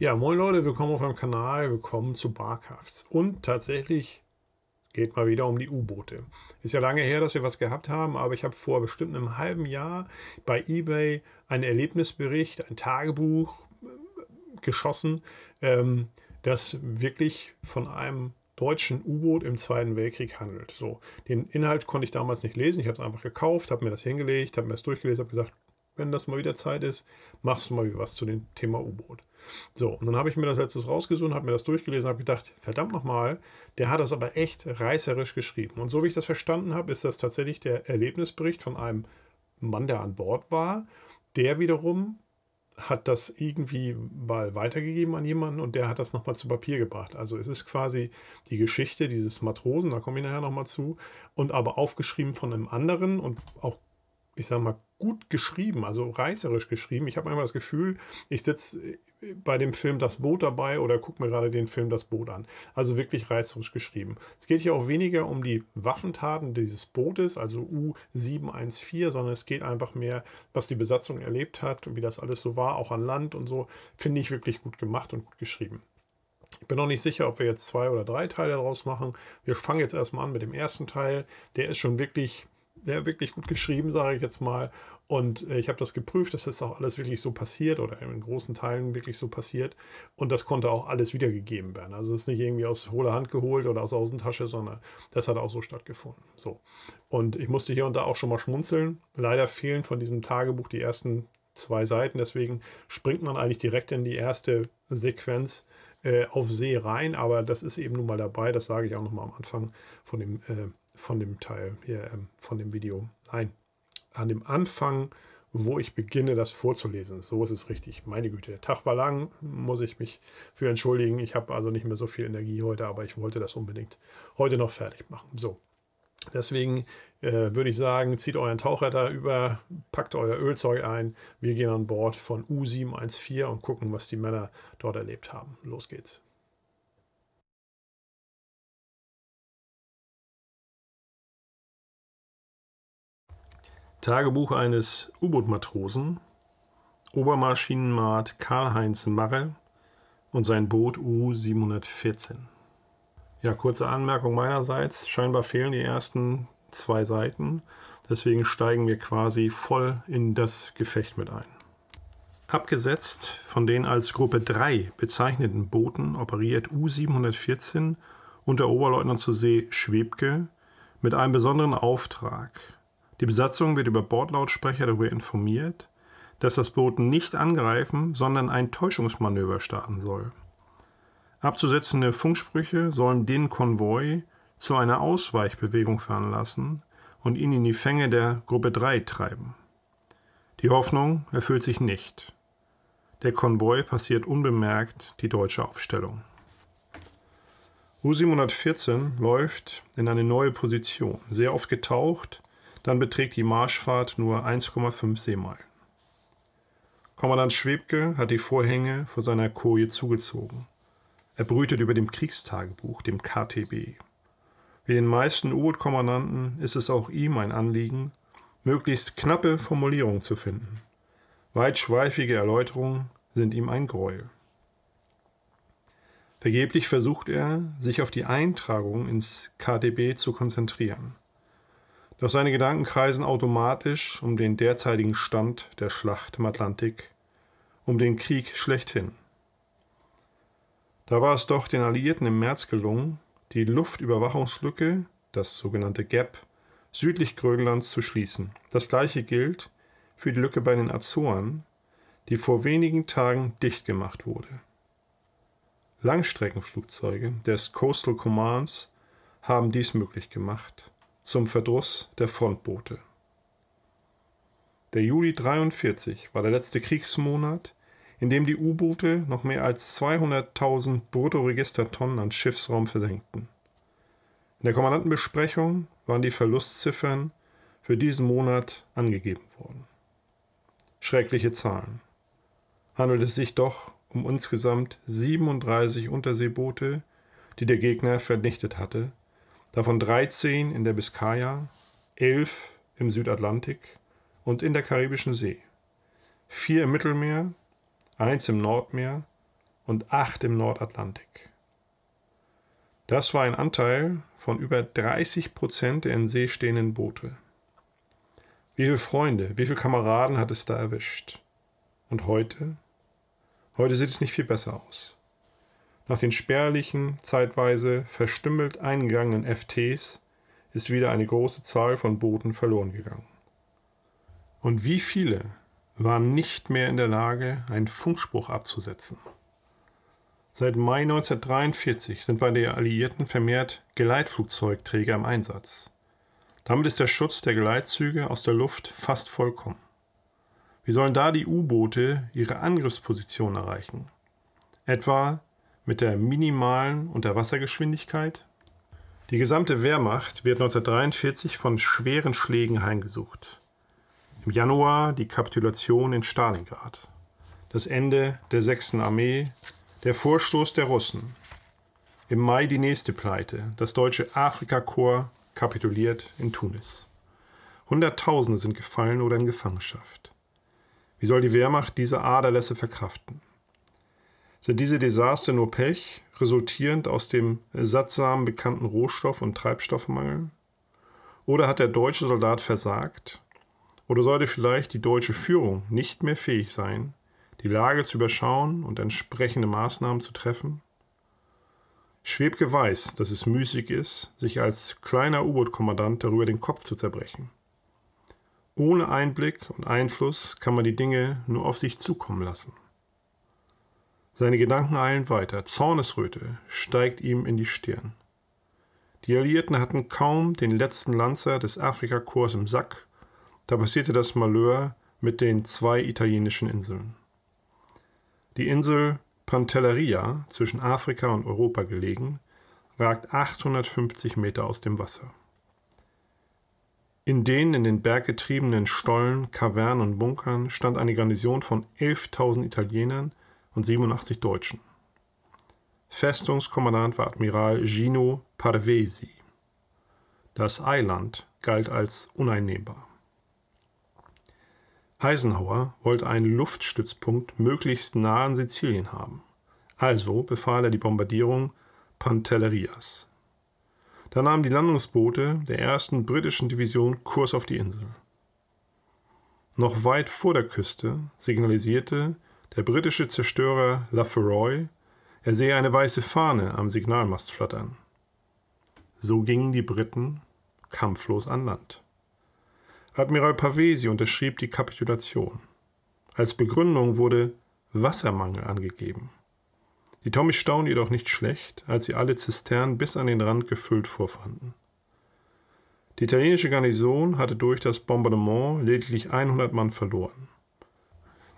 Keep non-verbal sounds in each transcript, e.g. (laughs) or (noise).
Ja, moin Leute, willkommen auf meinem Kanal, willkommen zu Barcrafts. Und tatsächlich geht mal wieder um die U-Boote. Ist ja lange her, dass wir was gehabt haben, aber ich habe vor bestimmt einem halben Jahr bei eBay einen Erlebnisbericht, ein Tagebuch äh, geschossen, ähm, das wirklich von einem deutschen U-Boot im Zweiten Weltkrieg handelt. So, den Inhalt konnte ich damals nicht lesen. Ich habe es einfach gekauft, habe mir das hingelegt, habe mir das durchgelesen, habe gesagt, wenn das mal wieder Zeit ist, machst du mal wieder was zu dem Thema U-Boot. So, und dann habe ich mir das letztes rausgesucht, habe mir das durchgelesen, habe gedacht, verdammt nochmal, der hat das aber echt reißerisch geschrieben. Und so wie ich das verstanden habe, ist das tatsächlich der Erlebnisbericht von einem Mann, der an Bord war, der wiederum hat das irgendwie mal weitergegeben an jemanden und der hat das nochmal zu Papier gebracht. Also es ist quasi die Geschichte dieses Matrosen, da komme ich nachher nochmal zu, und aber aufgeschrieben von einem anderen und auch ich sage mal, gut geschrieben, also reißerisch geschrieben. Ich habe manchmal das Gefühl, ich sitze bei dem Film Das Boot dabei oder gucke mir gerade den Film Das Boot an. Also wirklich reißerisch geschrieben. Es geht hier auch weniger um die Waffentaten dieses Bootes, also U714, sondern es geht einfach mehr, was die Besatzung erlebt hat und wie das alles so war, auch an Land und so. Finde ich wirklich gut gemacht und gut geschrieben. Ich bin noch nicht sicher, ob wir jetzt zwei oder drei Teile daraus machen. Wir fangen jetzt erstmal an mit dem ersten Teil. Der ist schon wirklich ja, wirklich gut geschrieben, sage ich jetzt mal. Und äh, ich habe das geprüft, das auch alles wirklich so passiert oder in großen Teilen wirklich so passiert. Und das konnte auch alles wiedergegeben werden. Also es ist nicht irgendwie aus hohler Hand geholt oder aus Außentasche, sondern das hat auch so stattgefunden. So. Und ich musste hier und da auch schon mal schmunzeln. Leider fehlen von diesem Tagebuch die ersten zwei Seiten. Deswegen springt man eigentlich direkt in die erste Sequenz äh, auf See rein. Aber das ist eben nun mal dabei. Das sage ich auch noch mal am Anfang von dem äh, von dem Teil hier, ähm, von dem Video. Nein, an dem Anfang, wo ich beginne, das vorzulesen. So ist es richtig. Meine Güte, der Tag war lang, muss ich mich für entschuldigen. Ich habe also nicht mehr so viel Energie heute, aber ich wollte das unbedingt heute noch fertig machen. So, deswegen äh, würde ich sagen, zieht euren Tauchretter über, packt euer Ölzeug ein. Wir gehen an Bord von U714 und gucken, was die Männer dort erlebt haben. Los geht's. Tagebuch eines U-Boot-Matrosen, Obermaschinenmat Karl-Heinz Marre und sein Boot U-714. Ja, kurze Anmerkung meinerseits. Scheinbar fehlen die ersten zwei Seiten. Deswegen steigen wir quasi voll in das Gefecht mit ein. Abgesetzt von den als Gruppe 3 bezeichneten Booten operiert U-714 unter Oberleutnant zur See Schwebke mit einem besonderen Auftrag – die Besatzung wird über Bordlautsprecher darüber informiert, dass das Boot nicht angreifen, sondern ein Täuschungsmanöver starten soll. Abzusetzende Funksprüche sollen den Konvoi zu einer Ausweichbewegung veranlassen und ihn in die Fänge der Gruppe 3 treiben. Die Hoffnung erfüllt sich nicht. Der Konvoi passiert unbemerkt die deutsche Aufstellung. U-714 läuft in eine neue Position, sehr oft getaucht, dann beträgt die Marschfahrt nur 1,5 Seemeilen. Kommandant Schwebke hat die Vorhänge vor seiner Koje zugezogen. Er brütet über dem Kriegstagebuch, dem KTB. Wie den meisten U-Boot-Kommandanten ist es auch ihm ein Anliegen, möglichst knappe Formulierungen zu finden. Weitschweifige Erläuterungen sind ihm ein Gräuel. Vergeblich versucht er, sich auf die Eintragung ins KDB zu konzentrieren. Doch seine Gedanken kreisen automatisch um den derzeitigen Stand der Schlacht im Atlantik, um den Krieg schlechthin. Da war es doch den Alliierten im März gelungen, die Luftüberwachungslücke, das sogenannte Gap, südlich Grönlands zu schließen. Das gleiche gilt für die Lücke bei den Azoren, die vor wenigen Tagen dicht gemacht wurde. Langstreckenflugzeuge des Coastal Commands haben dies möglich gemacht zum Verdruss der Frontboote. Der Juli 43 war der letzte Kriegsmonat, in dem die U-Boote noch mehr als 200.000 Bruttoregistertonnen an Schiffsraum versenkten. In der Kommandantenbesprechung waren die Verlustziffern für diesen Monat angegeben worden. Schreckliche Zahlen. Handelt es sich doch um insgesamt 37 Unterseeboote, die der Gegner vernichtet hatte, davon 13 in der Biskaya, 11 im Südatlantik und in der Karibischen See, vier im Mittelmeer, eins im Nordmeer und acht im Nordatlantik. Das war ein Anteil von über 30 Prozent der in See stehenden Boote. Wie viele Freunde, wie viele Kameraden hat es da erwischt? Und heute? Heute sieht es nicht viel besser aus. Nach den spärlichen, zeitweise verstümmelt eingegangenen FTs ist wieder eine große Zahl von Booten verloren gegangen. Und wie viele waren nicht mehr in der Lage, einen Funkspruch abzusetzen? Seit Mai 1943 sind bei den Alliierten vermehrt Geleitflugzeugträger im Einsatz. Damit ist der Schutz der Geleitzüge aus der Luft fast vollkommen. Wie sollen da die U-Boote ihre Angriffsposition erreichen? Etwa mit der minimalen Unterwassergeschwindigkeit? Die gesamte Wehrmacht wird 1943 von schweren Schlägen heimgesucht. Im Januar die Kapitulation in Stalingrad, das Ende der 6. Armee, der Vorstoß der Russen. Im Mai die nächste Pleite, das deutsche Afrikakorps kapituliert in Tunis. Hunderttausende sind gefallen oder in Gefangenschaft. Wie soll die Wehrmacht diese Aderlässe verkraften? Sind diese Desaster nur Pech, resultierend aus dem sattsam bekannten Rohstoff- und Treibstoffmangel? Oder hat der deutsche Soldat versagt? Oder sollte vielleicht die deutsche Führung nicht mehr fähig sein, die Lage zu überschauen und entsprechende Maßnahmen zu treffen? Schwebke weiß, dass es müßig ist, sich als kleiner U-Boot-Kommandant darüber den Kopf zu zerbrechen. Ohne Einblick und Einfluss kann man die Dinge nur auf sich zukommen lassen. Seine Gedanken eilen weiter. Zornesröte steigt ihm in die Stirn. Die Alliierten hatten kaum den letzten Lanzer des Afrikakorps im Sack, da passierte das Malheur mit den zwei italienischen Inseln. Die Insel Pantelleria, zwischen Afrika und Europa gelegen, ragt 850 Meter aus dem Wasser. In den in den Berg getriebenen Stollen, Kavernen und Bunkern stand eine Garnison von 11.000 Italienern und 87 Deutschen. Festungskommandant war Admiral Gino Parvesi. Das Eiland galt als uneinnehmbar. Eisenhower wollte einen Luftstützpunkt möglichst nah an Sizilien haben. Also befahl er die Bombardierung Pantellerias. Da nahmen die Landungsboote der ersten britischen Division Kurs auf die Insel. Noch weit vor der Küste signalisierte der britische Zerstörer Laferoy, er sehe eine weiße Fahne am Signalmast flattern. So gingen die Briten kampflos an Land. Admiral Pavesi unterschrieb die Kapitulation. Als Begründung wurde Wassermangel angegeben. Die Tommy staunten jedoch nicht schlecht, als sie alle Zisternen bis an den Rand gefüllt vorfanden. Die italienische Garnison hatte durch das Bombardement lediglich 100 Mann verloren.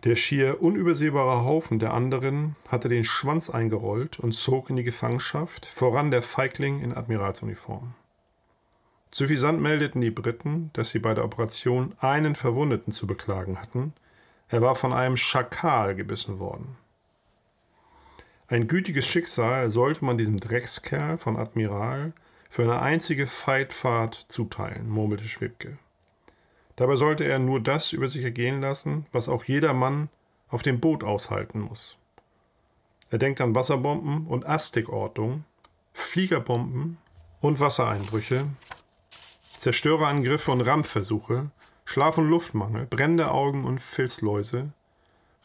Der schier unübersehbare Haufen der anderen hatte den Schwanz eingerollt und zog in die Gefangenschaft, voran der Feigling in Admiralsuniform. Suffisant meldeten die Briten, dass sie bei der Operation einen Verwundeten zu beklagen hatten. Er war von einem Schakal gebissen worden. Ein gütiges Schicksal sollte man diesem Dreckskerl von Admiral für eine einzige Feitfahrt zuteilen, murmelte Schwibke. Dabei sollte er nur das über sich ergehen lassen, was auch jeder Mann auf dem Boot aushalten muss. Er denkt an Wasserbomben und Astikortung, Fliegerbomben und Wassereinbrüche, Zerstörerangriffe und Rampfversuche, Schlaf- und Luftmangel, brennende Augen und Filzläuse,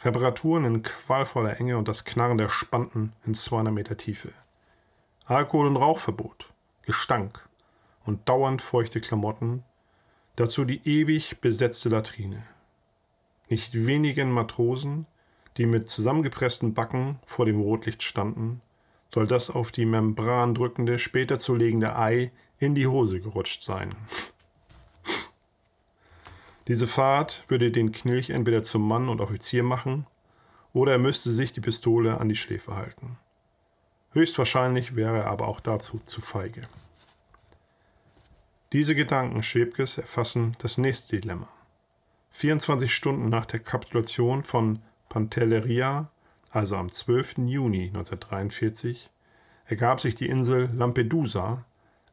Reparaturen in qualvoller Enge und das Knarren der Spanten in 200 Meter Tiefe. Alkohol- und Rauchverbot, Gestank und dauernd feuchte Klamotten, dazu die ewig besetzte Latrine. Nicht wenigen Matrosen, die mit zusammengepressten Backen vor dem Rotlicht standen, soll das auf die Membran drückende, später zu legende Ei in die Hose gerutscht sein. Diese Fahrt würde den Knilch entweder zum Mann und Offizier machen, oder er müsste sich die Pistole an die Schläfe halten. Höchstwahrscheinlich wäre er aber auch dazu zu feige. Diese Gedanken Schwebkes erfassen das nächste Dilemma. 24 Stunden nach der Kapitulation von Pantelleria, also am 12. Juni 1943, ergab sich die Insel Lampedusa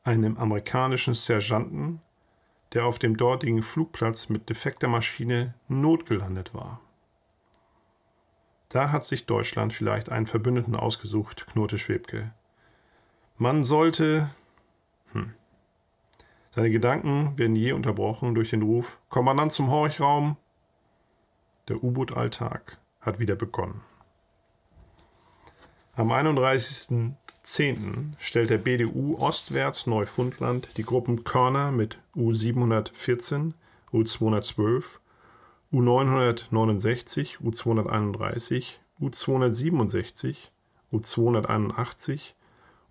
einem amerikanischen Sergeanten der auf dem dortigen Flugplatz mit defekter Maschine notgelandet war. Da hat sich Deutschland vielleicht einen Verbündeten ausgesucht, knurrte Schwebke. Man sollte. Hm. Seine Gedanken werden je unterbrochen durch den Ruf: Kommandant zum Horchraum! Der U-Boot-Alltag hat wieder begonnen. Am 31.10. stellt der BDU ostwärts Neufundland die Gruppen Körner mit U714, U212, U969, U231, U267, U281,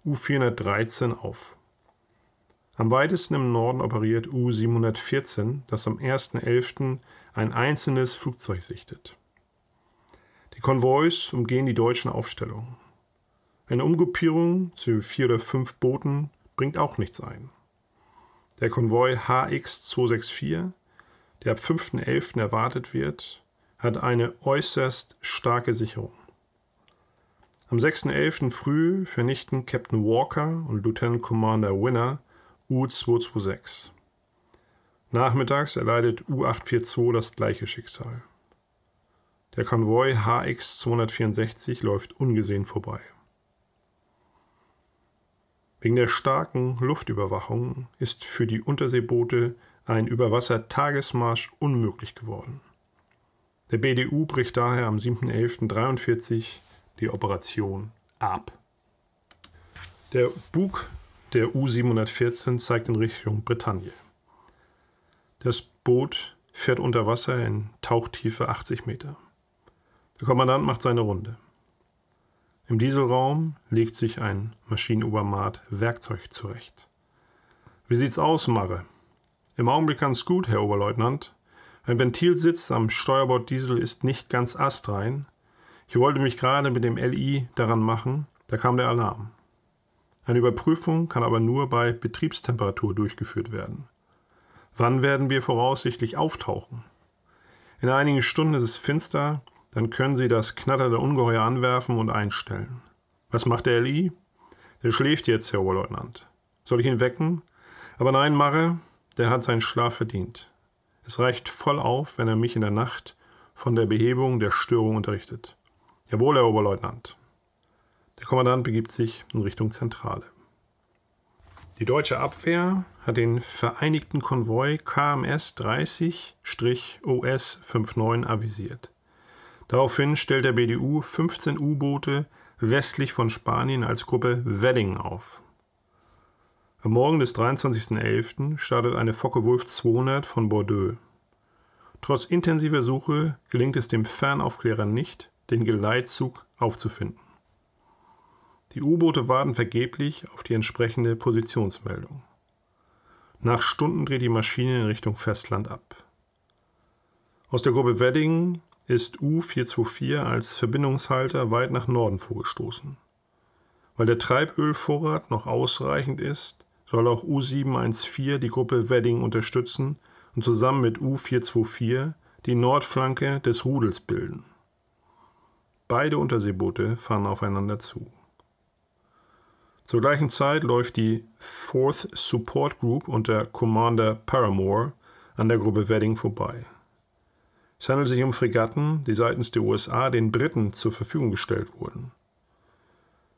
U413 auf. Am weitesten im Norden operiert U714, das am 1.11 ein einzelnes Flugzeug sichtet. Die Konvois umgehen die deutschen Aufstellungen. Eine Umgruppierung zu vier oder fünf Booten bringt auch nichts ein. Der Konvoi HX264, der ab 5.11. erwartet wird, hat eine äußerst starke Sicherung. Am 6.11. früh vernichten Captain Walker und Lieutenant Commander Winner U226. Nachmittags erleidet U-842 das gleiche Schicksal. Der Konvoi HX-264 läuft ungesehen vorbei. Wegen der starken Luftüberwachung ist für die Unterseeboote ein Überwasser-Tagesmarsch unmöglich geworden. Der BDU bricht daher am 7.11.43 die Operation ab. Der Bug der U-714 zeigt in Richtung Bretagne. Das Boot fährt unter Wasser in Tauchtiefe 80 Meter. Der Kommandant macht seine Runde. Im Dieselraum legt sich ein Maschinenobermaat Werkzeug zurecht. Wie sieht's aus, Marre? Im Augenblick ganz gut, Herr Oberleutnant. Ein Ventilsitz am Steuerbord Diesel ist nicht ganz astrein. Ich wollte mich gerade mit dem LI daran machen, da kam der Alarm. Eine Überprüfung kann aber nur bei Betriebstemperatur durchgeführt werden. Wann werden wir voraussichtlich auftauchen? In einigen Stunden ist es finster, dann können Sie das knatternde Ungeheuer anwerfen und einstellen. Was macht der LI? Der schläft jetzt, Herr Oberleutnant. Soll ich ihn wecken? Aber nein, Marre, der hat seinen Schlaf verdient. Es reicht voll auf, wenn er mich in der Nacht von der Behebung der Störung unterrichtet. Jawohl, Herr Oberleutnant. Der Kommandant begibt sich in Richtung Zentrale. Die deutsche Abwehr hat den vereinigten Konvoi KMS 30-OS 59 avisiert. Daraufhin stellt der BDU 15 U-Boote westlich von Spanien als Gruppe Wedding auf. Am Morgen des 23.11. startet eine Focke-Wulf 200 von Bordeaux. Trotz intensiver Suche gelingt es dem Fernaufklärer nicht, den Geleitzug aufzufinden. Die U-Boote warten vergeblich auf die entsprechende Positionsmeldung. Nach Stunden dreht die Maschine in Richtung Festland ab. Aus der Gruppe Wedding ist U-424 als Verbindungshalter weit nach Norden vorgestoßen. Weil der Treibölvorrat noch ausreichend ist, soll auch U-714 die Gruppe Wedding unterstützen und zusammen mit U-424 die Nordflanke des Rudels bilden. Beide Unterseeboote fahren aufeinander zu. Zur gleichen Zeit läuft die 4th Support Group unter Commander Paramore an der Gruppe Wedding vorbei. Es handelt sich um Fregatten, die seitens der USA den Briten zur Verfügung gestellt wurden.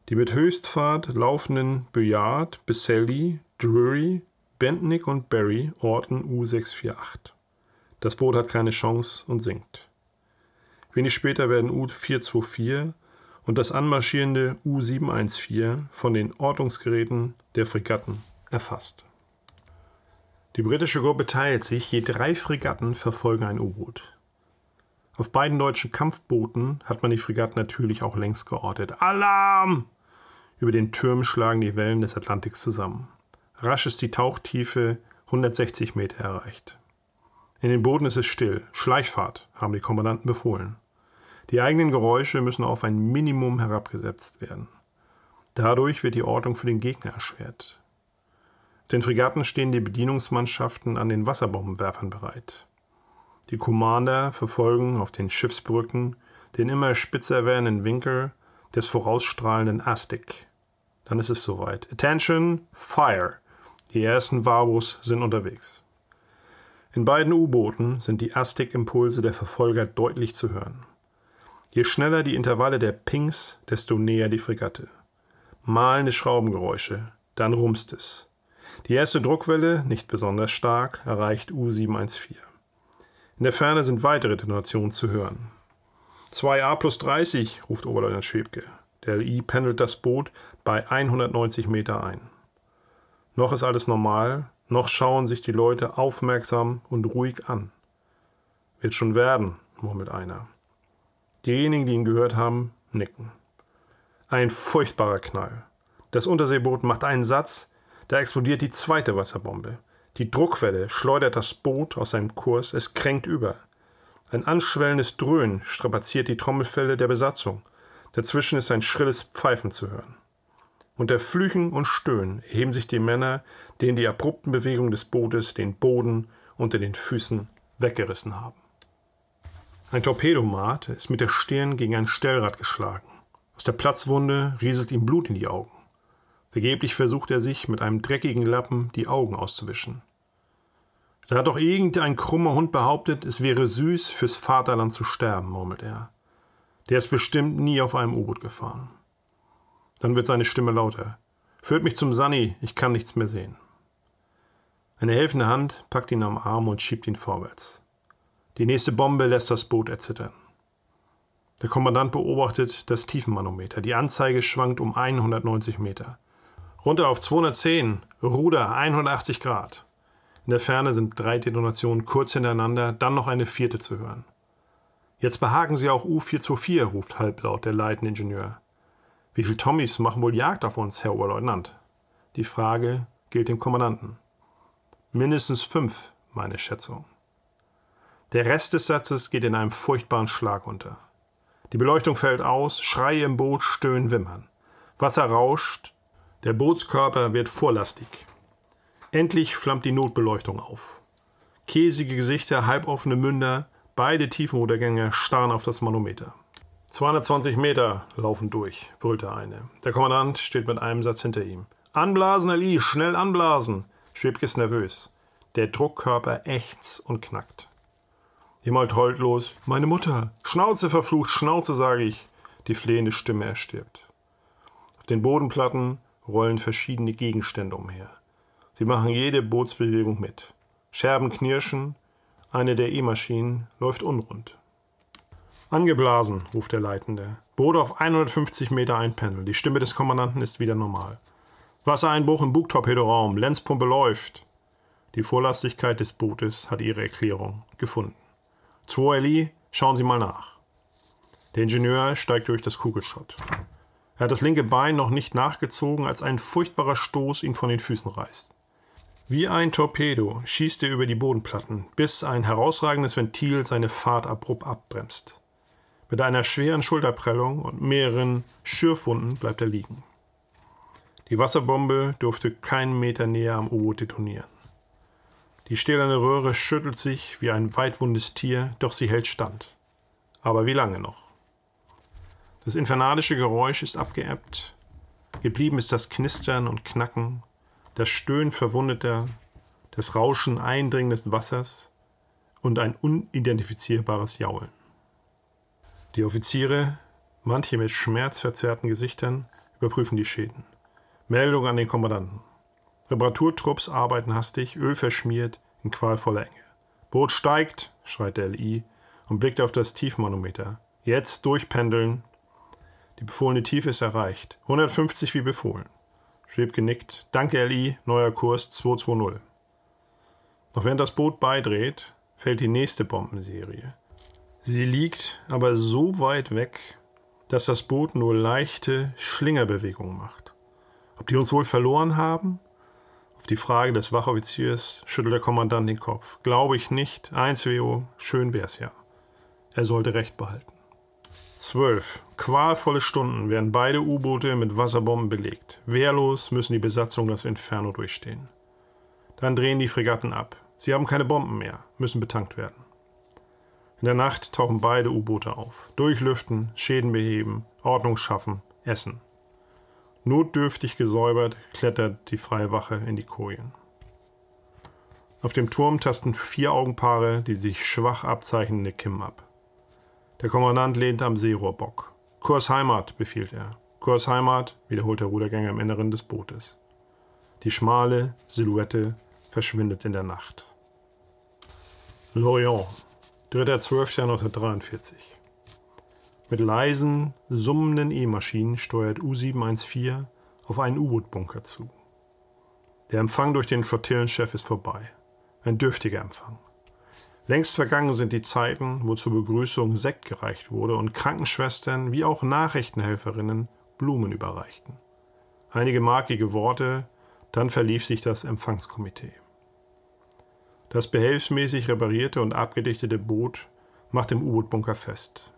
Die mit Höchstfahrt laufenden Bayard, Bisselli, Drury, Bentnick und Berry orten U-648. Das Boot hat keine Chance und sinkt. Wenig später werden U-424 und das anmarschierende U-714 von den Ortungsgeräten der Fregatten erfasst. Die britische Gruppe teilt sich, je drei Fregatten verfolgen ein U-Boot. Auf beiden deutschen Kampfbooten hat man die Fregatten natürlich auch längst geortet. Alarm! Über den Türmen schlagen die Wellen des Atlantiks zusammen. Rasch ist die Tauchtiefe 160 Meter erreicht. In den Booten ist es still. Schleichfahrt, haben die Kommandanten befohlen. Die eigenen Geräusche müssen auf ein Minimum herabgesetzt werden. Dadurch wird die Ortung für den Gegner erschwert. Den Fregatten stehen die Bedienungsmannschaften an den Wasserbombenwerfern bereit. Die Commander verfolgen auf den Schiffsbrücken den immer spitzer werdenden Winkel des vorausstrahlenden Astik. Dann ist es soweit. Attention, fire! Die ersten Varbos sind unterwegs. In beiden U-Booten sind die Astik-Impulse der Verfolger deutlich zu hören. Je schneller die Intervalle der Pings, desto näher die Fregatte. Malende Schraubengeräusche, dann rumst es. Die erste Druckwelle, nicht besonders stark, erreicht U714. In der Ferne sind weitere Detonationen zu hören. 2A plus 30, ruft Oberleutnant Schwebke. Der LI pendelt das Boot bei 190 Meter ein. Noch ist alles normal, noch schauen sich die Leute aufmerksam und ruhig an. Wird schon werden, murmelt einer. Diejenigen, die ihn gehört haben, nicken. Ein furchtbarer Knall. Das Unterseeboot macht einen Satz, da explodiert die zweite Wasserbombe. Die Druckwelle schleudert das Boot aus seinem Kurs, es kränkt über. Ein anschwellendes Dröhnen strapaziert die Trommelfelle der Besatzung. Dazwischen ist ein schrilles Pfeifen zu hören. Unter Flüchen und Stöhnen erheben sich die Männer, denen die abrupten Bewegungen des Bootes den Boden unter den Füßen weggerissen haben. Ein Torpedomat ist mit der Stirn gegen ein Stellrad geschlagen. Aus der Platzwunde rieselt ihm Blut in die Augen. Vergeblich versucht er sich mit einem dreckigen Lappen die Augen auszuwischen. Da hat doch irgendein krummer Hund behauptet, es wäre süß, fürs Vaterland zu sterben, murmelt er. Der ist bestimmt nie auf einem U-Boot gefahren. Dann wird seine Stimme lauter. Führt mich zum Sunny, ich kann nichts mehr sehen. Eine helfende Hand packt ihn am Arm und schiebt ihn vorwärts. Die nächste Bombe lässt das Boot erzittern. Der Kommandant beobachtet das Tiefenmanometer. Die Anzeige schwankt um 190 Meter. Runter auf 210, Ruder 180 Grad. In der Ferne sind drei Detonationen kurz hintereinander, dann noch eine vierte zu hören. Jetzt behagen Sie auch U424, ruft halblaut der leitende Ingenieur. Wie viele Tommys machen wohl Jagd auf uns, Herr Oberleutnant? Die Frage gilt dem Kommandanten. Mindestens fünf, meine Schätzung. Der Rest des Satzes geht in einem furchtbaren Schlag unter. Die Beleuchtung fällt aus, Schreie im Boot stöhnen, wimmern. Wasser rauscht, der Bootskörper wird vorlastig. Endlich flammt die Notbeleuchtung auf. Käsige Gesichter, halboffene Münder, beide Tiefenrudergänger starren auf das Manometer. 220 Meter laufen durch, brüllte eine. Der Kommandant steht mit einem Satz hinter ihm. Anblasen, Ali, schnell anblasen! Schwebke ist nervös. Der Druckkörper ächzt und knackt. Jemand heult los. Meine Mutter. Schnauze verflucht, Schnauze, sage ich. Die flehende Stimme erstirbt. Auf den Bodenplatten rollen verschiedene Gegenstände umher. Sie machen jede Bootsbewegung mit. Scherben knirschen, eine der E-Maschinen läuft unrund. Angeblasen, ruft der Leitende. Boot auf 150 Meter einpendeln. Die Stimme des Kommandanten ist wieder normal. Wassereinbruch im Bugtorpedoraum. Lenzpumpe läuft. Die Vorlastigkeit des Bootes hat ihre Erklärung gefunden. Zoeli, schauen Sie mal nach. Der Ingenieur steigt durch das Kugelschott. Er hat das linke Bein noch nicht nachgezogen, als ein furchtbarer Stoß ihn von den Füßen reißt. Wie ein Torpedo schießt er über die Bodenplatten, bis ein herausragendes Ventil seine Fahrt abrupt abbremst. Mit einer schweren Schulterprellung und mehreren Schürfwunden bleibt er liegen. Die Wasserbombe durfte keinen Meter näher am U-Boot detonieren. Die stählerne Röhre schüttelt sich wie ein weitwundes Tier, doch sie hält stand. Aber wie lange noch? Das infernalische Geräusch ist abgeebbt. Geblieben ist das Knistern und Knacken, das Stöhnen Verwundeter, das Rauschen eindringenden Wassers und ein unidentifizierbares Jaulen. Die Offiziere, manche mit schmerzverzerrten Gesichtern, überprüfen die Schäden. Meldung an den Kommandanten. Reparaturtrupps arbeiten hastig, Öl verschmiert, in qualvoller Enge. Boot steigt, schreit der LI und blickt auf das Tiefmanometer. Jetzt durchpendeln. Die befohlene Tiefe ist erreicht. 150 wie befohlen. Schweb genickt. Danke, LI. Neuer Kurs 220. Noch während das Boot beidreht, fällt die nächste Bombenserie. Sie liegt aber so weit weg, dass das Boot nur leichte Schlingerbewegungen macht. Ob die uns wohl verloren haben? Auf die Frage des Wachoffiziers schüttelt der Kommandant den Kopf. Glaube ich nicht. 1WO, schön wär's ja. Er sollte Recht behalten. Zwölf qualvolle Stunden werden beide U-Boote mit Wasserbomben belegt. Wehrlos müssen die Besatzungen das Inferno durchstehen. Dann drehen die Fregatten ab. Sie haben keine Bomben mehr, müssen betankt werden. In der Nacht tauchen beide U-Boote auf. Durchlüften, Schäden beheben, Ordnung schaffen, essen. Notdürftig gesäubert klettert die freie Wache in die Kojen. Auf dem Turm tasten vier Augenpaare die sich schwach abzeichnende Kim ab. Der Kommandant lehnt am Seerohrbock. Kurs Heimat, befiehlt er. Kurs Heimat, wiederholt der Rudergänger im Inneren des Bootes. Die schmale Silhouette verschwindet in der Nacht. Lorient, 3.12.1943. Mit leisen, summenden E-Maschinen steuert U-714 auf einen U-Boot-Bunker zu. Der Empfang durch den Flottillenchef ist vorbei. Ein dürftiger Empfang. Längst vergangen sind die Zeiten, wo zur Begrüßung Sekt gereicht wurde und Krankenschwestern wie auch Nachrichtenhelferinnen Blumen überreichten. Einige markige Worte, dann verlief sich das Empfangskomitee. Das behelfsmäßig reparierte und abgedichtete Boot macht im U-Boot-Bunker fest.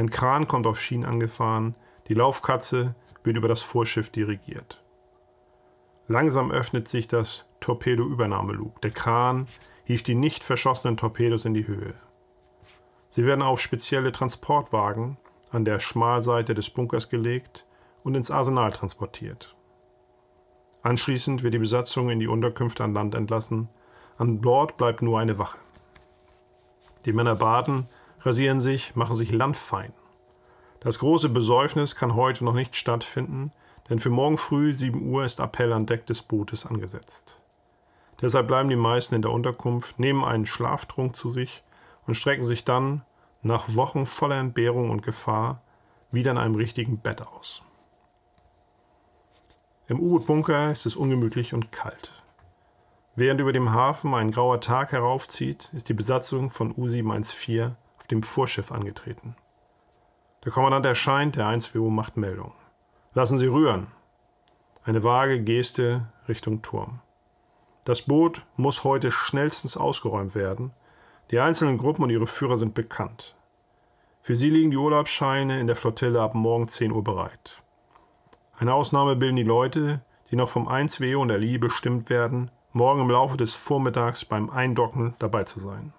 Ein Kran kommt auf Schienen angefahren, die Laufkatze wird über das Vorschiff dirigiert. Langsam öffnet sich das Torpedoübernahmelug. Der Kran hieft die nicht verschossenen Torpedos in die Höhe. Sie werden auf spezielle Transportwagen an der Schmalseite des Bunkers gelegt und ins Arsenal transportiert. Anschließend wird die Besatzung in die Unterkünfte an Land entlassen. An Bord bleibt nur eine Wache. Die Männer baden, rasieren sich, machen sich landfein. Das große Besäufnis kann heute noch nicht stattfinden, denn für morgen früh 7 Uhr ist Appell an Deck des Bootes angesetzt. Deshalb bleiben die meisten in der Unterkunft, nehmen einen Schlaftrunk zu sich und strecken sich dann, nach Wochen voller Entbehrung und Gefahr, wieder in einem richtigen Bett aus. Im U-Boot-Bunker ist es ungemütlich und kalt. Während über dem Hafen ein grauer Tag heraufzieht, ist die Besatzung von U-714 auf dem Vorschiff angetreten. Der Kommandant erscheint, der 1WO macht Meldung. Lassen Sie rühren. Eine vage Geste Richtung Turm. Das Boot muss heute schnellstens ausgeräumt werden. Die einzelnen Gruppen und ihre Führer sind bekannt. Für sie liegen die Urlaubsscheine in der Flottille ab morgen 10 Uhr bereit. Eine Ausnahme bilden die Leute, die noch vom 1W und der Lie bestimmt werden, morgen im Laufe des Vormittags beim Eindocken dabei zu sein.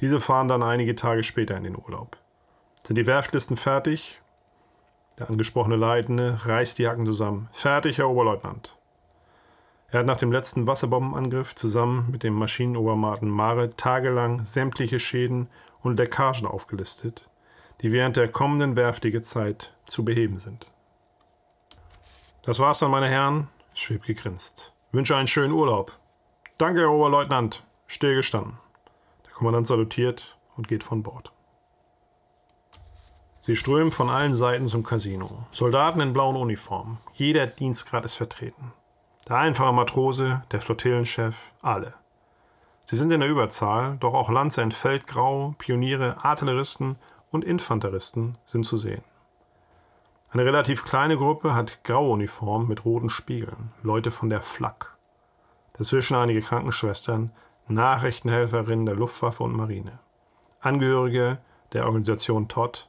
Diese fahren dann einige Tage später in den Urlaub. Sind die Werftlisten fertig? Der angesprochene Leitende reißt die Hacken zusammen. Fertig, Herr Oberleutnant. Er hat nach dem letzten Wasserbombenangriff zusammen mit dem Maschinenobermaten Mare tagelang sämtliche Schäden und Leckagen aufgelistet, die während der kommenden Werftigezeit zu beheben sind. Das war's dann, meine Herren, Schweb gegrinst. Wünsche einen schönen Urlaub. Danke, Herr Oberleutnant. Stillgestanden. Kommandant salutiert und geht von Bord. Sie strömen von allen Seiten zum Casino. Soldaten in blauen Uniformen. Jeder Dienstgrad ist vertreten. Der einfache Matrose, der Flottillenchef, alle. Sie sind in der Überzahl, doch auch Lanzer in Feldgrau, Pioniere, Artilleristen und Infanteristen sind zu sehen. Eine relativ kleine Gruppe hat graue Uniformen mit roten Spiegeln, Leute von der Flak. Dazwischen einige Krankenschwestern, Nachrichtenhelferinnen der Luftwaffe und Marine, Angehörige der Organisation TOT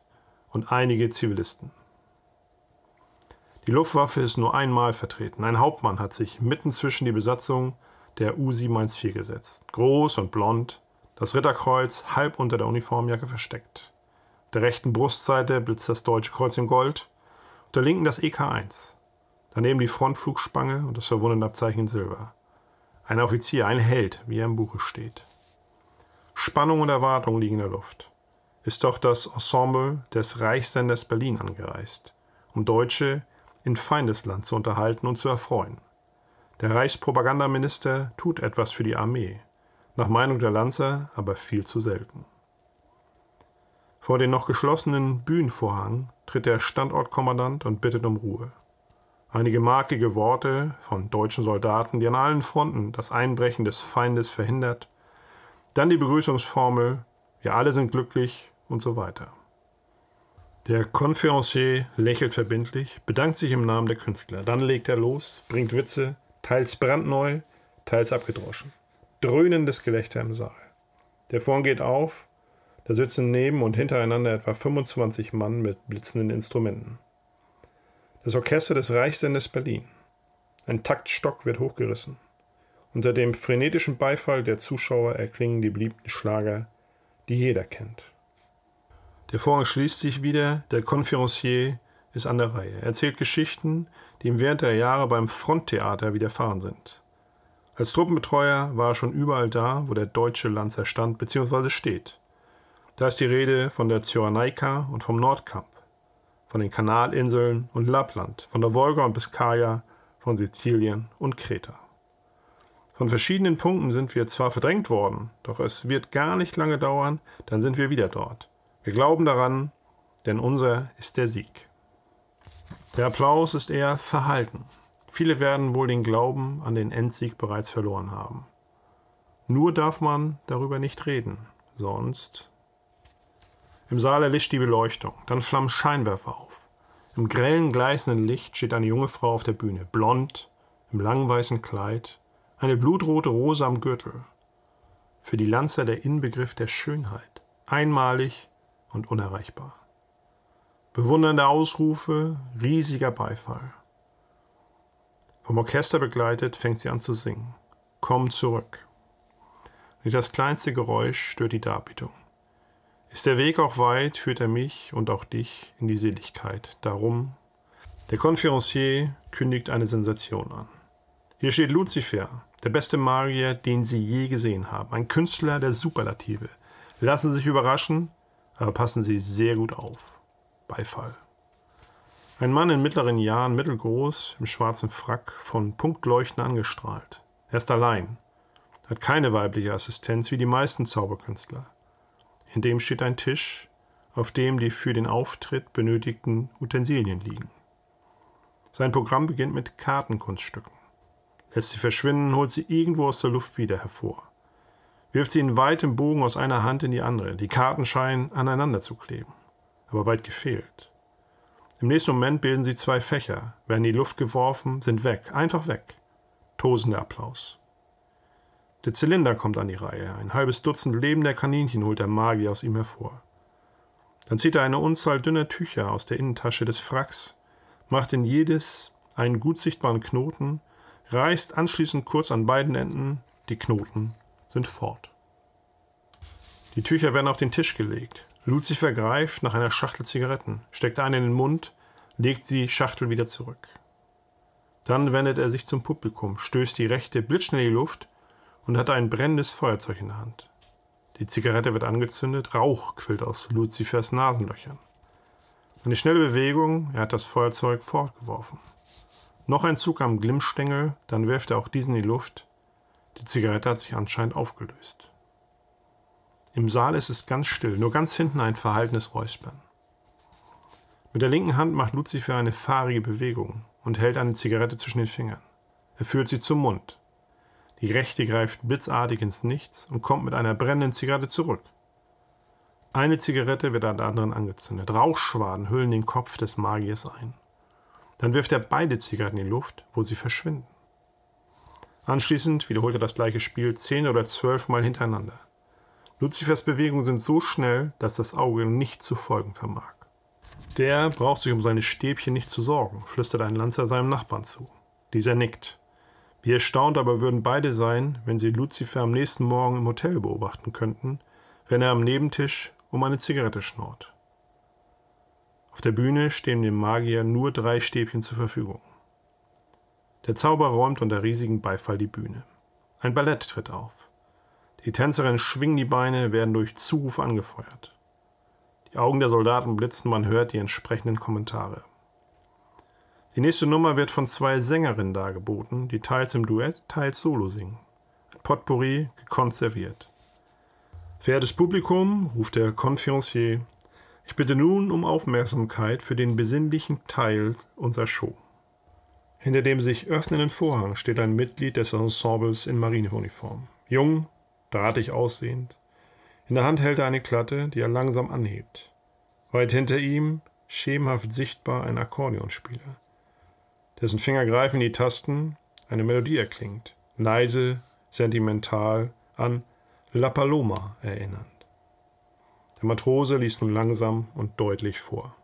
und einige Zivilisten. Die Luftwaffe ist nur einmal vertreten. Ein Hauptmann hat sich mitten zwischen die Besatzung der U-714 gesetzt. Groß und blond, das Ritterkreuz halb unter der Uniformjacke versteckt. Auf der rechten Brustseite blitzt das Deutsche Kreuz in Gold, auf der linken das EK1. Daneben die Frontflugspange und das Verwundenabzeichen in Silber. Ein Offizier, ein Held, wie er im Buche steht. Spannung und Erwartung liegen in der Luft. Ist doch das Ensemble des Reichssenders Berlin angereist, um Deutsche in Feindesland zu unterhalten und zu erfreuen. Der Reichspropagandaminister tut etwas für die Armee, nach Meinung der Lanzer aber viel zu selten. Vor den noch geschlossenen Bühnenvorhang tritt der Standortkommandant und bittet um Ruhe. Einige markige Worte von deutschen Soldaten, die an allen Fronten das Einbrechen des Feindes verhindert, dann die Begrüßungsformel, wir alle sind glücklich und so weiter. Der Konferencier lächelt verbindlich, bedankt sich im Namen der Künstler. Dann legt er los, bringt Witze, teils brandneu, teils abgedroschen. Dröhnendes Gelächter im Saal. Der Vorhang geht auf, da sitzen neben und hintereinander etwa 25 Mann mit blitzenden Instrumenten. Das Orchester des Reichssenders Berlin. Ein Taktstock wird hochgerissen. Unter dem frenetischen Beifall der Zuschauer erklingen die beliebten Schlager, die jeder kennt. Der Vorhang schließt sich wieder, der Konferencier ist an der Reihe. Er erzählt Geschichten, die ihm während der Jahre beim Fronttheater widerfahren sind. Als Truppenbetreuer war er schon überall da, wo der deutsche Lanzer stand bzw. steht. Da ist die Rede von der Cyrenaika und vom Nordkap, von den Kanalinseln und Lappland, von der Wolga und Biskaya, von Sizilien und Kreta. Von verschiedenen Punkten sind wir zwar verdrängt worden, doch es wird gar nicht lange dauern, dann sind wir wieder dort. Wir glauben daran, denn unser ist der Sieg. Der Applaus ist eher verhalten. Viele werden wohl den Glauben an den Endsieg bereits verloren haben. Nur darf man darüber nicht reden, sonst. Im Saal erlischt die Beleuchtung, dann flammen Scheinwerfer auf. Im grellen, gleißenden Licht steht eine junge Frau auf der Bühne, blond, im langen weißen Kleid, eine blutrote Rose am Gürtel. Für die Lanzer der Inbegriff der Schönheit, einmalig und unerreichbar. Bewundernde Ausrufe, riesiger Beifall. Vom Orchester begleitet fängt sie an zu singen. Komm zurück. Nicht das kleinste Geräusch stört die Darbietung. Ist der Weg auch weit, führt er mich und auch dich in die Seligkeit. Darum, der Konferencier kündigt eine Sensation an. Hier steht Luzifer, der beste Magier, den Sie je gesehen haben. Ein Künstler der Superlative. Lassen Sie sich überraschen, aber passen Sie sehr gut auf. Beifall. Ein Mann in mittleren Jahren, mittelgroß, im schwarzen Frack, von Punktleuchten angestrahlt. Er ist allein, hat keine weibliche Assistenz wie die meisten Zauberkünstler. In dem steht ein Tisch, auf dem die für den Auftritt benötigten Utensilien liegen. Sein Programm beginnt mit Kartenkunststücken lässt sie verschwinden, holt sie irgendwo aus der Luft wieder hervor. Wirft sie in weitem Bogen aus einer Hand in die andere. Die Karten scheinen aneinander zu kleben. Aber weit gefehlt. Im nächsten Moment bilden sie zwei Fächer, werden in die Luft geworfen, sind weg, einfach weg. Tosender Applaus. Der Zylinder kommt an die Reihe. Ein halbes Dutzend lebender Kaninchen holt der Magier aus ihm hervor. Dann zieht er eine Unzahl dünner Tücher aus der Innentasche des Fracks, macht in jedes einen gut sichtbaren Knoten, reißt anschließend kurz an beiden Enden, die Knoten sind fort. Die Tücher werden auf den Tisch gelegt. Lucifer greift nach einer Schachtel Zigaretten, steckt eine in den Mund, legt die Schachtel wieder zurück. Dann wendet er sich zum Publikum, stößt die rechte blitzschnell in die Luft und hat ein brennendes Feuerzeug in der Hand. Die Zigarette wird angezündet, Rauch quillt aus Luzifers Nasenlöchern. Eine schnelle Bewegung, er hat das Feuerzeug fortgeworfen. Noch ein Zug am Glimmstängel, dann wirft er auch diesen in die Luft. Die Zigarette hat sich anscheinend aufgelöst. Im Saal ist es ganz still, nur ganz hinten ein verhaltenes Räuspern. Mit der linken Hand macht Lucifer eine fahrige Bewegung und hält eine Zigarette zwischen den Fingern. Er führt sie zum Mund. Die rechte greift blitzartig ins Nichts und kommt mit einer brennenden Zigarette zurück. Eine Zigarette wird an der anderen angezündet. Rauchschwaden hüllen den Kopf des Magiers ein. Dann wirft er beide Zigaretten in die Luft, wo sie verschwinden. Anschließend wiederholt er das gleiche Spiel zehn oder zwölf Mal hintereinander. Luzifers Bewegungen sind so schnell, dass das Auge nicht zu folgen vermag. Der braucht sich um seine Stäbchen nicht zu sorgen, flüstert ein Lanzer seinem Nachbarn zu. Dieser nickt. Wie erstaunt aber würden beide sein, wenn sie Luzifer am nächsten Morgen im Hotel beobachten könnten, wenn er am Nebentisch um eine Zigarette schnort. Auf der Bühne stehen dem Magier nur drei Stäbchen zur Verfügung. Der Zauberer räumt unter riesigem Beifall die Bühne. Ein Ballett tritt auf. Die Tänzerinnen schwingen die Beine, werden durch Zuruf angefeuert. Die Augen der Soldaten blitzen, man hört die entsprechenden Kommentare. Die nächste Nummer wird von zwei Sängerinnen dargeboten, die teils im Duett, teils solo singen. Ein Potpourri gekonserviert. Verehrtes Publikum, ruft der Conférencier, ich bitte nun um Aufmerksamkeit für den besinnlichen Teil unserer Show. Hinter dem sich öffnenden Vorhang steht ein Mitglied des Ensembles in Marineuniform. Jung, drahtig aussehend. In der Hand hält er eine Klatte, die er langsam anhebt. Weit hinter ihm, schemenhaft sichtbar, ein Akkordeonspieler. Dessen Finger greifen die Tasten, eine Melodie erklingt, leise, sentimental an La Paloma erinnernd. Der Matrose ließ nun langsam und deutlich vor.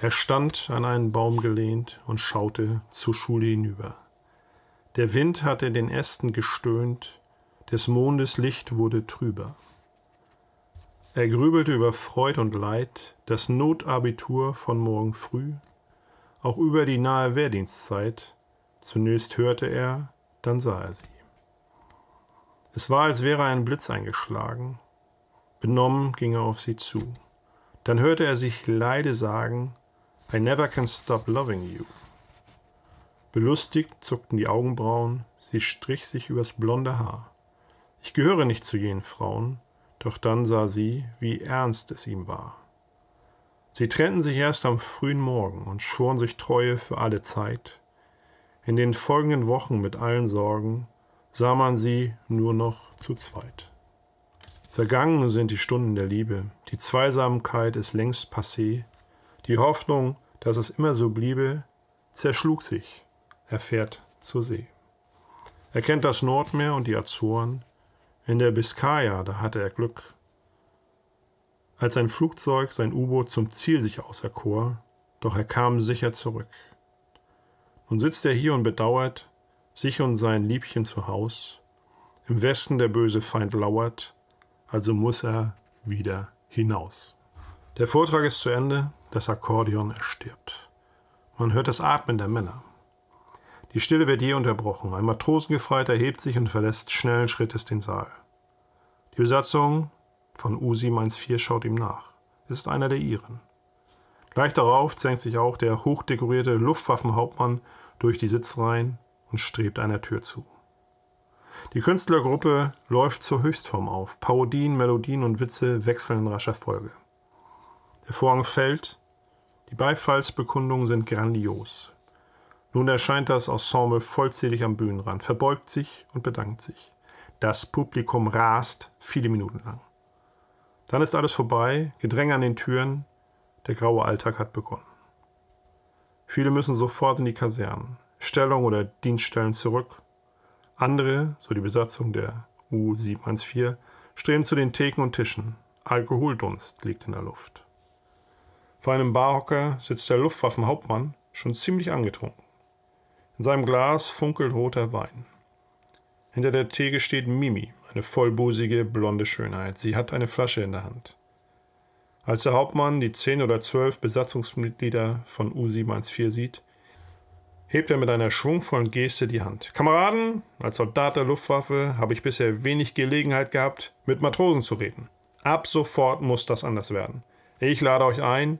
Er stand an einen Baum gelehnt und schaute zur Schule hinüber. Der Wind hatte den Ästen gestöhnt, des Mondes Licht wurde trüber. Er grübelte über Freud und Leid, das Notabitur von morgen früh, auch über die nahe Wehrdienstzeit. Zunächst hörte er, dann sah er sie. Es war, als wäre ein Blitz eingeschlagen, Benommen ging er auf sie zu. Dann hörte er sich leide sagen, I never can stop loving you. Belustigt zuckten die Augenbrauen, sie strich sich übers blonde Haar. Ich gehöre nicht zu jenen Frauen, doch dann sah sie, wie ernst es ihm war. Sie trennten sich erst am frühen Morgen und schworen sich Treue für alle Zeit. In den folgenden Wochen mit allen Sorgen sah man sie nur noch zu zweit. Vergangen sind die Stunden der Liebe, die Zweisamkeit ist längst passé, die Hoffnung, dass es immer so bliebe, zerschlug sich, er fährt zur See. Er kennt das Nordmeer und die Azoren, in der Biskaya, da hatte er Glück. Als ein Flugzeug sein U-Boot zum Ziel sich auserkor, doch er kam sicher zurück. Nun sitzt er hier und bedauert, sich und sein Liebchen zu Haus, im Westen der böse Feind lauert, also muss er wieder hinaus. Der Vortrag ist zu Ende, das Akkordeon erstirbt. Man hört das Atmen der Männer. Die Stille wird je unterbrochen. Ein Matrosengefreiter hebt sich und verlässt schnellen Schrittes den Saal. Die Besatzung von U-714 schaut ihm nach. Es ist einer der ihren. Gleich darauf zwängt sich auch der hochdekorierte Luftwaffenhauptmann durch die Sitzreihen und strebt einer Tür zu. Die Künstlergruppe läuft zur Höchstform auf. Parodien, Melodien und Witze wechseln in rascher Folge. Der Vorhang fällt. Die Beifallsbekundungen sind grandios. Nun erscheint das Ensemble vollzählig am Bühnenrand, verbeugt sich und bedankt sich. Das Publikum rast viele Minuten lang. Dann ist alles vorbei, Gedränge an den Türen, der graue Alltag hat begonnen. Viele müssen sofort in die Kasernen, Stellung oder Dienststellen zurück andere, so die Besatzung der U714, streben zu den Theken und Tischen. Alkoholdunst liegt in der Luft. Vor einem Barhocker sitzt der Luftwaffenhauptmann, schon ziemlich angetrunken. In seinem Glas funkelt roter Wein. Hinter der Theke steht Mimi, eine vollbusige, blonde Schönheit. Sie hat eine Flasche in der Hand. Als der Hauptmann die zehn oder zwölf Besatzungsmitglieder von U714 sieht, hebt er mit einer schwungvollen Geste die Hand. Kameraden, als Soldat der Luftwaffe habe ich bisher wenig Gelegenheit gehabt, mit Matrosen zu reden. Ab sofort muss das anders werden. Ich lade euch ein,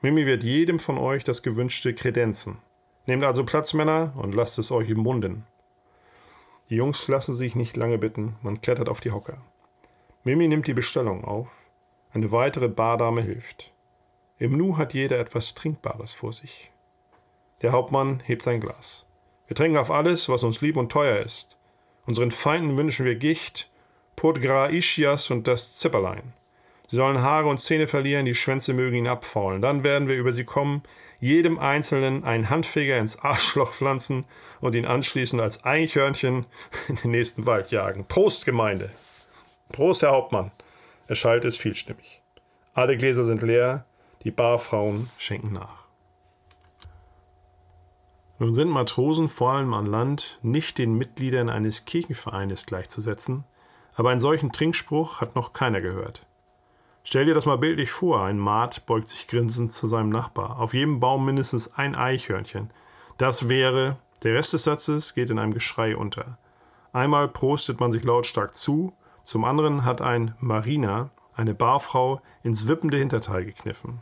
Mimi wird jedem von euch das gewünschte kredenzen. Nehmt also Platz, Männer, und lasst es euch im Munden. Die Jungs lassen sich nicht lange bitten, man klettert auf die Hocker. Mimi nimmt die Bestellung auf, eine weitere Bardame hilft. Im Nu hat jeder etwas Trinkbares vor sich. Der Hauptmann hebt sein Glas. Wir trinken auf alles, was uns lieb und teuer ist. Unseren Feinden wünschen wir Gicht, Podgra Ischias und das Zipperlein. Sie sollen Haare und Zähne verlieren, die Schwänze mögen ihnen abfaulen. Dann werden wir über sie kommen, jedem Einzelnen einen Handfeger ins Arschloch pflanzen und ihn anschließend als Eichhörnchen in den nächsten Wald jagen. Prost, Gemeinde! Prost, Herr Hauptmann! Erschallt es vielstimmig. Alle Gläser sind leer, die Barfrauen schenken nach. Nun sind Matrosen vor allem an Land nicht den Mitgliedern eines Kirchenvereines gleichzusetzen, aber einen solchen Trinkspruch hat noch keiner gehört. Stell dir das mal bildlich vor, ein Maat beugt sich grinsend zu seinem Nachbar, auf jedem Baum mindestens ein Eichhörnchen. Das wäre, der Rest des Satzes geht in einem Geschrei unter. Einmal prostet man sich lautstark zu, zum anderen hat ein Marina, eine Barfrau, ins wippende Hinterteil gekniffen.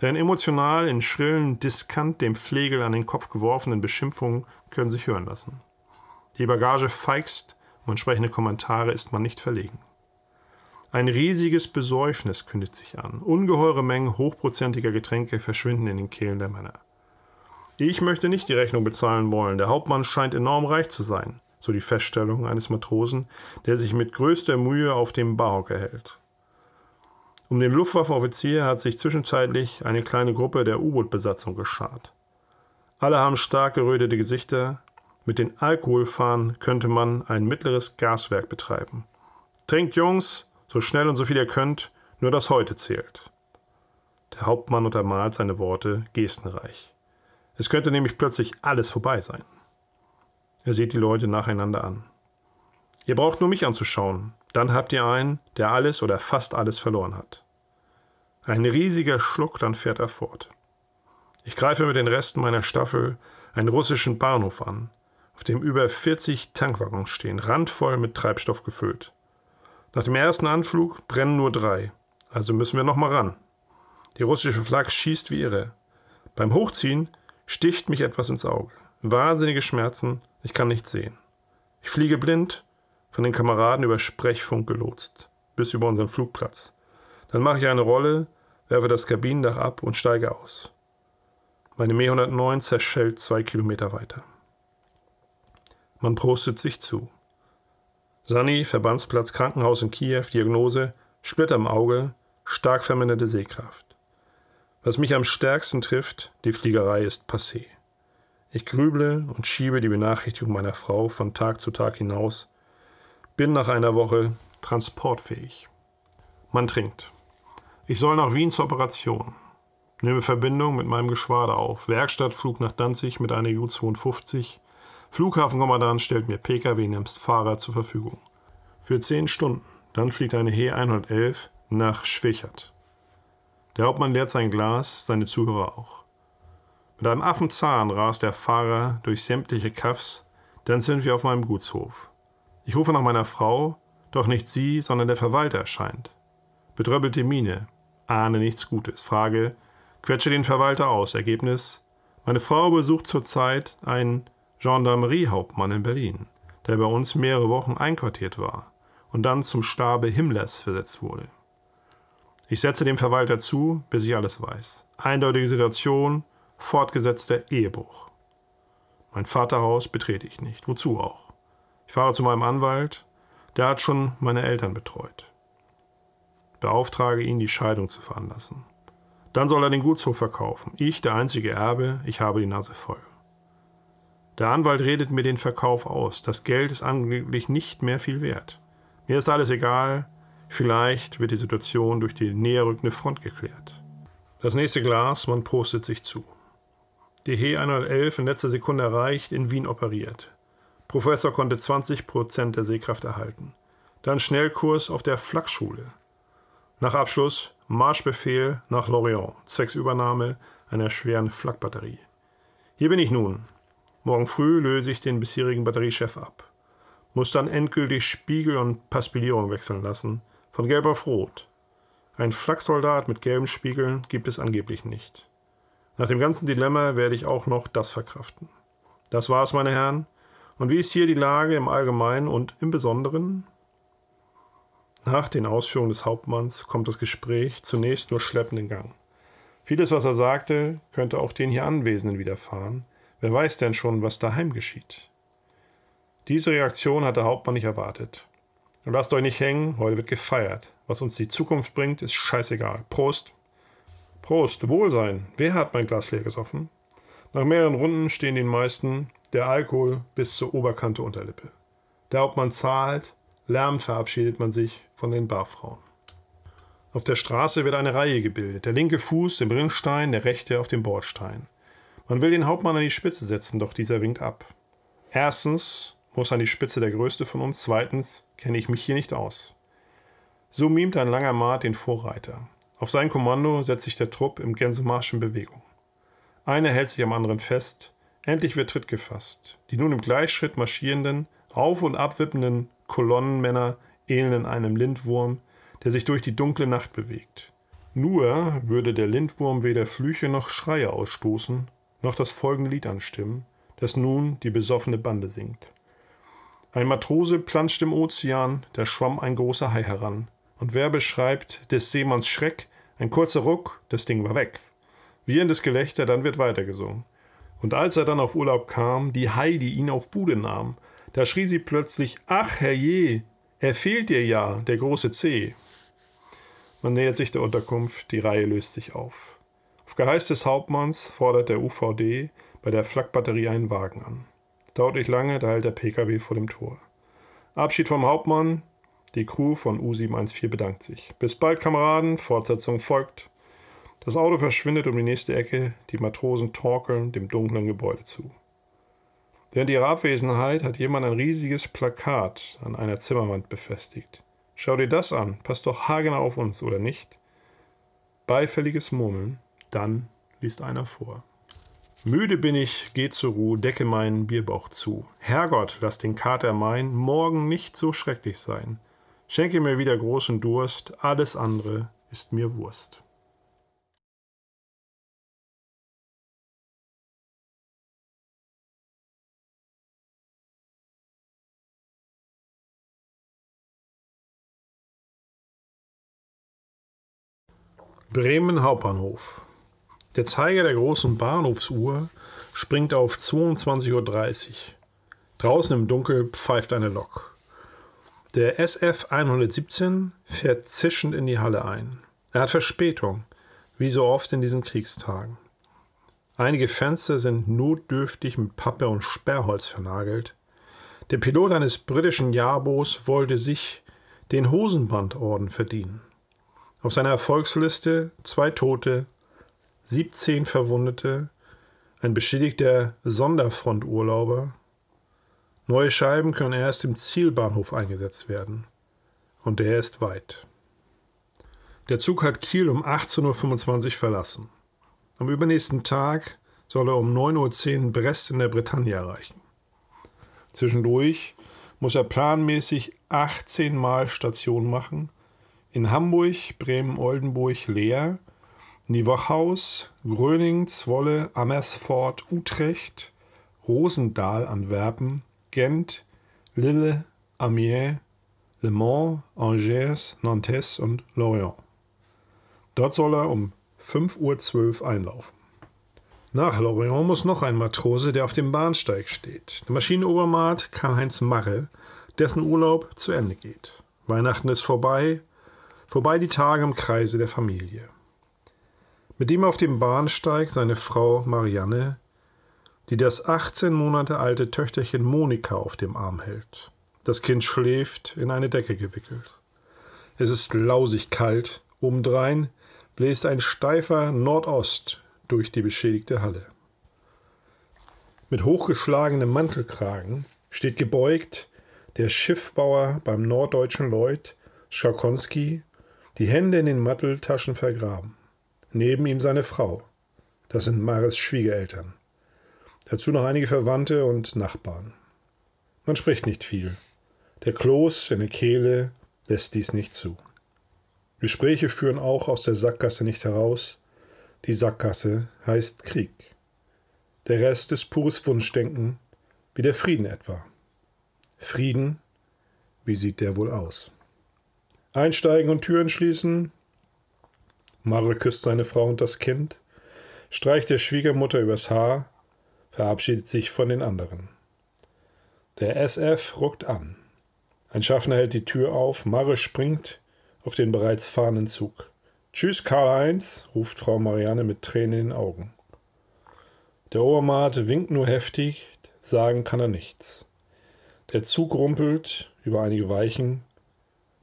Denn emotional in schrillen, diskant dem Flegel an den Kopf geworfenen Beschimpfungen können sich hören lassen. Die Bagage feigst und entsprechende Kommentare ist man nicht verlegen. Ein riesiges Besäufnis kündigt sich an. Ungeheure Mengen hochprozentiger Getränke verschwinden in den Kehlen der Männer. Ich möchte nicht die Rechnung bezahlen wollen. Der Hauptmann scheint enorm reich zu sein, so die Feststellung eines Matrosen, der sich mit größter Mühe auf dem Barhocker hält. Um den Luftwaffenoffizier hat sich zwischenzeitlich eine kleine Gruppe der U-Boot-Besatzung geschart. Alle haben stark gerötete Gesichter. Mit den Alkoholfahnen könnte man ein mittleres Gaswerk betreiben. Trinkt, Jungs, so schnell und so viel ihr könnt, nur das heute zählt. Der Hauptmann untermalt seine Worte gestenreich. Es könnte nämlich plötzlich alles vorbei sein. Er sieht die Leute nacheinander an. Ihr braucht nur mich anzuschauen. Dann habt ihr einen, der alles oder fast alles verloren hat. Ein riesiger Schluck, dann fährt er fort. Ich greife mit den Resten meiner Staffel einen russischen Bahnhof an, auf dem über 40 Tankwaggons stehen, randvoll mit Treibstoff gefüllt. Nach dem ersten Anflug brennen nur drei. Also müssen wir nochmal ran. Die russische Flak schießt wie irre. Beim Hochziehen sticht mich etwas ins Auge. Wahnsinnige Schmerzen, ich kann nichts sehen. Ich fliege blind, von den Kameraden über Sprechfunk gelotst, bis über unseren Flugplatz. Dann mache ich eine Rolle, werfe das Kabinendach ab und steige aus. Meine Me 109 zerschellt zwei Kilometer weiter. Man prostet sich zu. Sani, Verbandsplatz Krankenhaus in Kiew, Diagnose, Splitter im Auge, stark verminderte Sehkraft. Was mich am stärksten trifft, die Fliegerei ist passé. Ich grüble und schiebe die Benachrichtigung meiner Frau von Tag zu Tag hinaus, bin nach einer Woche transportfähig. Man trinkt. Ich soll nach Wien zur Operation. Nehme Verbindung mit meinem Geschwader auf. Werkstattflug nach Danzig mit einer U-52. Flughafenkommandant stellt mir Pkw nebst Fahrer zur Verfügung. Für zehn Stunden. Dann fliegt eine He 111 nach Schwächert. Der Hauptmann leert sein Glas, seine Zuhörer auch. Mit einem Affenzahn rast der Fahrer durch sämtliche Kaffs, dann sind wir auf meinem Gutshof. Ich rufe nach meiner Frau, doch nicht sie, sondern der Verwalter erscheint. Betröppelte Miene, ahne nichts Gutes. Frage, quetsche den Verwalter aus. Ergebnis, meine Frau besucht zurzeit einen Gendarmeriehauptmann in Berlin, der bei uns mehrere Wochen einquartiert war und dann zum Stabe Himmlers versetzt wurde. Ich setze dem Verwalter zu, bis ich alles weiß. Eindeutige Situation, fortgesetzter Ehebruch. Mein Vaterhaus betrete ich nicht. Wozu auch? Ich fahre zu meinem Anwalt, der hat schon meine Eltern betreut. Beauftrage ihn, die Scheidung zu veranlassen. Dann soll er den Gutshof verkaufen. Ich, der einzige Erbe, ich habe die Nase voll. Der Anwalt redet mir den Verkauf aus. Das Geld ist angeblich nicht mehr viel wert. Mir ist alles egal. Vielleicht wird die Situation durch die näher rückende Front geklärt. Das nächste Glas, man postet sich zu. Die He 111 in letzter Sekunde erreicht, in Wien operiert. Professor konnte 20 Prozent der Sehkraft erhalten. Dann Schnellkurs auf der Flakschule. Nach Abschluss Marschbefehl nach Lorient, zwecks Übernahme einer schweren Flakbatterie. Hier bin ich nun. Morgen früh löse ich den bisherigen Batteriechef ab. Muss dann endgültig Spiegel und Paspillierung wechseln lassen, von gelb auf rot. Ein Flaksoldat mit gelben Spiegeln gibt es angeblich nicht. Nach dem ganzen Dilemma werde ich auch noch das verkraften. Das war's, meine Herren. Und wie ist hier die Lage im Allgemeinen und im Besonderen? Nach den Ausführungen des Hauptmanns kommt das Gespräch zunächst nur schleppend in Gang. Vieles, was er sagte, könnte auch den hier Anwesenden widerfahren. Wer weiß denn schon, was daheim geschieht? Diese Reaktion hat der Hauptmann nicht erwartet. Und lasst euch nicht hängen, heute wird gefeiert. Was uns die Zukunft bringt, ist scheißegal. Prost! Prost, Wohlsein. Wer hat mein Glas leer gesoffen? Nach mehreren Runden stehen den meisten der Alkohol bis zur Oberkante Unterlippe. Der Hauptmann zahlt, lärmend verabschiedet man sich von den Barfrauen. Auf der Straße wird eine Reihe gebildet. Der linke Fuß im Rinnstein, der rechte auf dem Bordstein. Man will den Hauptmann an die Spitze setzen, doch dieser winkt ab. Erstens muss an die Spitze der Größte von uns, zweitens kenne ich mich hier nicht aus. So mimt ein langer Maat den Vorreiter. Auf sein Kommando setzt sich der Trupp im Gänsemarsch in Bewegung. Einer hält sich am anderen fest, endlich wird Tritt gefasst. Die nun im Gleichschritt marschierenden, auf- und abwippenden Kolonnenmänner ähneln einem Lindwurm, der sich durch die dunkle Nacht bewegt. Nur würde der Lindwurm weder Flüche noch Schreie ausstoßen, noch das folgende Lied anstimmen, das nun die besoffene Bande singt. Ein Matrose planscht im Ozean, da schwamm ein großer Hai heran. Und wer beschreibt des Seemanns Schreck? Ein kurzer Ruck, das Ding war weg. Wieherndes Gelächter, dann wird weitergesungen. Und als er dann auf Urlaub kam, die Heidi ihn auf Bude nahm, da schrie sie plötzlich: Ach, herrje, er fehlt dir ja, der große C. Man nähert sich der Unterkunft, die Reihe löst sich auf. Geheiß des Hauptmanns fordert der UVD bei der Flakbatterie einen Wagen an. Dauert nicht lange, da hält der PKW vor dem Tor. Abschied vom Hauptmann, die Crew von U714 bedankt sich. Bis bald, Kameraden, Fortsetzung folgt. Das Auto verschwindet um die nächste Ecke, die Matrosen torkeln dem dunklen Gebäude zu. Während ihrer Abwesenheit hat jemand ein riesiges Plakat an einer Zimmerwand befestigt. Schau dir das an, passt doch haargenau auf uns, oder nicht? Beifälliges Murmeln, dann liest einer vor. Müde bin ich, geh zur Ruhe, decke meinen Bierbauch zu. Herrgott, lass den Kater mein morgen nicht so schrecklich sein. Schenke mir wieder großen Durst, alles andere ist mir Wurst. Bremen Hauptbahnhof. Der Zeiger der großen Bahnhofsuhr springt auf 22.30 Uhr. Draußen im Dunkel pfeift eine Lok. Der SF 117 fährt zischend in die Halle ein. Er hat Verspätung, wie so oft in diesen Kriegstagen. Einige Fenster sind notdürftig mit Pappe und Sperrholz vernagelt. Der Pilot eines britischen Jabos wollte sich den Hosenbandorden verdienen. Auf seiner Erfolgsliste zwei Tote, 17 Verwundete, ein beschädigter Sonderfronturlauber. Neue Scheiben können erst im Zielbahnhof eingesetzt werden. Und der ist weit. Der Zug hat Kiel um 18.25 Uhr verlassen. Am übernächsten Tag soll er um 9.10 Uhr Brest in der Bretagne erreichen. Zwischendurch muss er planmäßig 18 Mal Station machen in Hamburg, Bremen, Oldenburg, Leer, Niewachhaus, Gröning, Zwolle, Amersfoort, Utrecht, Rosendahl, Antwerpen, Gent, Lille, Amiens, Le Mans, Angers, Nantes und Lorient. Dort soll er um 5.12 Uhr einlaufen. Nach Lorient muss noch ein Matrose, der auf dem Bahnsteig steht. Der Maschinenobermaat Karl-Heinz Marre, dessen Urlaub zu Ende geht. Weihnachten ist vorbei, vorbei die Tage im Kreise der Familie. Mit ihm auf dem Bahnsteig seine Frau Marianne, die das 18 Monate alte Töchterchen Monika auf dem Arm hält. Das Kind schläft, in eine Decke gewickelt. Es ist lausig kalt, obendrein bläst ein steifer Nordost durch die beschädigte Halle. Mit hochgeschlagenem Mantelkragen steht gebeugt der Schiffbauer beim norddeutschen Lloyd Schakowski die Hände in den Manteltaschen vergraben. Neben ihm seine Frau. Das sind Mares Schwiegereltern. Dazu noch einige Verwandte und Nachbarn. Man spricht nicht viel. Der Kloß in der Kehle lässt dies nicht zu. Gespräche führen auch aus der Sackgasse nicht heraus. Die Sackgasse heißt Krieg. Der Rest ist pures Wunschdenken, wie der Frieden etwa. Frieden, wie sieht der wohl aus? Einsteigen und Türen schließen. Marre küsst seine Frau und das Kind, streicht der Schwiegermutter übers Haar, verabschiedet sich von den anderen. Der SF ruckt an. Ein Schaffner hält die Tür auf, Marre springt auf den bereits fahrenden Zug. Tschüss, Karl-Heinz, ruft Frau Marianne mit Tränen in den Augen. Der Obermaat winkt nur heftig, sagen kann er nichts. Der Zug rumpelt über einige Weichen,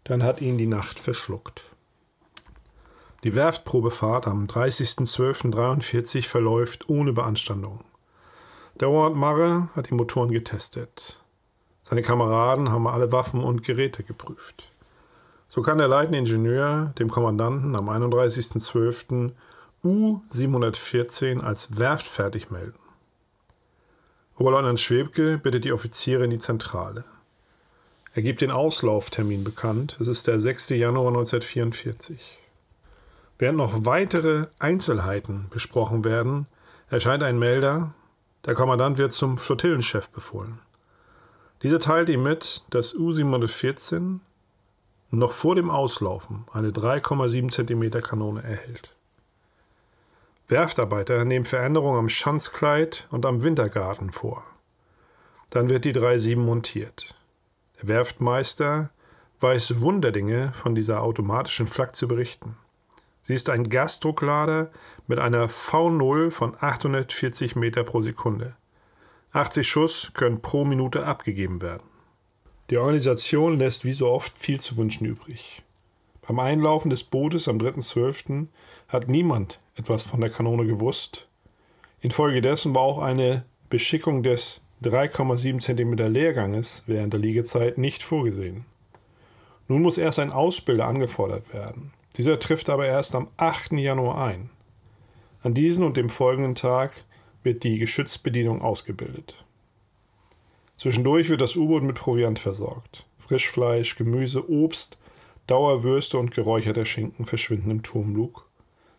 dann hat ihn die Nacht verschluckt. Die Werftprobefahrt am 30.12.43 verläuft ohne Beanstandung. Der Ort Marre hat die Motoren getestet. Seine Kameraden haben alle Waffen und Geräte geprüft. So kann der leitende Ingenieur dem Kommandanten am 31.12. U-714 als werftfertig melden. Oberleutnant Schwebke bittet die Offiziere in die Zentrale. Er gibt den Auslauftermin bekannt. Es ist der 6. Januar 1944. Während noch weitere Einzelheiten besprochen werden, erscheint ein Melder. Der Kommandant wird zum Flottillenchef befohlen. Dieser teilt ihm mit, dass U-714 noch vor dem Auslaufen eine 3,7 cm Kanone erhält. Werftarbeiter nehmen Veränderungen am Schanzkleid und am Wintergarten vor. Dann wird die 3,7 montiert. Der Werftmeister weiß Wunderdinge von dieser automatischen Flak zu berichten. Sie ist ein Gasdrucklader mit einer V0 von 840 Meter pro Sekunde. 80 Schuss können pro Minute abgegeben werden. Die Organisation lässt wie so oft viel zu wünschen übrig. Beim Einlaufen des Bootes am 3.12. hat niemand etwas von der Kanone gewusst. Infolgedessen war auch eine Beschickung des 3,7 cm Leerganges während der Liegezeit nicht vorgesehen. Nun muss erst ein Ausbilder angefordert werden. Dieser trifft aber erst am 8. Januar ein. An diesem und dem folgenden Tag wird die Geschützbedienung ausgebildet. Zwischendurch wird das U-Boot mit Proviant versorgt. Frischfleisch, Gemüse, Obst, Dauerwürste und geräucherter Schinken verschwinden im Turmlug.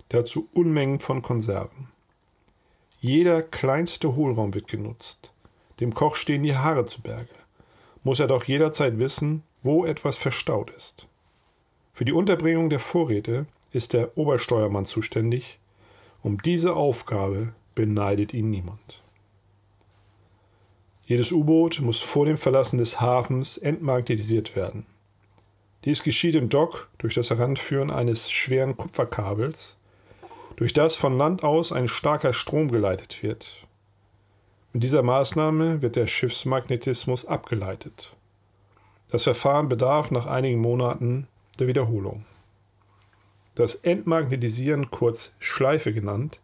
Dazu Unmengen von Konserven. Jeder kleinste Hohlraum wird genutzt. Dem Koch stehen die Haare zu Berge. Muss er doch jederzeit wissen, wo etwas verstaut ist. Für die Unterbringung der Vorräte ist der Obersteuermann zuständig. Um diese Aufgabe beneidet ihn niemand. Jedes U-Boot muss vor dem Verlassen des Hafens entmagnetisiert werden. Dies geschieht im Dock durch das Heranführen eines schweren Kupferkabels, durch das von Land aus ein starker Strom geleitet wird. Mit dieser Maßnahme wird der Schiffsmagnetismus abgeleitet. Das Verfahren bedarf nach einigen Monaten der Wiederholung. Das Entmagnetisieren, kurz Schleife genannt,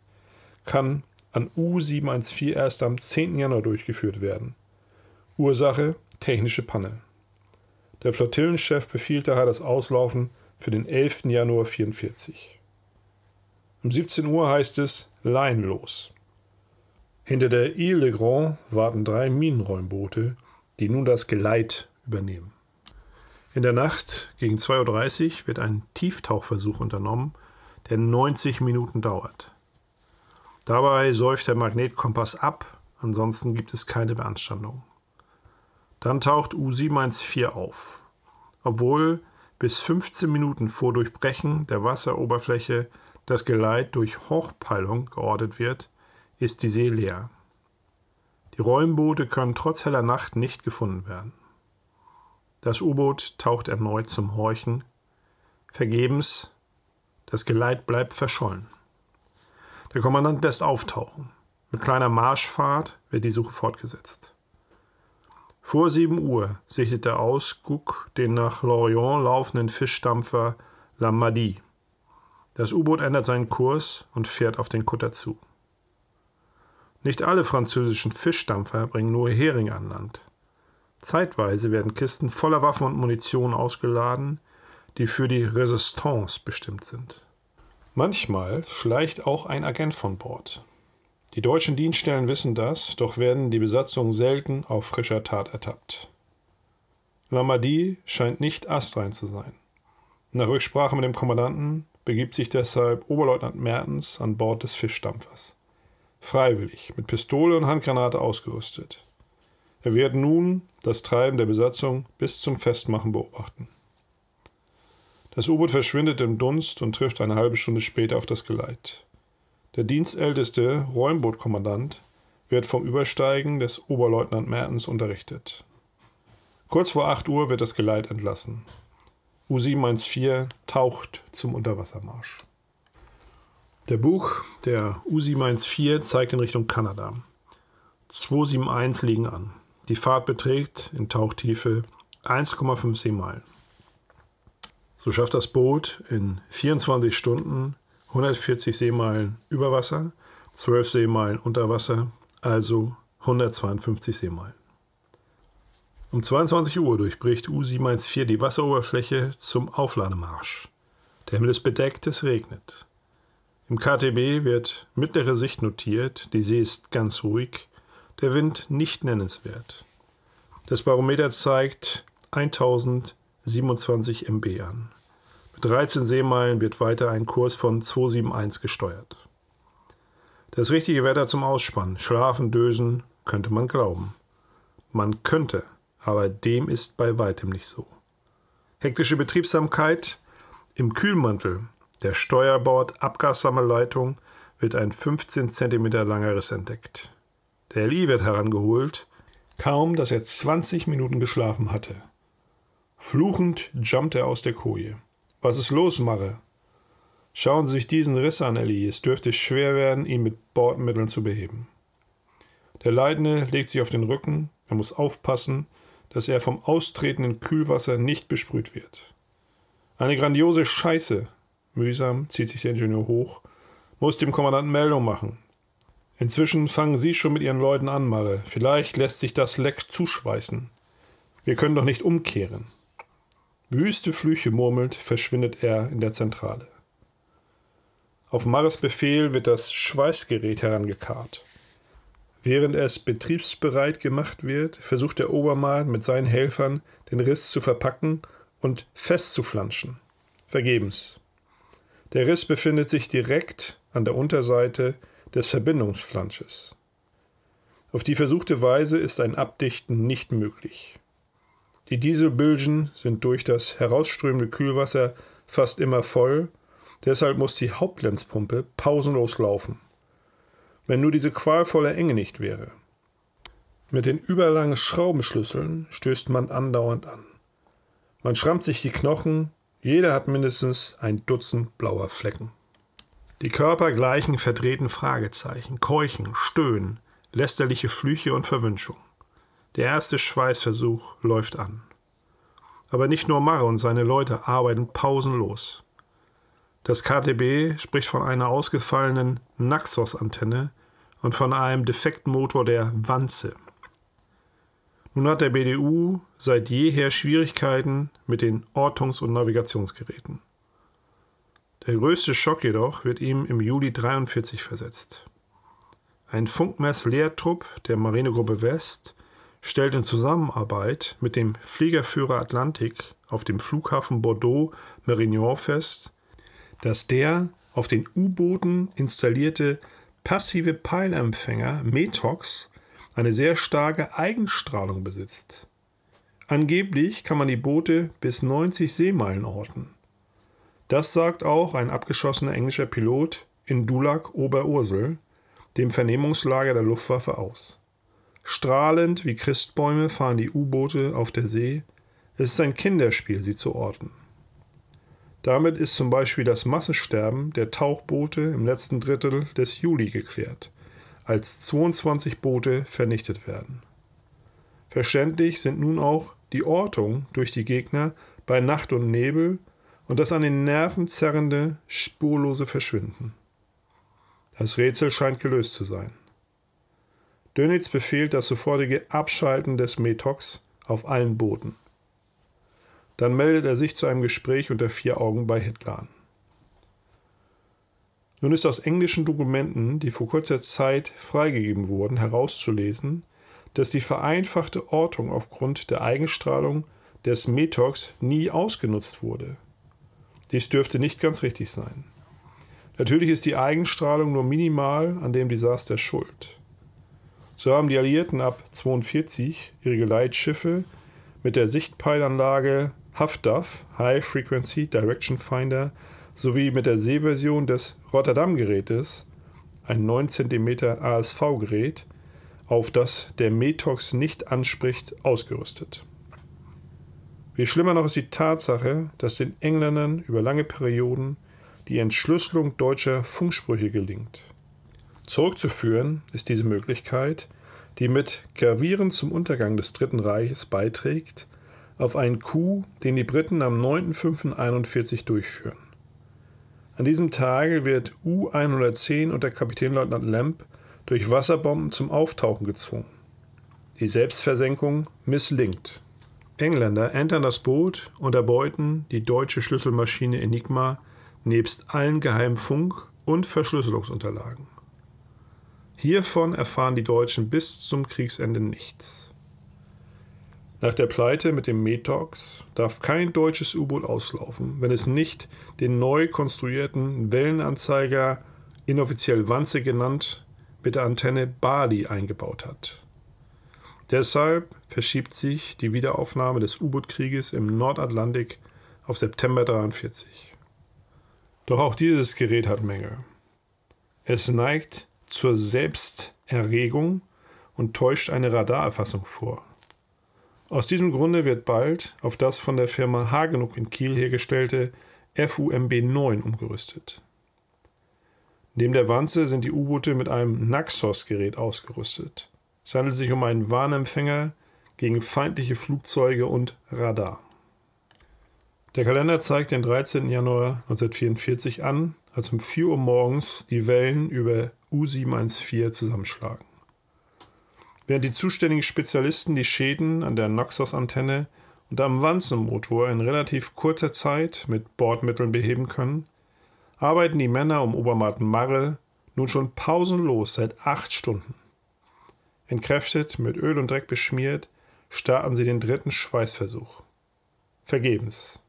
kann an U714 erst am 10. Januar durchgeführt werden. Ursache technische Panne. Der Flottillenchef befiehlt daher das Auslaufen für den 11. Januar 44. Um 17 Uhr heißt es Lein los. Hinter der Ile de Grand warten drei Minenräumboote, die nun das Geleit übernehmen. In der Nacht gegen 2.30 Uhr wird ein Tieftauchversuch unternommen, der 90 Minuten dauert. Dabei säuft der Magnetkompass ab, ansonsten gibt es keine Beanstandung. Dann taucht U714 auf. Obwohl bis 15 Minuten vor Durchbrechen der Wasseroberfläche das Geleit durch Hochpeilung geordnet wird, ist die See leer. Die Räumboote können trotz heller Nacht nicht gefunden werden. Das U-Boot taucht erneut zum Horchen. Vergebens, das Geleit bleibt verschollen. Der Kommandant lässt auftauchen. Mit kleiner Marschfahrt wird die Suche fortgesetzt. Vor 7 Uhr sichtet der Ausguck den nach Lorient laufenden Fischdampfer La Madie. Das U-Boot ändert seinen Kurs und fährt auf den Kutter zu. Nicht alle französischen Fischdampfer bringen nur Heringe an Land. Zeitweise werden Kisten voller Waffen und Munition ausgeladen, die für die Resistance bestimmt sind. Manchmal schleicht auch ein Agent von Bord. Die deutschen Dienststellen wissen das, doch werden die Besatzungen selten auf frischer Tat ertappt. Lamadi scheint nicht astrein zu sein. Nach Rücksprache mit dem Kommandanten begibt sich deshalb Oberleutnant Mertens an Bord des Fischdampfers. Freiwillig, mit Pistole und Handgranate ausgerüstet. Er wird nun das Treiben der Besatzung bis zum Festmachen beobachten. Das U-Boot verschwindet im Dunst und trifft eine halbe Stunde später auf das Geleit. Der dienstälteste Räumbootkommandant wird vom Übersteigen des Oberleutnant Mertens unterrichtet. Kurz vor 8 Uhr wird das Geleit entlassen. U-714 taucht zum Unterwassermarsch. Der Bug der U-714 zeigt in Richtung Kanada. 271 liegen an. Die Fahrt beträgt in Tauchtiefe 1,5 Seemeilen. So schafft das Boot in 24 Stunden 140 Seemeilen über Wasser, 12 Seemeilen unter Wasser, also 152 Seemeilen. Um 22 Uhr durchbricht U-714 die Wasseroberfläche zum Auflademarsch. Der Himmel ist bedeckt, es regnet. Im KTB wird mittlere Sicht notiert, die See ist ganz ruhig, der Wind nicht nennenswert. Das Barometer zeigt 1000 27 MB an. Mit 13 Seemeilen wird weiter ein Kurs von 271 gesteuert. Das richtige Wetter zum Ausspannen, schlafen, dösen, könnte man glauben. Man könnte, aber dem ist bei weitem nicht so. Hektische Betriebsamkeit im Kühlmantel der Steuerbord-Abgassammelleitung wird ein 15 cm langer Riss entdeckt. Der LI wird herangeholt, kaum dass er 20 Minuten geschlafen hatte. Fluchend jumpt er aus der Koje. Was ist los, Marre? Schauen Sie sich diesen Riss an, Ellie. Es dürfte schwer werden, ihn mit Bordmitteln zu beheben. Der Leidende legt sich auf den Rücken. Er muss aufpassen, dass er vom austretenden Kühlwasser nicht besprüht wird. Eine grandiose Scheiße. Mühsam zieht sich der Ingenieur hoch, muss dem Kommandanten Meldung machen. Inzwischen fangen Sie schon mit Ihren Leuten an, Marre. Vielleicht lässt sich das Leck zuschweißen. Wir können doch nicht umkehren. Wüste Flüche murmelt, verschwindet er in der Zentrale. Auf Mares Befehl wird das Schweißgerät herangekarrt. Während es betriebsbereit gemacht wird, versucht der Obermaat mit seinen Helfern, den Riss zu verpacken und festzuflanschen. Vergebens. Der Riss befindet sich direkt an der Unterseite des Verbindungsflansches. Auf die versuchte Weise ist ein Abdichten nicht möglich. Die Dieselbilgen sind durch das herausströmende Kühlwasser fast immer voll, deshalb muss die Hauptlenzpumpe pausenlos laufen wenn nur diese qualvolle Enge nicht wäre. Mit den überlangen Schraubenschlüsseln stößt man andauernd an. Man schrammt sich die Knochen, jeder hat mindestens ein Dutzend blauer Flecken. Die Körper gleichen verdrehten Fragezeichen, Keuchen, Stöhnen, lästerliche Flüche und Verwünschung. Der erste Schweißversuch läuft an. Aber nicht nur Marre und seine Leute arbeiten pausenlos. Das KTB spricht von einer ausgefallenen Naxos-Antenne und von einem defekten Motor der Wanze. Nun hat der BDU seit jeher Schwierigkeiten mit den Ortungs- und Navigationsgeräten. Der größte Schock jedoch wird ihm im Juli 43 versetzt. Ein Funkmess-Lehrtrupp der Marinegruppe West stellt in Zusammenarbeit mit dem Fliegerführer Atlantik auf dem Flughafen Bordeaux-Merignan fest, dass der auf den U-Booten installierte passive Peilempfänger METOX eine sehr starke Eigenstrahlung besitzt. Angeblich kann man die Boote bis 90 Seemeilen orten. Das sagt auch ein abgeschossener englischer Pilot in Dulac Oberursel, dem Vernehmungslager der Luftwaffe, aus. Strahlend wie Christbäume fahren die U-Boote auf der See. Es ist ein Kinderspiel, sie zu orten. Damit ist zum Beispiel das Massensterben der Tauchboote im letzten Drittel des Juli geklärt, als 22 Boote vernichtet werden. Verständlich sind nun auch die Ortung durch die Gegner bei Nacht und Nebel und das an den Nerven zerrende, spurlose Verschwinden. Das Rätsel scheint gelöst zu sein. Dönitz befiehlt das sofortige Abschalten des Metox auf allen Booten. Dann meldet er sich zu einem Gespräch unter vier Augen bei Hitler an. Nun ist aus englischen Dokumenten, die vor kurzer Zeit freigegeben wurden, herauszulesen, dass die vereinfachte Ortung aufgrund der Eigenstrahlung des Metox nie ausgenutzt wurde. Dies dürfte nicht ganz richtig sein. Natürlich ist die Eigenstrahlung nur minimal an dem Desaster schuld. So haben die Alliierten ab 1942 ihre Geleitschiffe mit der Sichtpeilanlage HFDAF, High Frequency Direction Finder, sowie mit der Seeversion des Rotterdam-Gerätes, ein 9 cm ASV-Gerät, auf das der Metox nicht anspricht, ausgerüstet. Wie schlimmer noch ist die Tatsache, dass den Engländern über lange Perioden die Entschlüsselung deutscher Funksprüche gelingt. Zurückzuführen ist diese Möglichkeit, die mit gravierend zum Untergang des Dritten Reiches beiträgt, auf einen Coup, den die Briten am 9.5.41 durchführen. An diesem Tage wird U-110 unter Kapitänleutnant Lamb durch Wasserbomben zum Auftauchen gezwungen. Die Selbstversenkung misslingt. Engländer entern das Boot und erbeuten die deutsche Schlüsselmaschine Enigma nebst allen geheimen Funk- und Verschlüsselungsunterlagen. Hiervon erfahren die Deutschen bis zum Kriegsende nichts. Nach der Pleite mit dem Metox darf kein deutsches U-Boot auslaufen, wenn es nicht den neu konstruierten Wellenanzeiger, inoffiziell Wanze genannt, mit der Antenne Bali eingebaut hat. Deshalb verschiebt sich die Wiederaufnahme des U-Boot-Krieges im Nordatlantik auf September 1943. Doch auch dieses Gerät hat Mängel. Es neigt zur Selbsterregung und täuscht eine Radarerfassung vor. Aus diesem Grunde wird bald auf das von der Firma Hagenuk in Kiel hergestellte FUMB 9 umgerüstet. Neben der Wanze sind die U-Boote mit einem Naxos-Gerät ausgerüstet. Es handelt sich um einen Warnempfänger gegen feindliche Flugzeuge und Radar. Der Kalender zeigt den 13. Januar 1944 an, als um 4 Uhr morgens die Wellen über U714 zusammenschlagen. Während die zuständigen Spezialisten die Schäden an der Noxos-Antenne und am Wanzenmotor in relativ kurzer Zeit mit Bordmitteln beheben können, arbeiten die Männer um Obermarten Marre nun schon pausenlos seit acht Stunden. Entkräftet, mit Öl und Dreck beschmiert, starten sie den dritten Schweißversuch. Vergebens.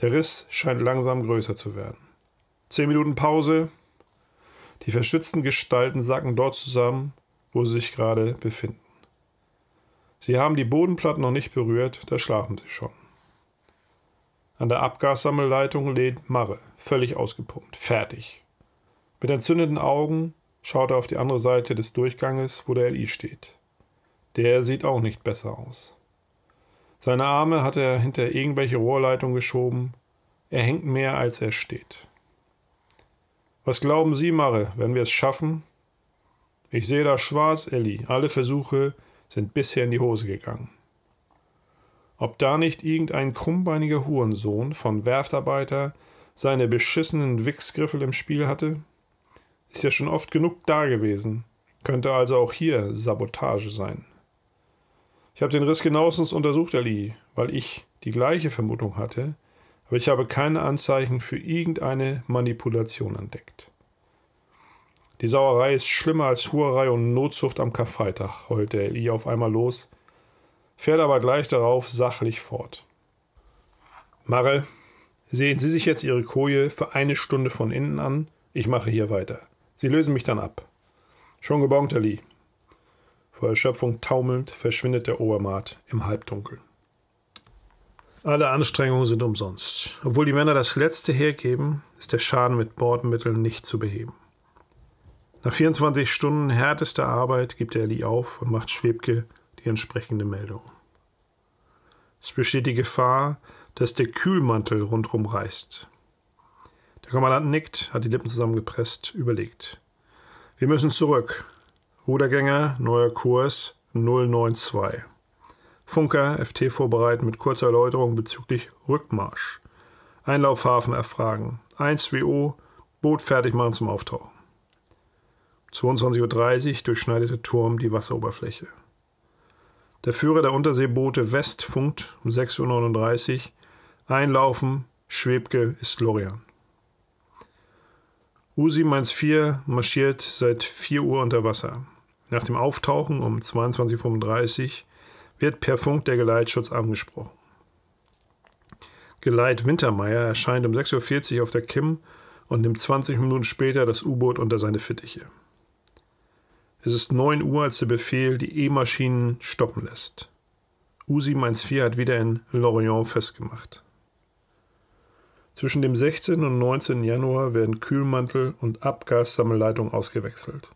Der Riss scheint langsam größer zu werden. Zehn Minuten Pause. Die verschwitzten Gestalten sacken dort zusammen, wo sie sich gerade befinden. Sie haben die Bodenplatten noch nicht berührt, da schlafen sie schon. An der Abgassammelleitung lehnt Marre, völlig ausgepumpt, fertig. Mit entzündeten Augen schaut er auf die andere Seite des Durchganges, wo der LI steht. Der sieht auch nicht besser aus. Seine Arme hat er hinter irgendwelche Rohrleitung geschoben. Er hängt mehr, als er steht. Was glauben Sie, Marre, werden wir es schaffen? Ich sehe da schwarz, Elli. Alle Versuche sind bisher in die Hose gegangen. Ob da nicht irgendein krummbeiniger Hurensohn von Werftarbeiter seine beschissenen Wichsgriffel im Spiel hatte? Ist ja schon oft genug da gewesen. Könnte also auch hier Sabotage sein. Ich habe den Riss genauestens untersucht, Ali, weil ich die gleiche Vermutung hatte, aber ich habe keine Anzeichen für irgendeine Manipulation entdeckt. Die Sauerei ist schlimmer als Hurerei und Notzucht am Karfreitag, heulte Eli auf einmal los, fährt aber gleich darauf sachlich fort. Marre, sehen Sie sich jetzt Ihre Koje für eine Stunde von innen an, ich mache hier weiter. Sie lösen mich dann ab. Schon gebongt, Ali. Vor Erschöpfung taumelnd verschwindet der Obermaat im Halbdunkel. Alle Anstrengungen sind umsonst. Obwohl die Männer das Letzte hergeben, ist der Schaden mit Bordmitteln nicht zu beheben. Nach 24 Stunden härtester Arbeit gibt der Lee auf und macht Schwebke die entsprechende Meldung. Es besteht die Gefahr, dass der Kühlmantel rundherum reißt. Der Kommandant nickt, hat die Lippen zusammengepresst, überlegt. Wir müssen zurück. Rudergänger, neuer Kurs 092. Funker, FT vorbereiten mit kurzer Erläuterung bezüglich Rückmarsch. Einlaufhafen erfragen. 1WO, Boot fertig machen zum Auftauchen. 22.30 Uhr durchschneidet der Turm die Wasseroberfläche. Der Führer der Unterseeboote West funkt um 6.39 Uhr. Einlaufen, Schwebke ist Lorian. U-714 marschiert seit 4 Uhr unter Wasser. Nach dem Auftauchen um 22.35 Uhr wird per Funk der Geleitschutz angesprochen. Geleit Wintermeyer erscheint um 6.40 Uhr auf der Kim und nimmt 20 Minuten später das U-Boot unter seine Fittiche. Es ist 9 Uhr, als der Befehl die E-Maschinen stoppen lässt. U-714 hat wieder in Lorient festgemacht. Zwischen dem 16. und 19. Januar werden Kühlmantel und Abgassammelleitung ausgewechselt.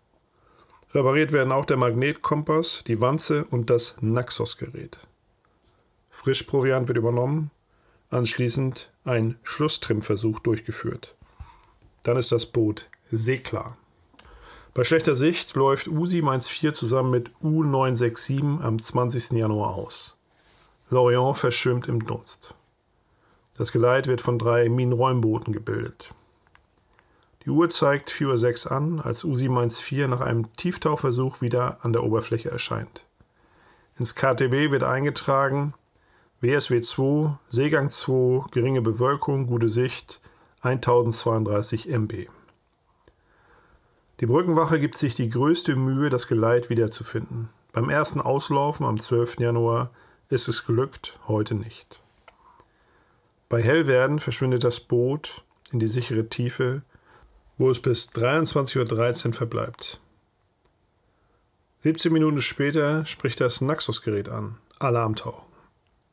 Repariert werden auch der Magnetkompass, die Wanze und das Naxos-Gerät. Frischproviant wird übernommen, anschließend ein Schlusstrimmversuch durchgeführt. Dann ist das Boot seeklar. Bei schlechter Sicht läuft U714 zusammen mit U967 am 20. Januar aus. Lorient verschwimmt im Dunst. Das Geleit wird von drei Minenräumbooten gebildet. Die Uhr zeigt 4.06 Uhr an, als U714 nach einem Tieftauchversuch wieder an der Oberfläche erscheint. Ins KTB wird eingetragen WSW 2, Seegang 2, geringe Bewölkung, gute Sicht, 1032 MB. Die Brückenwache gibt sich die größte Mühe, das Geleit wiederzufinden. Beim ersten Auslaufen am 12. Januar ist es glückt, heute nicht. Bei Hellwerden verschwindet das Boot in die sichere Tiefe wo es bis 23.13 Uhr verbleibt. 17 Minuten später spricht das Naxos-Gerät an. Alarmtauchen.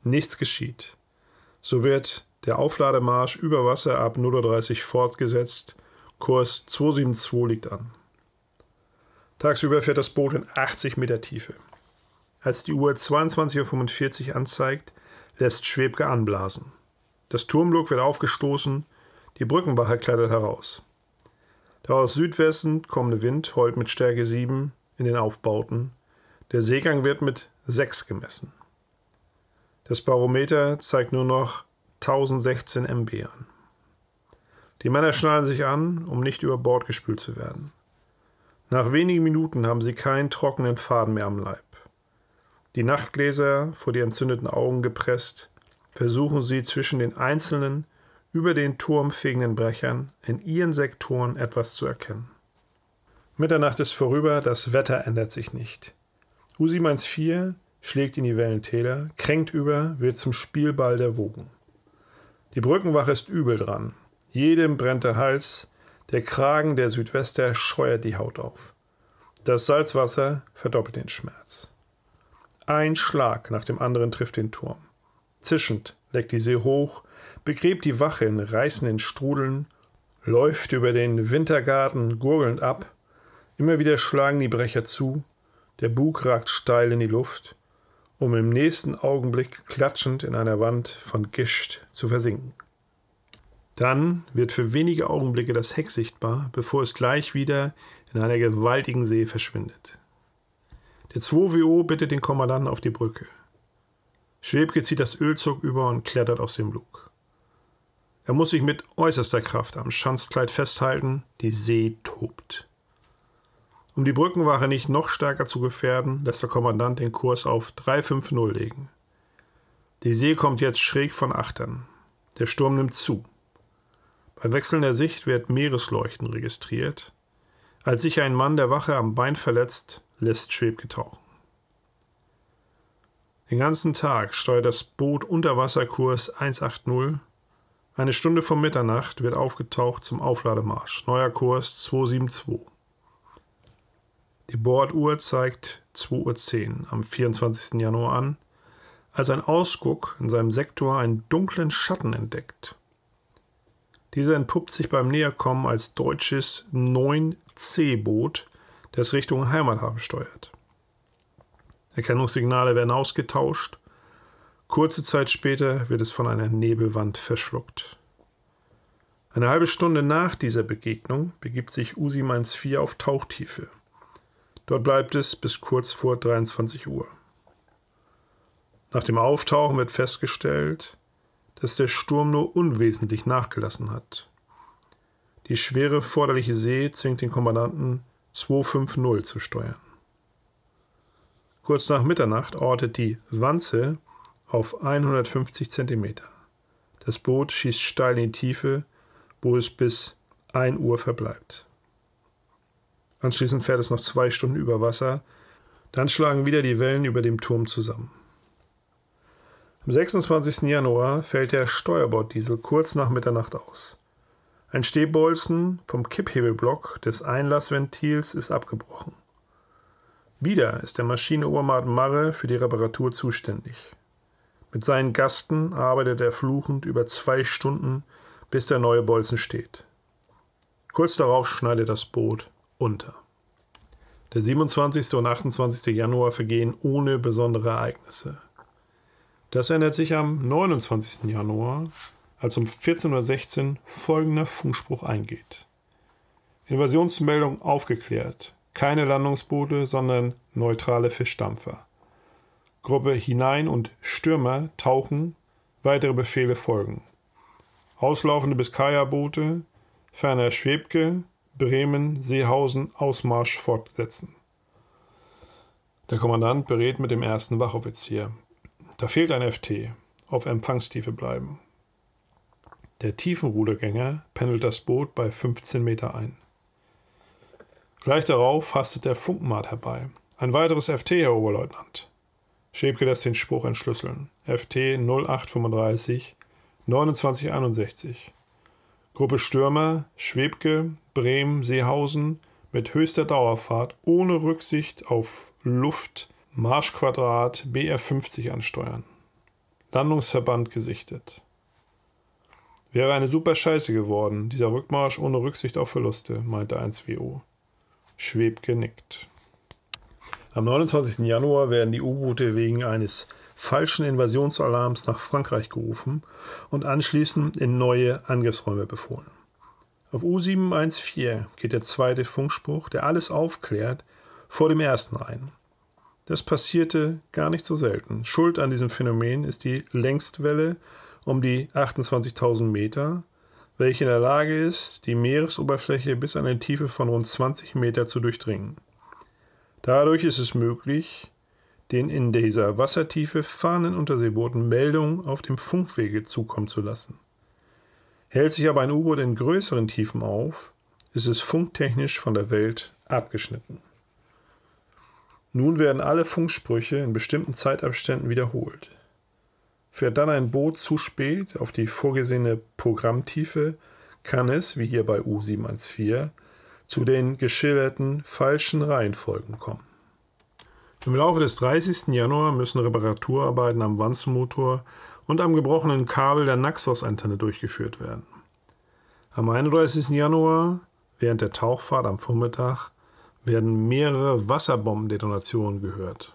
Nichts geschieht. So wird der Auflademarsch über Wasser ab 0.30 Uhr fortgesetzt. Kurs 272 liegt an. Tagsüber fährt das Boot in 80 Meter Tiefe. Als die Uhr 22.45 Uhr anzeigt, lässt Schwebke anblasen. Das Turmlok wird aufgestoßen, die Brückenwache klettert heraus. Der aus Südwesten kommende Wind heult mit Stärke 7 in den Aufbauten. Der Seegang wird mit 6 gemessen. Das Barometer zeigt nur noch 1016 MB an. Die Männer schnallen sich an, um nicht über Bord gespült zu werden. Nach wenigen Minuten haben sie keinen trockenen Faden mehr am Leib. Die Nachtgläser vor die entzündeten Augen gepresst, versuchen sie zwischen den einzelnen über den turmfegenden Brechern in ihren Sektoren etwas zu erkennen. Mitternacht ist vorüber, das Wetter ändert sich nicht. U714 schlägt in die Wellentäler, kränkt über, wird zum Spielball der Wogen. Die Brückenwache ist übel dran. Jedem brennt der Hals, der Kragen der Südwester scheuert die Haut auf. Das Salzwasser verdoppelt den Schmerz. Ein Schlag nach dem anderen trifft den Turm. Zischend leckt die See hoch, begräbt die Wache in reißenden Strudeln, läuft über den Wintergarten gurgelnd ab. Immer wieder schlagen die Brecher zu, der Bug ragt steil in die Luft, um im nächsten Augenblick klatschend in einer Wand von Gischt zu versinken. Dann wird für wenige Augenblicke das Heck sichtbar, bevor es gleich wieder in einer gewaltigen See verschwindet. Der 2WO bittet den Kommandanten auf die Brücke. Schwebke zieht das Ölzug über und klettert aus dem Lug. Er muss sich mit äußerster Kraft am Schanzkleid festhalten, die See tobt. Um die Brückenwache nicht noch stärker zu gefährden, lässt der Kommandant den Kurs auf 350 legen. Die See kommt jetzt schräg von Achtern. Der Sturm nimmt zu. Bei wechselnder Sicht wird Meeresleuchten registriert. Als sich ein Mann der Wache am Bein verletzt, lässt Schwebke tauchen. Den ganzen Tag steuert das Boot Unterwasserkurs 180. Eine Stunde vor Mitternacht wird aufgetaucht zum Auflademarsch. Neuer Kurs 272. Die Borduhr zeigt 2.10 Uhr am 24. Januar an, als ein Ausguck in seinem Sektor einen dunklen Schatten entdeckt. Dieser entpuppt sich beim Näherkommen als deutsches 9C-Boot, das Richtung Heimathafen steuert. Erkennungssignale werden ausgetauscht. Kurze Zeit später wird es von einer Nebelwand verschluckt. Eine halbe Stunde nach dieser Begegnung begibt sich Usi 4 auf Tauchtiefe. Dort bleibt es bis kurz vor 23 Uhr. Nach dem Auftauchen wird festgestellt, dass der Sturm nur unwesentlich nachgelassen hat. Die schwere forderliche See zwingt den Kommandanten 250 zu steuern. Kurz nach Mitternacht ortet die Wanze auf 150 cm. Das Boot schießt steil in die Tiefe, wo es bis 1 Uhr verbleibt. Anschließend fährt es noch zwei Stunden über Wasser. Dann schlagen wieder die Wellen über dem Turm zusammen. Am 26. Januar fällt der Steuerborddiesel kurz nach Mitternacht aus. Ein Stehbolzen vom Kipphebelblock des Einlassventils ist abgebrochen. Wieder ist der Maschineobermaat Marre für die Reparatur zuständig. Mit seinen Gasten arbeitet er fluchend über zwei Stunden, bis der neue Bolzen steht. Kurz darauf schneidet das Boot unter. Der 27. und 28. Januar vergehen ohne besondere Ereignisse. Das ändert sich am 29. Januar, als um 14.16 Uhr folgender Funkspruch eingeht. Invasionsmeldung aufgeklärt. Keine Landungsboote, sondern neutrale Fischdampfer. Gruppe hinein und Stürmer tauchen, weitere Befehle folgen. Auslaufende Biskaya-Boote, ferner Schwebke, Bremen, Seehausen, Ausmarsch fortsetzen. Der Kommandant berät mit dem ersten Wachoffizier. Da fehlt ein FT. Auf Empfangstiefe bleiben. Der Tiefenrudergänger pendelt das Boot bei 15 Meter ein. Gleich darauf hastet der Funkmat herbei. Ein weiteres FT, Herr Oberleutnant. Schäbke lässt den Spruch entschlüsseln. FT 0835 2961. Gruppe Stürmer, Schwebke, Bremen, Seehausen mit höchster Dauerfahrt ohne Rücksicht auf Luft, Marschquadrat BR50 ansteuern. Landungsverband gesichtet. Wäre eine super Scheiße geworden, dieser Rückmarsch ohne Rücksicht auf Verluste, meinte 1WO. Schwebke nickt. Am 29. Januar werden die U-Boote wegen eines falschen Invasionsalarms nach Frankreich gerufen und anschließend in neue Angriffsräume befohlen. Auf U714 geht der zweite Funkspruch, der alles aufklärt, vor dem ersten ein. Das passierte gar nicht so selten. Schuld an diesem Phänomen ist die Längstwelle um die 28.000 Meter, welche in der Lage ist, die Meeresoberfläche bis an eine Tiefe von rund 20 Meter zu durchdringen. Dadurch ist es möglich, den in dieser Wassertiefe fahrenden Unterseebooten Meldungen auf dem Funkwege zukommen zu lassen. Hält sich aber ein U-Boot in größeren Tiefen auf, ist es funktechnisch von der Welt abgeschnitten. Nun werden alle Funksprüche in bestimmten Zeitabständen wiederholt. Fährt dann ein Boot zu spät auf die vorgesehene Programmtiefe, kann es, wie hier bei U714, zu den geschilderten falschen Reihenfolgen kommen. Im Laufe des 30. Januar müssen Reparaturarbeiten am Wanzenmotor und am gebrochenen Kabel der Naxos-Antenne durchgeführt werden. Am 31. Januar, während der Tauchfahrt am Vormittag, werden mehrere Wasserbombendetonationen gehört.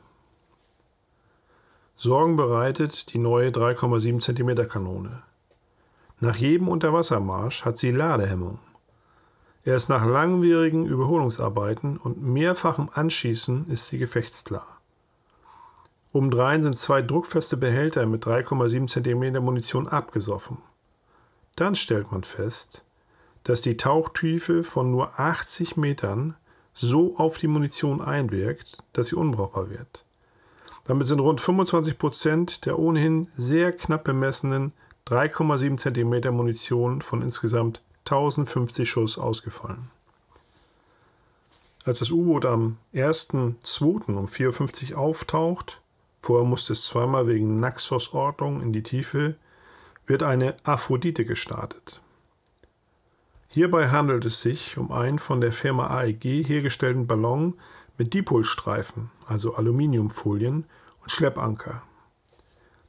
Sorgen bereitet die neue 3,7 cm Kanone. Nach jedem Unterwassermarsch hat sie Ladehemmung. Erst nach langwierigen Überholungsarbeiten und mehrfachem Anschießen ist sie gefechtsklar. Obendrein sind zwei druckfeste Behälter mit 3,7 cm Munition abgesoffen. Dann stellt man fest, dass die Tauchtiefe von nur 80 Metern so auf die Munition einwirkt, dass sie unbrauchbar wird. Damit sind rund 25 Prozent der ohnehin sehr knapp bemessenen 3,7 cm Munition von insgesamt 1050 Schuss ausgefallen. Als das U-Boot am 1.2. um 4.50 Uhr auftaucht, vorher musste es zweimal wegen Naxos-Ordnung in die Tiefe, wird eine Aphrodite gestartet. Hierbei handelt es sich um einen von der Firma AEG hergestellten Ballon mit Dipolstreifen, also Aluminiumfolien Schleppanker.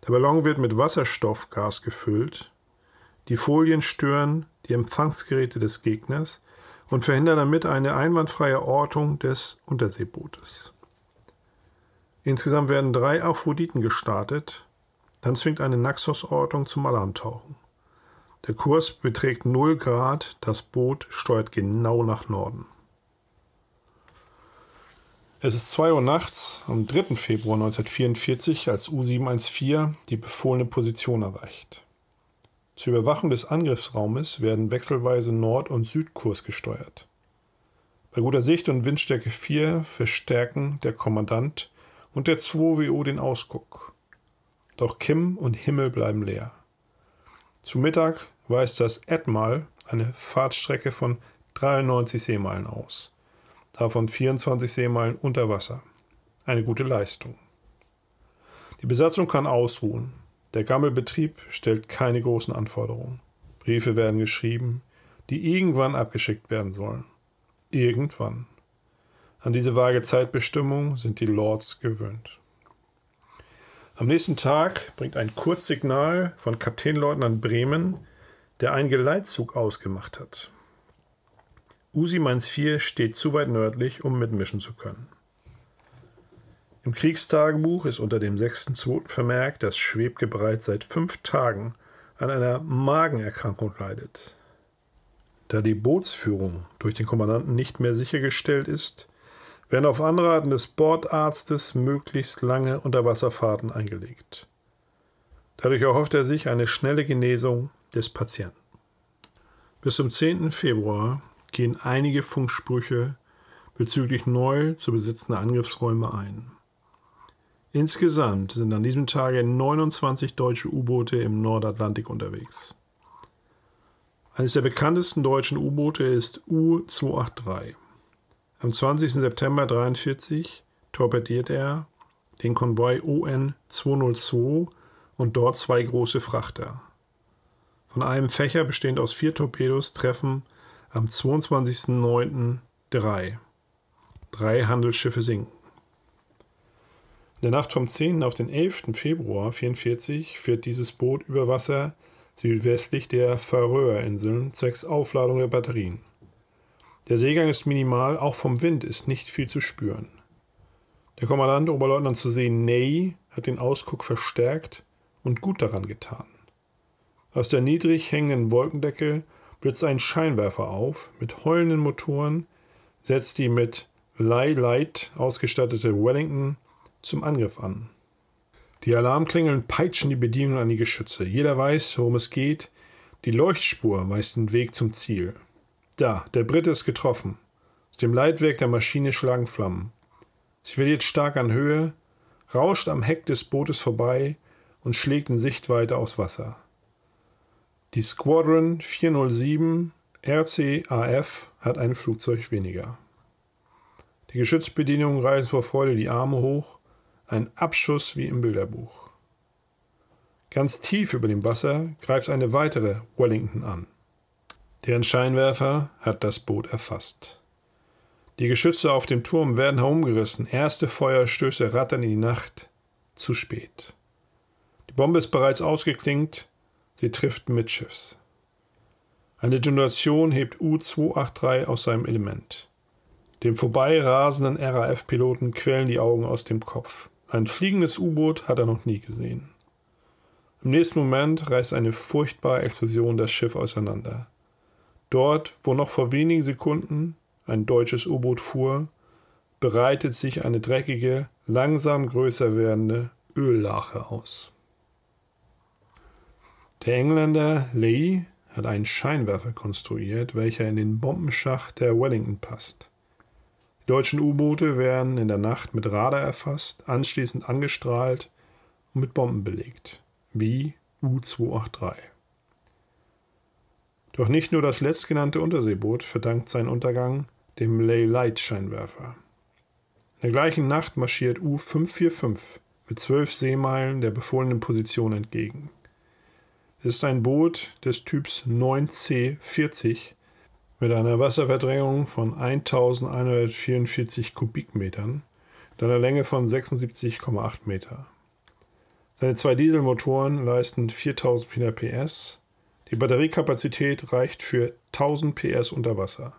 Der Ballon wird mit Wasserstoffgas gefüllt. Die Folien stören die Empfangsgeräte des Gegners und verhindern damit eine einwandfreie Ortung des Unterseebootes. Insgesamt werden drei Aphroditen gestartet, dann zwingt eine Naxos-Ortung zum Alarmtauchen. Der Kurs beträgt 0 Grad, das Boot steuert genau nach Norden. Es ist 2 Uhr nachts am 3. Februar 1944, als U-714 die befohlene Position erreicht. Zur Überwachung des Angriffsraumes werden wechselweise Nord- und Südkurs gesteuert. Bei guter Sicht und Windstärke 4 verstärken der Kommandant und der 2WO den Ausguck. Doch Kim und Himmel bleiben leer. Zu Mittag weist das Etmal eine Fahrtstrecke von 93 Seemeilen aus davon 24 Seemeilen unter Wasser. Eine gute Leistung. Die Besatzung kann ausruhen. Der Gammelbetrieb stellt keine großen Anforderungen. Briefe werden geschrieben, die irgendwann abgeschickt werden sollen. Irgendwann. An diese vage Zeitbestimmung sind die Lords gewöhnt. Am nächsten Tag bringt ein Kurzsignal von Kapitänleutnant Bremen, der einen Geleitzug ausgemacht hat. Usi-4 steht zu weit nördlich, um mitmischen zu können. Im Kriegstagebuch ist unter dem 6.2. vermerkt, dass Schwebke bereits seit fünf Tagen an einer Magenerkrankung leidet. Da die Bootsführung durch den Kommandanten nicht mehr sichergestellt ist, werden auf Anraten des Bordarztes möglichst lange Unterwasserfahrten eingelegt. Dadurch erhofft er sich eine schnelle Genesung des Patienten. Bis zum 10. Februar gehen einige Funksprüche bezüglich neu zu besitzender Angriffsräume ein. Insgesamt sind an diesem Tage 29 deutsche U-Boote im Nordatlantik unterwegs. Eines der bekanntesten deutschen U-Boote ist U-283. Am 20. September 1943 torpediert er den Konvoi ON-202 und dort zwei große Frachter. Von einem Fächer bestehend aus vier Torpedos treffen am 22.09. drei. Drei Handelsschiffe sinken. In der Nacht vom 10. auf den 11. Februar 1944 fährt dieses Boot über Wasser südwestlich der Färöerinseln zwecks Aufladung der Batterien. Der Seegang ist minimal, auch vom Wind ist nicht viel zu spüren. Der Kommandant Oberleutnant zu sehen Ney hat den Ausguck verstärkt und gut daran getan. Aus der niedrig hängenden Wolkendecke blitzt ein Scheinwerfer auf mit heulenden Motoren, setzt die mit Lie Light ausgestattete Wellington zum Angriff an. Die Alarmklingeln peitschen die Bedienung an die Geschütze. Jeder weiß, worum es geht. Die Leuchtspur weist den Weg zum Ziel. Da, der Brite ist getroffen. Aus dem Leitwerk der Maschine schlagen Flammen. Sie verliert stark an Höhe, rauscht am Heck des Bootes vorbei und schlägt in Sichtweite aufs Wasser. Die Squadron 407 RCAF hat ein Flugzeug weniger. Die Geschützbedienungen reißen vor Freude die Arme hoch. Ein Abschuss wie im Bilderbuch. Ganz tief über dem Wasser greift eine weitere Wellington an. Deren Scheinwerfer hat das Boot erfasst. Die Geschütze auf dem Turm werden herumgerissen. Erste Feuerstöße rattern in die Nacht. Zu spät. Die Bombe ist bereits ausgeklingt. Sie trifft mittschiffs. Eine Detonation hebt U-283 aus seinem Element. Dem vorbeirasenden RAF-Piloten quellen die Augen aus dem Kopf. Ein fliegendes U-Boot hat er noch nie gesehen. Im nächsten Moment reißt eine furchtbare Explosion das Schiff auseinander. Dort, wo noch vor wenigen Sekunden ein deutsches U-Boot fuhr, bereitet sich eine dreckige, langsam größer werdende Öllache aus. Der Engländer Lee hat einen Scheinwerfer konstruiert, welcher in den Bombenschacht der Wellington passt. Die deutschen U-Boote werden in der Nacht mit Radar erfasst, anschließend angestrahlt und mit Bomben belegt, wie U-283. Doch nicht nur das letztgenannte Unterseeboot verdankt seinen Untergang dem Ley Light Scheinwerfer. In der gleichen Nacht marschiert U-545 mit zwölf Seemeilen der befohlenen Position entgegen. Ist ein Boot des Typs 9C40 mit einer Wasserverdrängung von 1144 Kubikmetern und einer Länge von 76,8 Meter. Seine zwei Dieselmotoren leisten 4400 PS. Die Batteriekapazität reicht für 1000 PS unter Wasser.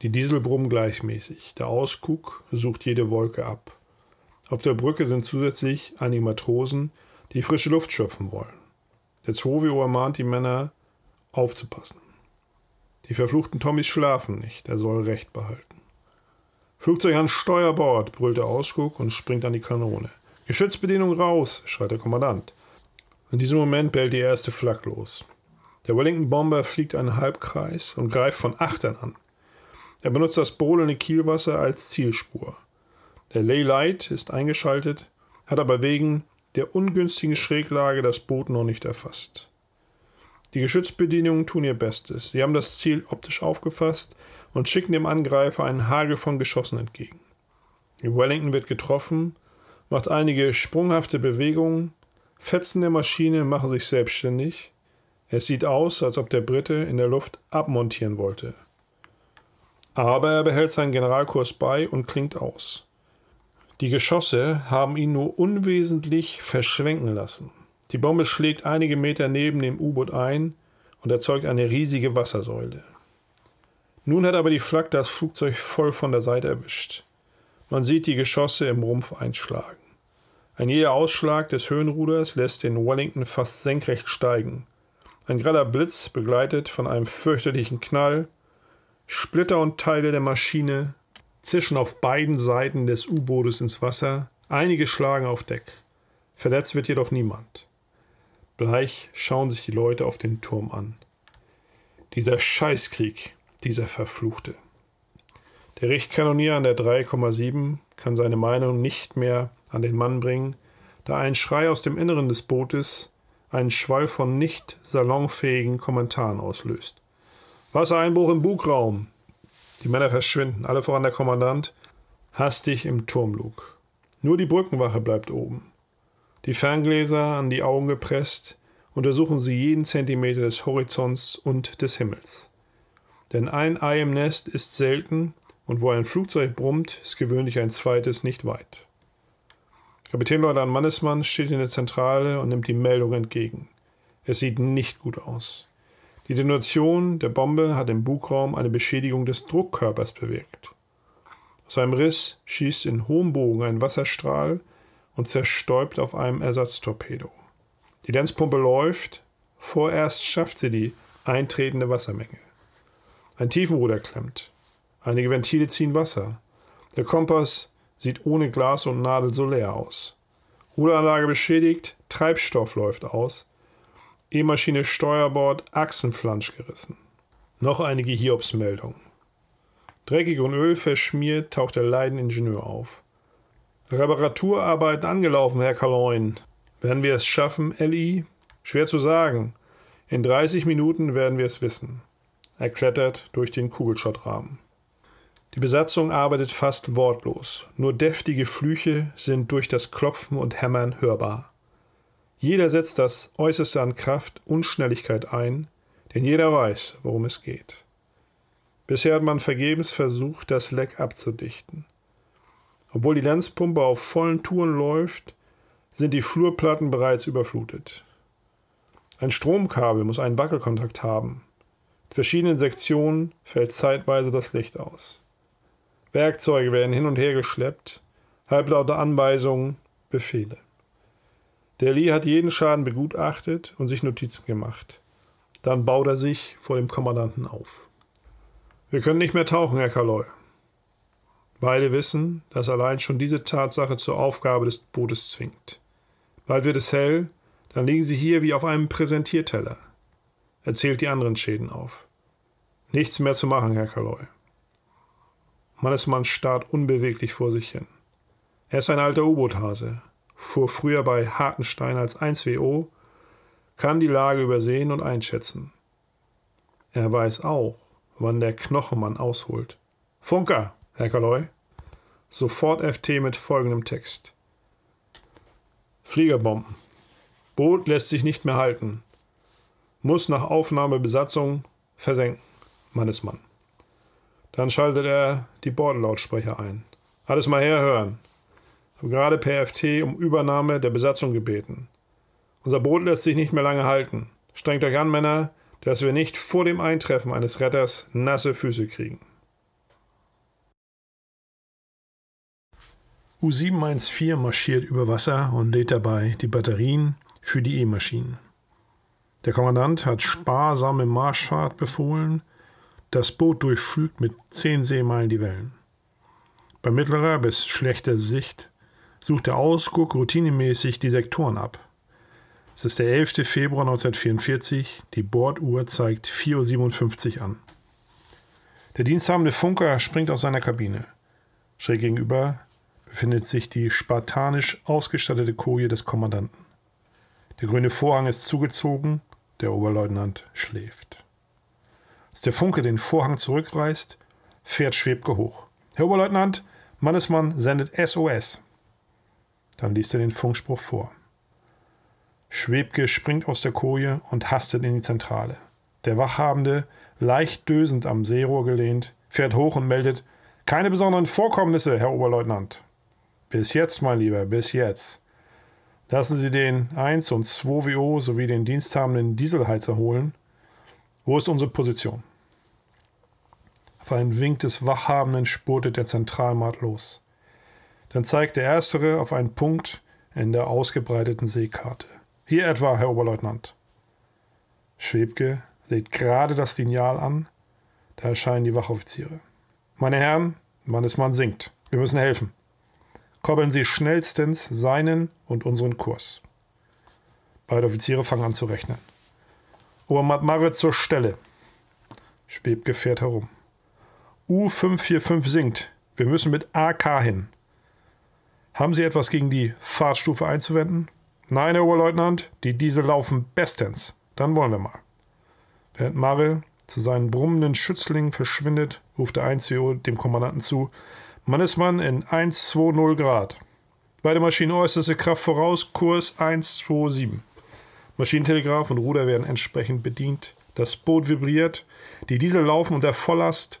Die Diesel brummen gleichmäßig. Der Ausguck sucht jede Wolke ab. Auf der Brücke sind zusätzlich einige Matrosen, die frische Luft schöpfen wollen. Der Zhovio ermahnt die Männer, aufzupassen. Die verfluchten Tommys schlafen nicht, er soll Recht behalten. Flugzeug an Steuerbord, brüllt der Ausguck und springt an die Kanone. Geschützbedienung raus, schreit der Kommandant. In diesem Moment bellt die erste Flak los. Der Wellington Bomber fliegt einen Halbkreis und greift von Achtern an. Er benutzt das brodelnde Kielwasser als Zielspur. Der Ley Light ist eingeschaltet, hat aber wegen der ungünstigen Schräglage das Boot noch nicht erfasst. Die Geschützbedienungen tun ihr Bestes. Sie haben das Ziel optisch aufgefasst und schicken dem Angreifer einen Hagel von Geschossen entgegen. Wellington wird getroffen, macht einige sprunghafte Bewegungen, Fetzen der Maschine machen sich selbstständig. Es sieht aus, als ob der Brite in der Luft abmontieren wollte. Aber er behält seinen Generalkurs bei und klingt aus. Die Geschosse haben ihn nur unwesentlich verschwenken lassen. Die Bombe schlägt einige Meter neben dem U-Boot ein und erzeugt eine riesige Wassersäule. Nun hat aber die Flak das Flugzeug voll von der Seite erwischt. Man sieht die Geschosse im Rumpf einschlagen. Ein jeder Ausschlag des Höhenruders lässt den Wellington fast senkrecht steigen. Ein greller Blitz, begleitet von einem fürchterlichen Knall, Splitter und Teile der Maschine zischen auf beiden Seiten des U-Bootes ins Wasser, einige schlagen auf Deck. Verletzt wird jedoch niemand. Bleich schauen sich die Leute auf den Turm an. Dieser Scheißkrieg, dieser verfluchte. Der Richtkanonier an der 3,7 kann seine Meinung nicht mehr an den Mann bringen, da ein Schrei aus dem Inneren des Bootes einen Schwall von nicht salonfähigen Kommentaren auslöst. Wassereinbruch im Bugraum. Die Männer verschwinden, alle voran der Kommandant, hastig im Turmlug. Nur die Brückenwache bleibt oben. Die Ferngläser an die Augen gepresst, untersuchen sie jeden Zentimeter des Horizonts und des Himmels. Denn ein Ei im Nest ist selten und wo ein Flugzeug brummt, ist gewöhnlich ein zweites nicht weit. Kapitänleutnant Mannesmann steht in der Zentrale und nimmt die Meldung entgegen. Es sieht nicht gut aus. Die Detonation der Bombe hat im Bugraum eine Beschädigung des Druckkörpers bewirkt. Aus einem Riss schießt in hohem Bogen ein Wasserstrahl und zerstäubt auf einem Ersatztorpedo. Die Lenzpumpe läuft, vorerst schafft sie die eintretende Wassermenge. Ein Tiefenruder klemmt. Einige Ventile ziehen Wasser. Der Kompass sieht ohne Glas und Nadel so leer aus. Ruderanlage beschädigt, Treibstoff läuft aus. E-Maschine Steuerbord, Achsenflansch gerissen. Noch einige Hiobsmeldungen. Dreckig und Öl verschmiert taucht der Leideningenieur auf. Reparaturarbeiten angelaufen, Herr Kaloin. Werden wir es schaffen, Ellie? Schwer zu sagen. In 30 Minuten werden wir es wissen. Er klettert durch den Kugelschottrahmen. Die Besatzung arbeitet fast wortlos, nur deftige Flüche sind durch das Klopfen und Hämmern hörbar. Jeder setzt das Äußerste an Kraft und Schnelligkeit ein, denn jeder weiß, worum es geht. Bisher hat man vergebens versucht, das Leck abzudichten. Obwohl die Lenzpumpe auf vollen Touren läuft, sind die Flurplatten bereits überflutet. Ein Stromkabel muss einen Wackelkontakt haben. In verschiedenen Sektionen fällt zeitweise das Licht aus. Werkzeuge werden hin und her geschleppt, halblaute Anweisungen, Befehle. Der Lee hat jeden Schaden begutachtet und sich Notizen gemacht. Dann baut er sich vor dem Kommandanten auf. Wir können nicht mehr tauchen, Herr Kaloy. Beide wissen, dass allein schon diese Tatsache zur Aufgabe des Bootes zwingt. Bald wird es hell, dann liegen sie hier wie auf einem Präsentierteller. Er zählt die anderen Schäden auf. Nichts mehr zu machen, Herr Kaloy. Mannesmann starrt unbeweglich vor sich hin. Er ist ein alter U-Boot-Hase, fuhr früher bei Hartenstein als 1WO, kann die Lage übersehen und einschätzen. Er weiß auch, wann der Knochenmann ausholt. Funker, Herr Kaloy. Sofort FT mit folgendem Text. Fliegerbomben. Boot lässt sich nicht mehr halten. Muss nach Aufnahme Besatzung versenken. Mannesmann. Dann schaltet er die Bordlautsprecher ein. Alles mal herhören habe gerade per FT um Übernahme der Besatzung gebeten. Unser Boot lässt sich nicht mehr lange halten. Strengt euch an, Männer, dass wir nicht vor dem Eintreffen eines Retters nasse Füße kriegen. U-714 marschiert über Wasser und lädt dabei die Batterien für die E-Maschinen. Der Kommandant hat sparsame Marschfahrt befohlen. Das Boot durchflügt mit 10 Seemeilen die Wellen. Bei mittlerer bis schlechter Sicht sucht der Ausguck routinemäßig die Sektoren ab. Es ist der 11. Februar 1944, die Borduhr zeigt 4.57 Uhr an. Der diensthabende Funker springt aus seiner Kabine. Schräg gegenüber befindet sich die spartanisch ausgestattete Koje des Kommandanten. Der grüne Vorhang ist zugezogen, der Oberleutnant schläft. Als der Funke den Vorhang zurückreißt, fährt Schwebke hoch. Herr Oberleutnant, Mannesmann sendet SOS. Dann liest er den Funkspruch vor. Schwebke springt aus der Koje und hastet in die Zentrale. Der Wachhabende, leicht dösend am Seerohr gelehnt, fährt hoch und meldet: Keine besonderen Vorkommnisse, Herr Oberleutnant. Bis jetzt, mein Lieber, bis jetzt. Lassen Sie den 1 und 2 WO sowie den diensthabenden Dieselheizer holen. Wo ist unsere Position? Auf einen Wink des Wachhabenden spurtet der Zentralmat los. Dann zeigt der Erstere auf einen Punkt in der ausgebreiteten Seekarte. Hier etwa, Herr Oberleutnant. Schwebke legt gerade das Lineal an, da erscheinen die Wachoffiziere. Meine Herren, Mannesmann sinkt. Wir müssen helfen. Koppeln Sie schnellstens seinen und unseren Kurs. Beide Offiziere fangen an zu rechnen. Obermatt zur Stelle. Schwebke fährt herum. U545 sinkt. Wir müssen mit AK hin. Haben Sie etwas gegen die Fahrtstufe einzuwenden? Nein, Herr Oberleutnant, die Diesel laufen bestens. Dann wollen wir mal. Während Marre zu seinen brummenden Schützlingen verschwindet, ruft der 1CO dem Kommandanten zu: Mannesmann in 120 Grad. Beide Maschinen äußerste Kraft voraus, Kurs 127. Maschinentelegraph und Ruder werden entsprechend bedient. Das Boot vibriert, die Diesel laufen unter Volllast.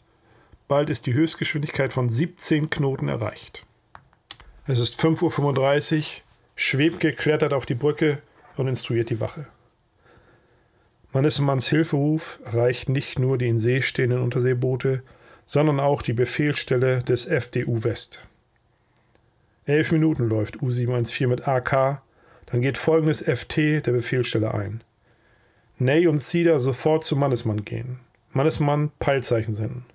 Bald ist die Höchstgeschwindigkeit von 17 Knoten erreicht. Es ist 5.35 Uhr, Schwebke klettert auf die Brücke und instruiert die Wache. Mannesmanns Hilferuf erreicht nicht nur die in See stehenden Unterseeboote, sondern auch die Befehlsstelle des FDU West. Elf Minuten läuft U714 mit AK, dann geht folgendes FT der Befehlsstelle ein. Ney und Cedar sofort zu Mannesmann gehen. Mannesmann Peilzeichen senden.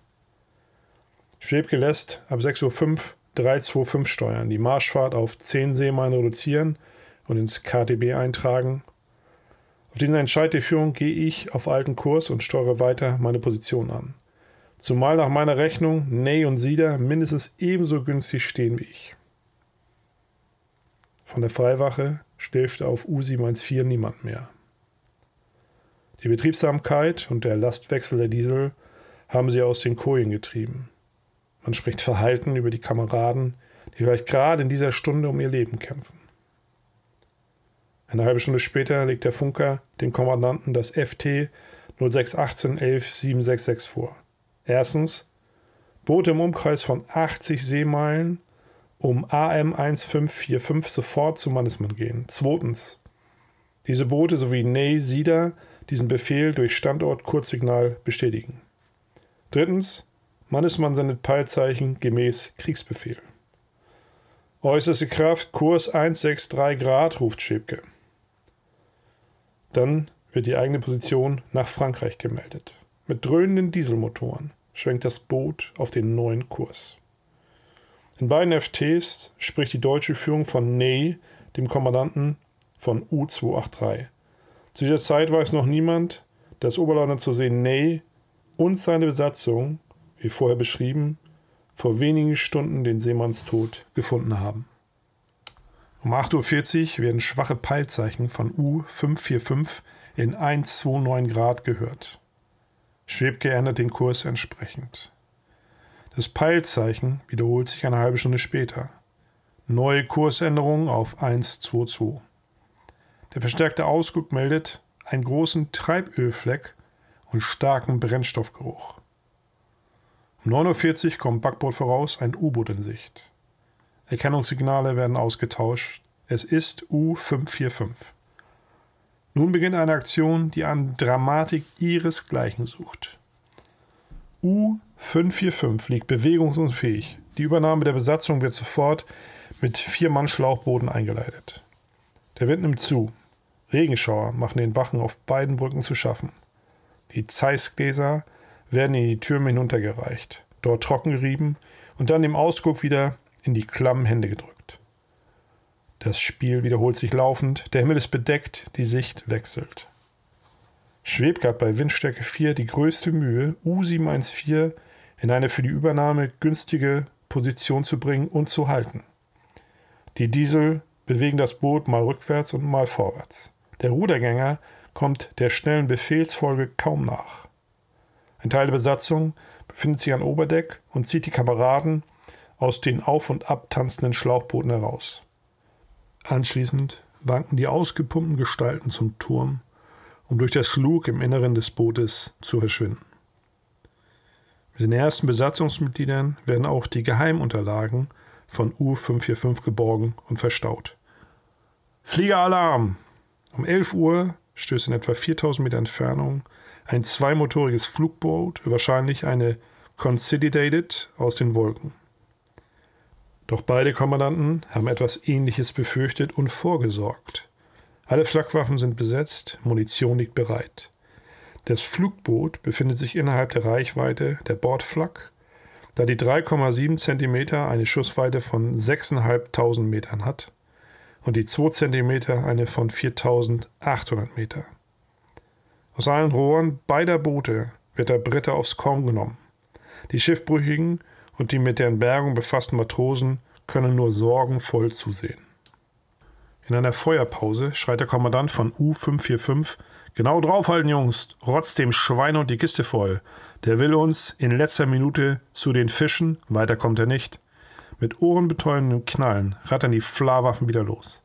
Schwebke lässt ab 6.05 Uhr 325 steuern, die Marschfahrt auf 10 Seemeilen reduzieren und ins KTB eintragen. Auf diesen Entscheid der Führung gehe ich auf alten Kurs und steuere weiter meine Position an. Zumal nach meiner Rechnung Ney und Sieder mindestens ebenso günstig stehen wie ich. Von der Freiwache schläft auf U714 niemand mehr. Die Betriebsamkeit und der Lastwechsel der Diesel haben sie aus den Kojen getrieben. Man spricht verhalten über die Kameraden, die vielleicht gerade in dieser Stunde um ihr Leben kämpfen. Eine halbe Stunde später legt der Funker dem Kommandanten das FT 0618 11 766 vor. Erstens, Boote im Umkreis von 80 Seemeilen um AM 1545 sofort zu Mannesmann gehen. Zweitens, diese Boote sowie Ney Sieder diesen Befehl durch Standort Kurzsignal bestätigen. Drittens, Mannesmann sendet Peilzeichen gemäß Kriegsbefehl. Äußerste Kraft, Kurs 163 Grad, ruft Schwebke. Dann wird die eigene Position nach Frankreich gemeldet. Mit dröhnenden Dieselmotoren schwenkt das Boot auf den neuen Kurs. In beiden FTs spricht die deutsche Führung von Ney, dem Kommandanten von U-283. Zu dieser Zeit weiß noch niemand, dass Oberleutnant zu sehen Ney und seine Besatzung, wie vorher beschrieben, vor wenigen Stunden den Seemannstod gefunden haben. Um 8.40 Uhr werden schwache Peilzeichen von U545 in 129 Grad gehört. Schwebke ändert den Kurs entsprechend. Das Peilzeichen wiederholt sich eine halbe Stunde später. Neue Kursänderung auf 122. Der verstärkte Ausguck meldet einen großen Treibölfleck und starken Brennstoffgeruch. Um 9.40 Uhr kommt Backboot voraus, ein U-Boot in Sicht. Erkennungssignale werden ausgetauscht. Es ist U545. Nun beginnt eine Aktion, die an Dramatik ihresgleichen sucht. U545 liegt bewegungsunfähig. Die Übernahme der Besatzung wird sofort mit vier Mann Schlauchbooten eingeleitet. Der Wind nimmt zu. Regenschauer machen den Wachen auf beiden Brücken zu schaffen. Die Zeissgläser werden in die Türme hinuntergereicht, dort trockengerieben und dann im Ausguck wieder in die klammen Hände gedrückt. Das Spiel wiederholt sich laufend, der Himmel ist bedeckt, die Sicht wechselt. Schwebke hat bei Windstärke 4 die größte Mühe, U714 in eine für die Übernahme günstige Position zu bringen und zu halten. Die Diesel bewegen das Boot mal rückwärts und mal vorwärts. Der Rudergänger kommt der schnellen Befehlsfolge kaum nach. Ein Teil der Besatzung befindet sich an Oberdeck und zieht die Kameraden aus den auf und ab tanzenden Schlauchbooten heraus. Anschließend wanken die ausgepumpten Gestalten zum Turm, um durch das Schlug im Inneren des Bootes zu verschwinden. Mit den ersten Besatzungsmitgliedern werden auch die Geheimunterlagen von U-545 geborgen und verstaut. Fliegeralarm! Um 11 Uhr stößt in etwa 4000 Meter Entfernung ein zweimotoriges Flugboot, wahrscheinlich eine Consolidated, aus den Wolken. Doch beide Kommandanten haben etwas Ähnliches befürchtet und vorgesorgt. Alle Flakwaffen sind besetzt, Munition liegt bereit. Das Flugboot befindet sich innerhalb der Reichweite der Bordflak, da die 3,7 cm eine Schussweite von 6.500 Metern hat und die 2 cm eine von 4.800 Meter. Aus allen Rohren beider Boote wird der Brite aufs Korn genommen. Die Schiffbrüchigen und die mit deren Bergung befassten Matrosen können nur sorgenvoll zusehen. In einer Feuerpause schreit der Kommandant von U545 Genau draufhalten, Jungs, rotzt dem Schwein und die Kiste voll. Der will uns in letzter Minute zu den Fischen, weiter kommt er nicht. Mit ohrenbetäubendem Knallen rattern die Flawaffen wieder los.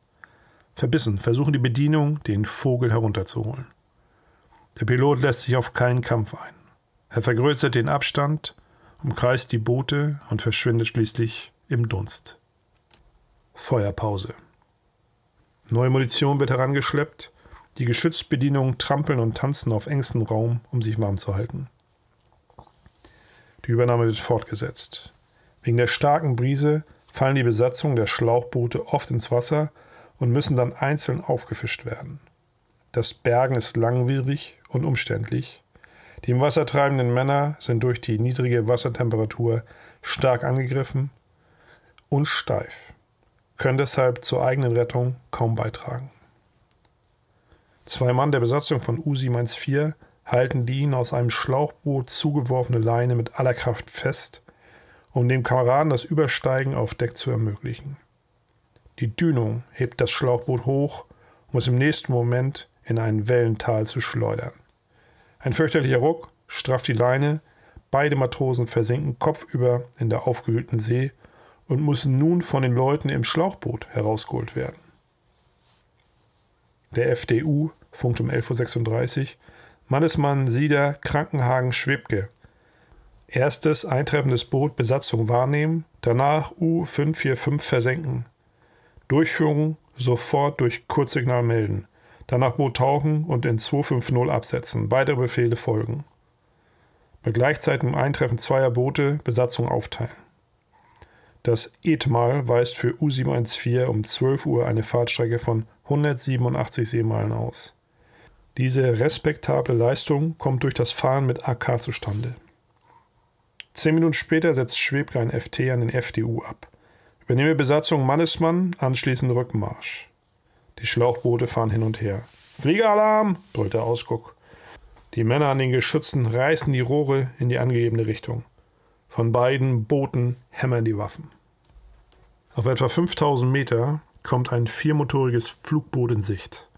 Verbissen versuchen die Bedienung, den Vogel herunterzuholen. Der Pilot lässt sich auf keinen Kampf ein. Er vergrößert den Abstand, umkreist die Boote und verschwindet schließlich im Dunst. Feuerpause. Neue Munition wird herangeschleppt. Die Geschützbedienungen trampeln und tanzen auf engstem Raum, um sich warm zu halten. Die Übernahme wird fortgesetzt. Wegen der starken Brise fallen die Besatzungen der Schlauchboote oft ins Wasser und müssen dann einzeln aufgefischt werden. Das Bergen ist langwierig und umständlich. Die im Wasser treibenden Männer sind durch die niedrige Wassertemperatur stark angegriffen und steif, können deshalb zur eigenen Rettung kaum beitragen. Zwei Mann der Besatzung von U-714 halten die ihnen aus einem Schlauchboot zugeworfene Leine mit aller Kraft fest, um dem Kameraden das Übersteigen auf Deck zu ermöglichen. Die Dünung hebt das Schlauchboot hoch, um es im nächsten Moment in ein Wellental zu schleudern. Ein fürchterlicher Ruck strafft die Leine, Beide Matrosen versenken kopfüber in der aufgewühlten See und müssen nun von den Leuten im Schlauchboot herausgeholt werden. Der FDU funkt um 11.36 Uhr. Mannesmann, Sieder, Krankenhagen, Schwebke. Erstes eintreffendes Boot Besatzung wahrnehmen, danach U545 versenken. Durchführung sofort durch Kurzsignal melden. Danach Boot tauchen und in 250 absetzen. Weitere Befehle folgen. Bei gleichzeitigem Eintreffen zweier Boote Besatzung aufteilen. Das Etmal weist für U714 um 12 Uhr eine Fahrtstrecke von 187 Seemeilen aus. Diese respektable Leistung kommt durch das Fahren mit AK zustande. Zehn Minuten später setzt Schwebke ein FT an den FDU ab. Übernehme Besatzung Mannesmann, anschließend Rückmarsch. Die Schlauchboote fahren hin und her. Fliegeralarm! brüllt der Ausguck. Die Männer an den Geschützen reißen die Rohre in die angegebene Richtung. Von beiden Booten hämmern die Waffen. Auf etwa 5000 Meter kommt ein viermotoriges Flugboot in Sicht.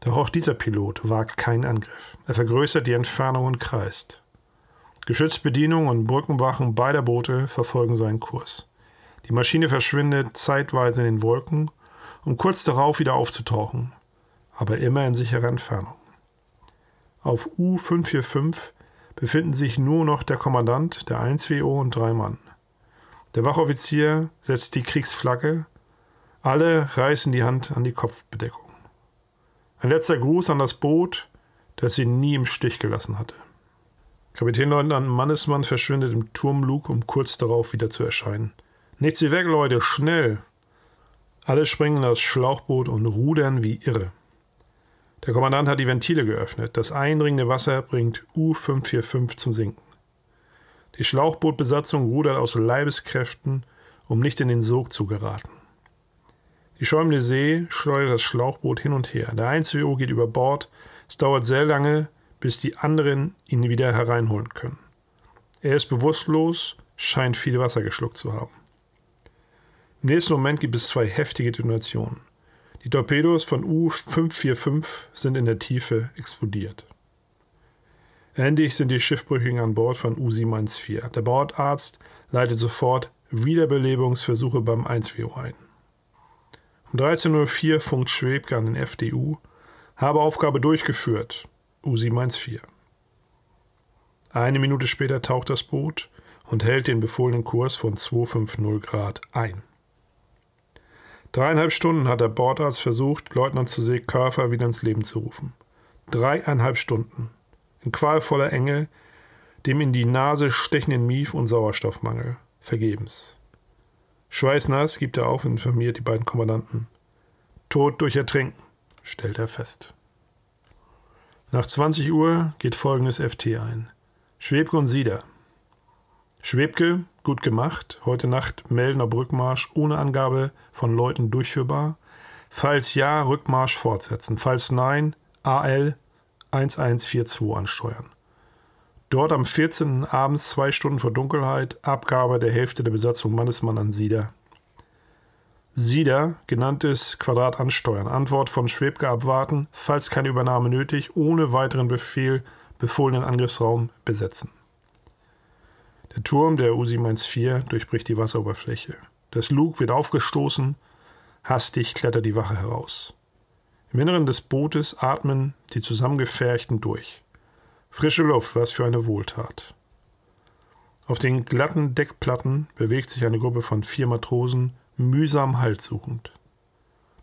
Doch auch dieser Pilot wagt keinen Angriff. Er vergrößert die Entfernung und kreist. Geschützbedienung und Brückenwachen beider Boote verfolgen seinen Kurs. Die Maschine verschwindet zeitweise in den Wolken, um kurz darauf wieder aufzutauchen, aber immer in sicherer Entfernung. Auf U545 befinden sich nur noch der Kommandant, der 1WO und drei Mann. Der Wachoffizier setzt die Kriegsflagge, alle reißen die Hand an die Kopfbedeckung. Ein letzter Gruß an das Boot, das sie nie im Stich gelassen hatte. Kapitänleutnant Mannesmann verschwindet im Turmlug, um kurz darauf wieder zu erscheinen. Nichts wie weg, Leute, schnell! Alle springen in das Schlauchboot und rudern wie irre. Der Kommandant hat die Ventile geöffnet. Das eindringende Wasser bringt U-545 zum Sinken. Die Schlauchbootbesatzung rudert aus Leibeskräften, um nicht in den Sog zu geraten. Die schäumende See schleudert das Schlauchboot hin und her. Der 1WO geht über Bord. Es dauert sehr lange, bis die anderen ihn wieder hereinholen können. Er ist bewusstlos, scheint viel Wasser geschluckt zu haben. Im nächsten Moment gibt es zwei heftige Detonationen. Die Torpedos von U-545 sind in der Tiefe explodiert. Endlich sind die Schiffbrüchigen an Bord von U-714. Der Bordarzt leitet sofort Wiederbelebungsversuche beim 1WO ein. Um 13.04 Uhr funkt Schwebke an den FDU, habe Aufgabe durchgeführt, U-714. Eine Minute später taucht das Boot und hält den befohlenen Kurs von 250 Grad ein. Dreieinhalb Stunden hat der Bordarzt versucht, Leutnant zu See Körfer wieder ins Leben zu rufen. Dreieinhalb Stunden. In qualvoller Enge, dem in die Nase stechenden Mief und Sauerstoffmangel. Vergebens. Schweißnass gibt er auf und informiert die beiden Kommandanten. Tod durch Ertrinken, stellt er fest. Nach 20 Uhr geht folgendes FT ein. Schwebke und Sieder. Schwebke, Gut gemacht. Heute Nacht meldener Rückmarsch ohne Angabe von Leuten durchführbar. Falls ja, Rückmarsch fortsetzen. Falls nein, AL 1142 ansteuern. Dort am 14. abends zwei Stunden vor Dunkelheit Abgabe der Hälfte der Besatzung Mannesmann an Sieder. Sieder, genanntes Quadrat ansteuern. Antwort von Schwebke abwarten. Falls keine Übernahme nötig, ohne weiteren Befehl befohlenen Angriffsraum besetzen. Der Turm der U-714 durchbricht die Wasseroberfläche. Das Lug wird aufgestoßen. Hastig klettert die Wache heraus. Im Inneren des Bootes atmen die zusammengepferchten durch. Frische Luft, was für eine Wohltat. Auf den glatten Deckplatten bewegt sich eine Gruppe von vier Matrosen, mühsam Halt suchend.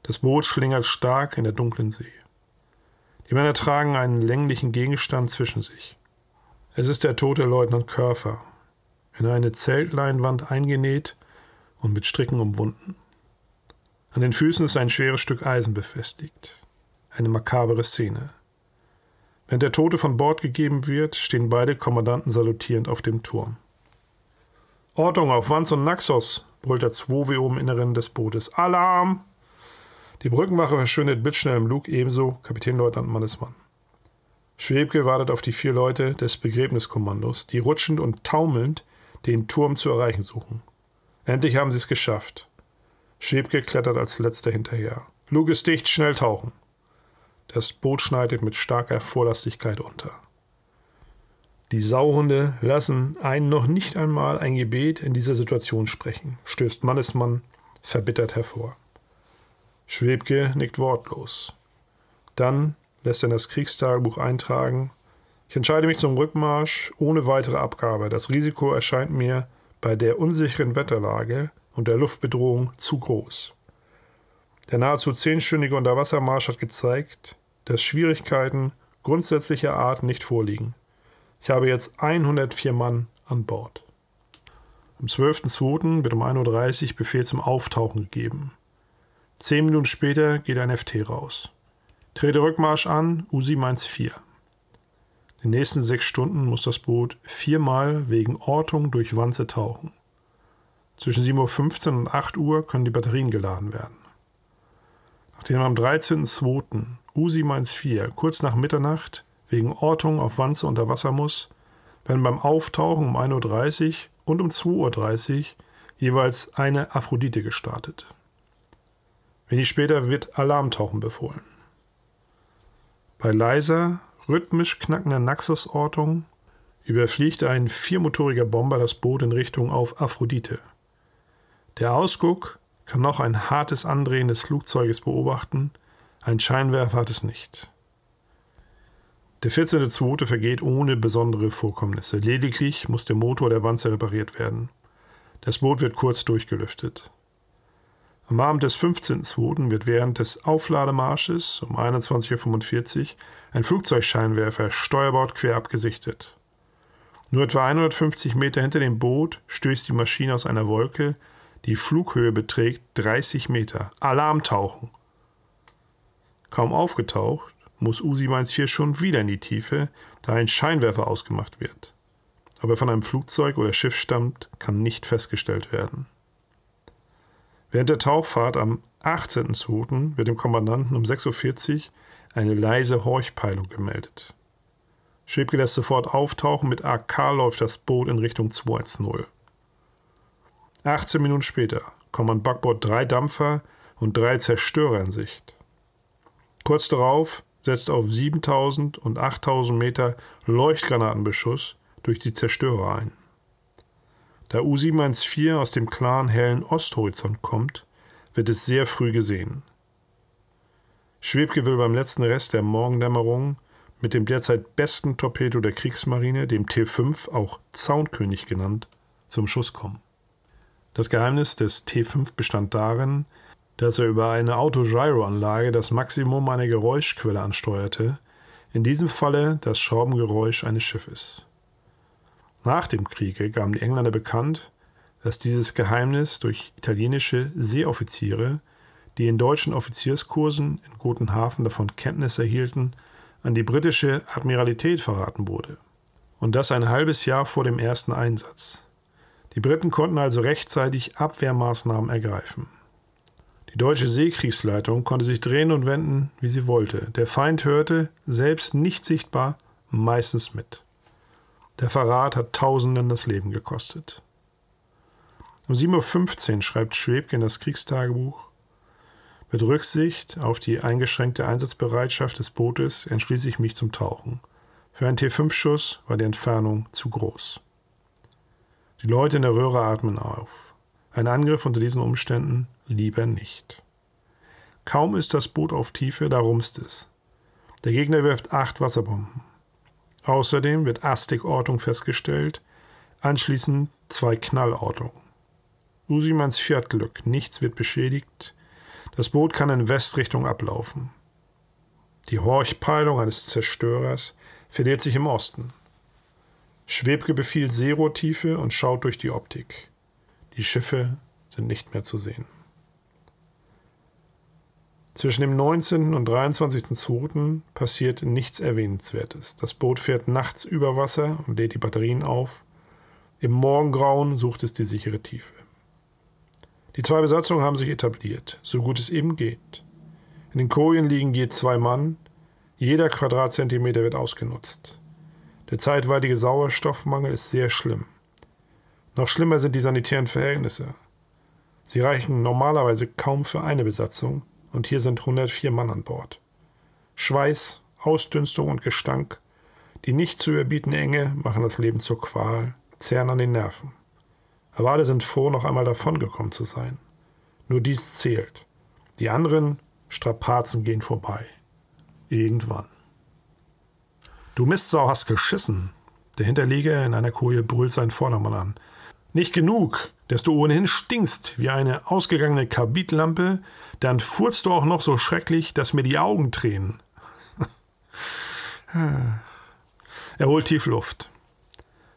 Das Boot schlingert stark in der dunklen See. Die Männer tragen einen länglichen Gegenstand zwischen sich. Es ist der tote Leutnant Körfer, in eine Zeltleinwand eingenäht und mit Stricken umwunden. An den Füßen ist ein schweres Stück Eisen befestigt. Eine makabere Szene. Wenn der Tote von Bord gegeben wird, stehen beide Kommandanten salutierend auf dem Turm. Ortung auf Wanz und Naxos, brüllt der 2W im Inneren des Bootes. Alarm! Die Brückenwache verschwindet blitzschnell im Lug, ebenso Kapitänleutnant Mannesmann. Schwebke wartet auf die vier Leute des Begräbniskommandos, die rutschend und taumelnd den Turm zu erreichen suchen. Endlich haben sie es geschafft. Schwebke klettert als letzter hinterher. Lug ist dicht, schnell tauchen. Das Boot schneidet mit starker Vorlastigkeit unter. Die Sauhunde lassen einen noch nicht einmal ein Gebet in dieser Situation sprechen, stößt Mannesmann verbittert hervor. Schwebke nickt wortlos. Dann lässt er in das Kriegstagebuch eintragen, ich entscheide mich zum Rückmarsch ohne weitere Abgabe. Das Risiko erscheint mir bei der unsicheren Wetterlage und der Luftbedrohung zu groß. Der nahezu zehnstündige Unterwassermarsch hat gezeigt, dass Schwierigkeiten grundsätzlicher Art nicht vorliegen. Ich habe jetzt 104 Mann an Bord. Am 12.02. wird um 1.30 Uhr Befehl zum Auftauchen gegeben. Zehn Minuten später geht ein FT raus. Trete Rückmarsch an, U714. In den nächsten sechs Stunden muss das Boot viermal wegen Ortung durch Wanze tauchen. Zwischen 7.15 Uhr und 8 Uhr können die Batterien geladen werden. Nachdem am 13.02. U714 kurz nach Mitternacht wegen Ortung auf Wanze unter Wasser muss, werden beim Auftauchen um 1.30 Uhr und um 2.30 Uhr jeweils eine Aphrodite gestartet. Wenig später wird Alarmtauchen befohlen. Bei leiser, rhythmisch knackender Naxos-Ortung überfliegt ein viermotoriger Bomber das Boot in Richtung auf Aphrodite. Der Ausguck kann noch ein hartes Andrehen des Flugzeuges beobachten, ein Scheinwerfer hat es nicht. Der 14.2. vergeht ohne besondere Vorkommnisse. Lediglich muss der Motor der Wanze repariert werden. Das Boot wird kurz durchgelüftet. Am Abend des 15.2. wird während des Auflademarsches um 21.45 Uhr ein Flugzeugscheinwerfer Steuerbord quer abgesichtet. Nur etwa 150 Meter hinter dem Boot stößt die Maschine aus einer Wolke. Die Flughöhe beträgt 30 Meter. Alarmtauchen. Kaum aufgetaucht, muss U-714 schon wieder in die Tiefe, da ein Scheinwerfer ausgemacht wird. Ob er von einem Flugzeug oder Schiff stammt, kann nicht festgestellt werden. Während der Tauchfahrt am 18.02. wird dem Kommandanten um 6.40 Uhr eine leise Horchpeilung gemeldet. Schwebke lässt sofort auftauchen, mit AK läuft das Boot in Richtung 210. 18 Minuten später kommen an Backbord drei Dampfer und drei Zerstörer in Sicht. Kurz darauf setzt auf 7000 und 8000 Meter Leuchtgranatenbeschuss durch die Zerstörer ein. Da U714 aus dem klaren hellen Osthorizont kommt, wird es sehr früh gesehen. Schwebke will beim letzten Rest der Morgendämmerung mit dem derzeit besten Torpedo der Kriegsmarine, dem T5, auch Zaunkönig genannt, zum Schuss kommen. Das Geheimnis des T5 bestand darin, dass er über eine Autogyro-Anlage das Maximum einer Geräuschquelle ansteuerte, in diesem Falle das Schraubengeräusch eines Schiffes. Nach dem Kriege gaben die Engländer bekannt, dass dieses Geheimnis durch italienische Seeoffiziere, die in deutschen Offizierskursen in Gotenhafen davon Kenntnis erhielten, an die britische Admiralität verraten wurde. Und das ein halbes Jahr vor dem ersten Einsatz. Die Briten konnten also rechtzeitig Abwehrmaßnahmen ergreifen. Die deutsche Seekriegsleitung konnte sich drehen und wenden, wie sie wollte. Der Feind hörte, selbst nicht sichtbar, meistens mit. Der Verrat hat Tausenden das Leben gekostet. Um 7.15 Uhr schreibt Schwebke in das Kriegstagebuch, mit Rücksicht auf die eingeschränkte Einsatzbereitschaft des Bootes entschließe ich mich zum Tauchen. Für einen T5-Schuss war die Entfernung zu groß. Die Leute in der Röhre atmen auf. Ein Angriff unter diesen Umständen lieber nicht. Kaum ist das Boot auf Tiefe, da rumst es. Der Gegner wirft acht Wasserbomben. Außerdem wird Astikortung festgestellt, anschließend zwei Knallortungen. Usimans Fiat Glück, nichts wird beschädigt, das Boot kann in Westrichtung ablaufen. Die Horchpeilung eines Zerstörers verliert sich im Osten. Schwebke befiehlt Seerohrtiefe und schaut durch die Optik. Die Schiffe sind nicht mehr zu sehen. Zwischen dem 19. und 23.02. passiert nichts Erwähnenswertes. Das Boot fährt nachts über Wasser und lädt die Batterien auf. Im Morgengrauen sucht es die sichere Tiefe. Die zwei Besatzungen haben sich etabliert, so gut es eben geht. In den Kojen liegen je zwei Mann, jeder Quadratzentimeter wird ausgenutzt. Der zeitweilige Sauerstoffmangel ist sehr schlimm. Noch schlimmer sind die sanitären Verhältnisse. Sie reichen normalerweise kaum für eine Besatzung, und hier sind 104 Mann an Bord. Schweiß, Ausdünstung und Gestank, Die nicht zu überbietende Enge machen das Leben zur Qual, zehren an den Nerven. Aber alle sind froh, noch einmal davongekommen zu sein. Nur dies zählt. Die anderen Strapazen gehen vorbei. Irgendwann. Du Mistsau hast geschissen. Der Hinterlieger in einer Koje brüllt seinen Vordermann an. Nicht genug, dass du ohnehin stinkst wie eine ausgegangene Kabitlampe, dann furzt du auch noch so schrecklich, dass mir die Augen tränen. (laughs) er holt tief Luft.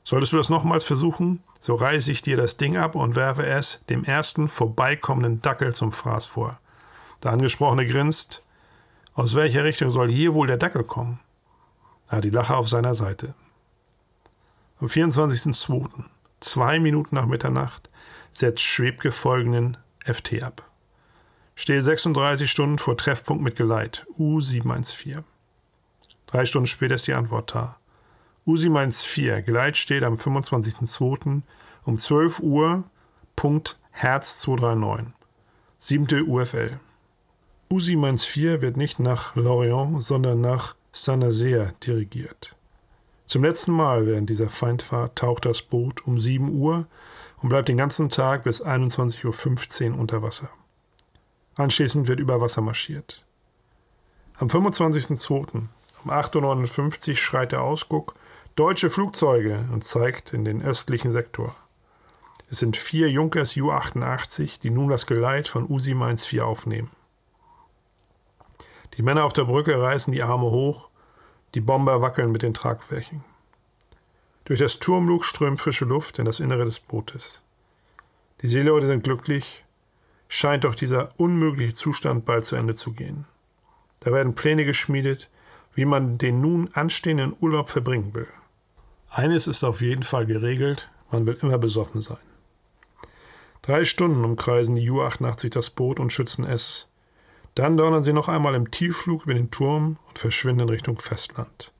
Solltest du das nochmals versuchen, so reiße ich dir das Ding ab und werfe es dem ersten vorbeikommenden Dackel zum Fraß vor. Der Angesprochene grinst. Aus welcher Richtung soll hier wohl der Dackel kommen? Er hat die Lache auf seiner Seite. Am 24.02., zwei Minuten nach Mitternacht, setzt Schwebke folgenden FT ab. Stehe 36 Stunden vor Treffpunkt mit Geleit, U714. Drei Stunden später ist die Antwort da. U714, Geleit steht am 25.02. um 12 Uhr, Punkt Herz 239. Siebte UFL. U714 wird nicht nach Lorient, sondern nach Saint-Nazaire dirigiert. Zum letzten Mal während dieser Feindfahrt taucht das Boot um 7 Uhr und bleibt den ganzen Tag bis 21.15 Uhr unter Wasser. Anschließend wird über Wasser marschiert. Am 25.02. um 8.59 Uhr schreit der Ausguck Deutsche Flugzeuge und zeigt in den östlichen Sektor. Es sind vier Junkers Ju-88, die nun das Geleit von U-714 aufnehmen. Die Männer auf der Brücke reißen die Arme hoch, die Bomber wackeln mit den Tragflächen. Durch das Turmluch strömt frische Luft in das Innere des Bootes. Die Seeleute sind glücklich, scheint doch dieser unmögliche Zustand bald zu Ende zu gehen. Da werden Pläne geschmiedet, wie man den nun anstehenden Urlaub verbringen will. Eines ist auf jeden Fall geregelt, man will immer besoffen sein. Drei Stunden umkreisen die U-88 das Boot und schützen es. Dann donnern sie noch einmal im Tiefflug über den Turm und verschwinden Richtung Festland.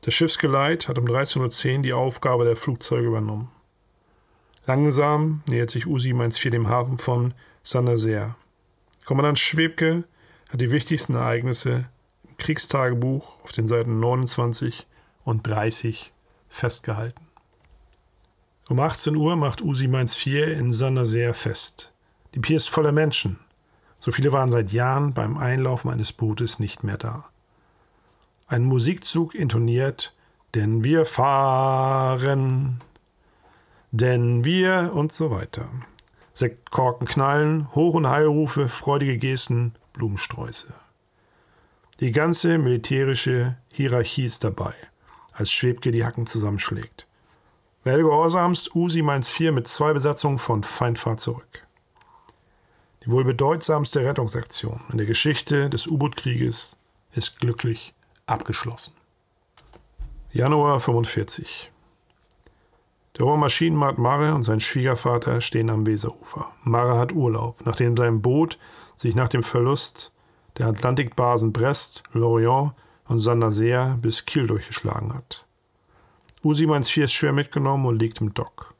Das Schiffsgeleit hat um 13.10 Uhr die Aufgabe der Flugzeuge übernommen. Langsam nähert sich U-714 dem Hafen von Saint-Nazaire. Kommandant Schwebke hat die wichtigsten Ereignisse im Kriegstagebuch auf den Seiten 29 und 30 festgehalten. Um 18 Uhr macht U-714 in Saint-Nazaire fest. Die Pier ist voller Menschen. So viele waren seit Jahren beim Einlaufen eines Bootes nicht mehr da. Ein Musikzug intoniert, denn wir fahren, denn wir und so weiter. Sektkorken knallen, Hoch- und Heilrufe, freudige Gesten, Blumensträuße. Die ganze militärische Hierarchie ist dabei, als Schwebke die Hacken zusammenschlägt. Werde gehorsamst U-714 mit zwei Besatzungen von Feindfahrt zurück. Die wohl bedeutsamste Rettungsaktion in der Geschichte des U-Boot-Krieges ist glücklich abgeschlossen. Januar 45. Der Obermaschinenmarkt Marre und sein Schwiegervater stehen am Weserufer. Marre hat Urlaub, nachdem sein Boot sich nach dem Verlust der Atlantikbasen Brest, Lorient und Saint-Nazaire bis Kiel durchgeschlagen hat. U-714 ist schwer mitgenommen und liegt im Dock.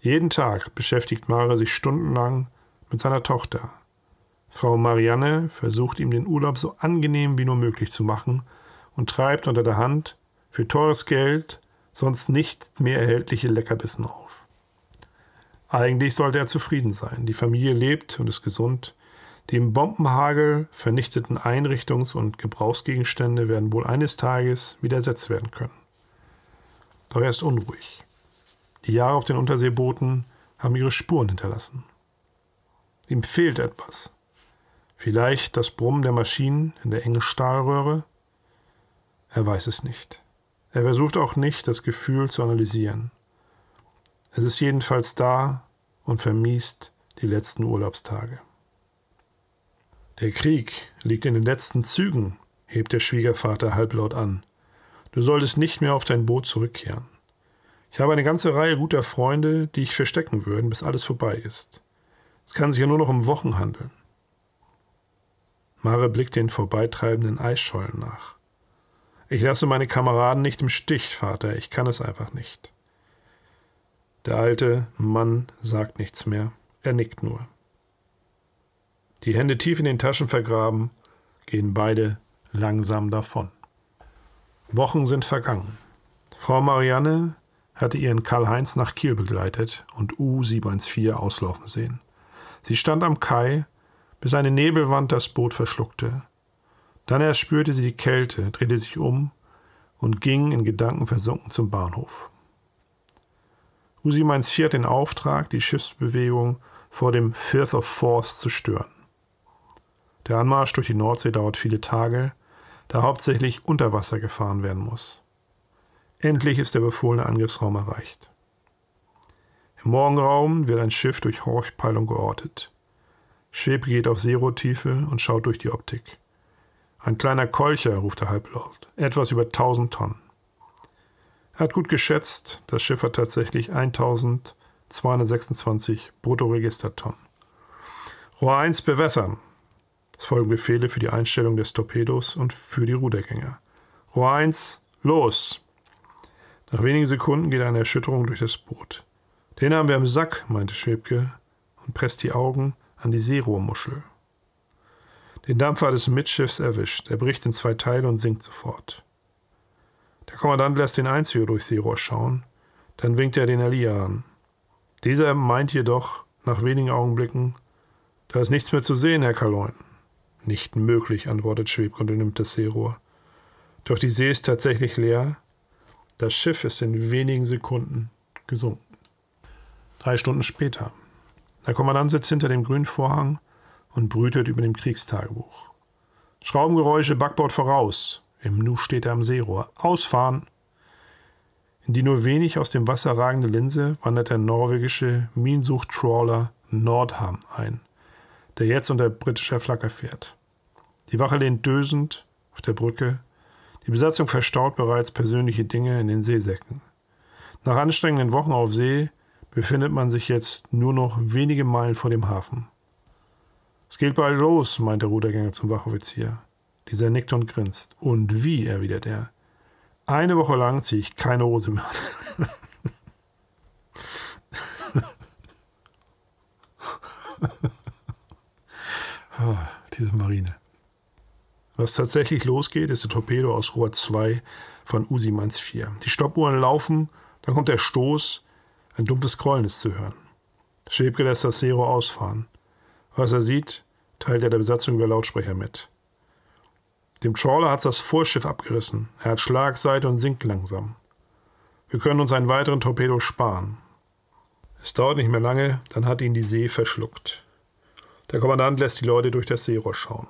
Jeden Tag beschäftigt Mare sich stundenlang mit seiner Tochter. Frau Marianne versucht ihm den Urlaub so angenehm wie nur möglich zu machen und treibt unter der Hand für teures Geld sonst nicht mehr erhältliche Leckerbissen auf. Eigentlich sollte er zufrieden sein. Die Familie lebt und ist gesund. Die im Bombenhagel vernichteten Einrichtungs- und Gebrauchsgegenstände werden wohl eines Tages wieder ersetzt werden können. Doch er ist unruhig. Die Jahre auf den Unterseebooten haben ihre Spuren hinterlassen. Ihm fehlt etwas. Vielleicht das Brummen der Maschinen in der engen Stahlröhre? Er weiß es nicht. Er versucht auch nicht, das Gefühl zu analysieren. Es ist jedenfalls da und vermiest die letzten Urlaubstage. Der Krieg liegt in den letzten Zügen, hebt der Schwiegervater halblaut an. Du solltest nicht mehr auf dein Boot zurückkehren. Ich habe eine ganze Reihe guter Freunde, die ich verstecken würden, bis alles vorbei ist. Es kann sich ja nur noch um Wochen handeln. Mare blickt den vorbeitreibenden Eisschollen nach. Ich lasse meine Kameraden nicht im Stich, Vater, ich kann es einfach nicht. Der alte Mann sagt nichts mehr, er nickt nur. Die Hände tief in den Taschen vergraben, gehen beide langsam davon. Wochen sind vergangen. Frau Marianne hatte ihren Karl-Heinz nach Kiel begleitet und U714 auslaufen sehen. Sie stand am Kai, bis eine Nebelwand das Boot verschluckte. Dann erst spürte sie die Kälte, drehte sich um und ging in Gedanken versunken zum Bahnhof. U714 hat den Auftrag, die Schiffsbewegung vor dem Firth of Forth zu stören. Der Anmarsch durch die Nordsee dauert viele Tage, da hauptsächlich unter Wasser gefahren werden muss. Endlich ist der befohlene Angriffsraum erreicht. Im Morgenraum wird ein Schiff durch Horchpeilung geortet. Schwebe geht auf Seerotiefe und schaut durch die Optik. Ein kleiner Kolcher, ruft er halblaut, etwas über 1000 Tonnen. Er hat gut geschätzt, das Schiff hat tatsächlich 1226 Bruttoregistertonnen. Rohr 1 bewässern. Es folgen Befehle für die Einstellung des Torpedos und für die Rudergänger. Rohr 1, los! Nach wenigen Sekunden geht eine Erschütterung durch das Boot. Den haben wir im Sack, meinte Schwebke und presst die Augen an die Seerohrmuschel. Den Dampfer des Mitschiffs erwischt. Er bricht in zwei Teile und sinkt sofort. Der Kommandant lässt den Einzüger durchs Seerohr schauen. Dann winkt er den Elia an. Dieser meint jedoch nach wenigen Augenblicken, da ist nichts mehr zu sehen, Herr Kaloin. Nicht möglich, antwortet Schwebke und nimmt das Seerohr. Doch die See ist tatsächlich leer. Das Schiff ist in wenigen Sekunden gesunken. Drei Stunden später. Der Kommandant sitzt hinter dem grünen Vorhang und brütet über dem Kriegstagebuch. Schraubengeräusche Backbord voraus. Im Nu steht er am Seerohr. Ausfahren! In die nur wenig aus dem Wasser ragende Linse wandert der norwegische Minensucht-Trawler Nordham ein, der jetzt unter britischer Flagge fährt. Die Wache lehnt dösend auf der Brücke. Die Besatzung verstaut bereits persönliche Dinge in den Seesäcken. Nach anstrengenden Wochen auf See befindet man sich jetzt nur noch wenige Meilen vor dem Hafen. Es geht bald los, meint der Rudergänger zum Wachoffizier. Dieser nickt und grinst. Und wie, erwidert er. Eine Woche lang ziehe ich keine Hose mehr an. oh, (laughs) diese Marine. Was tatsächlich losgeht, ist der Torpedo aus Rohr 2 von Usimans 4. Die Stoppuhren laufen, dann kommt der Stoß ein dumpfes Grollen ist zu hören. Schwebke lässt das Zero ausfahren. Was er sieht, teilt er der Besatzung über Lautsprecher mit. Dem Trawler hat's das Vorschiff abgerissen. Er hat Schlagseite und sinkt langsam. Wir können uns einen weiteren Torpedo sparen. Es dauert nicht mehr lange, dann hat ihn die See verschluckt. Der Kommandant lässt die Leute durch das Seerohr schauen.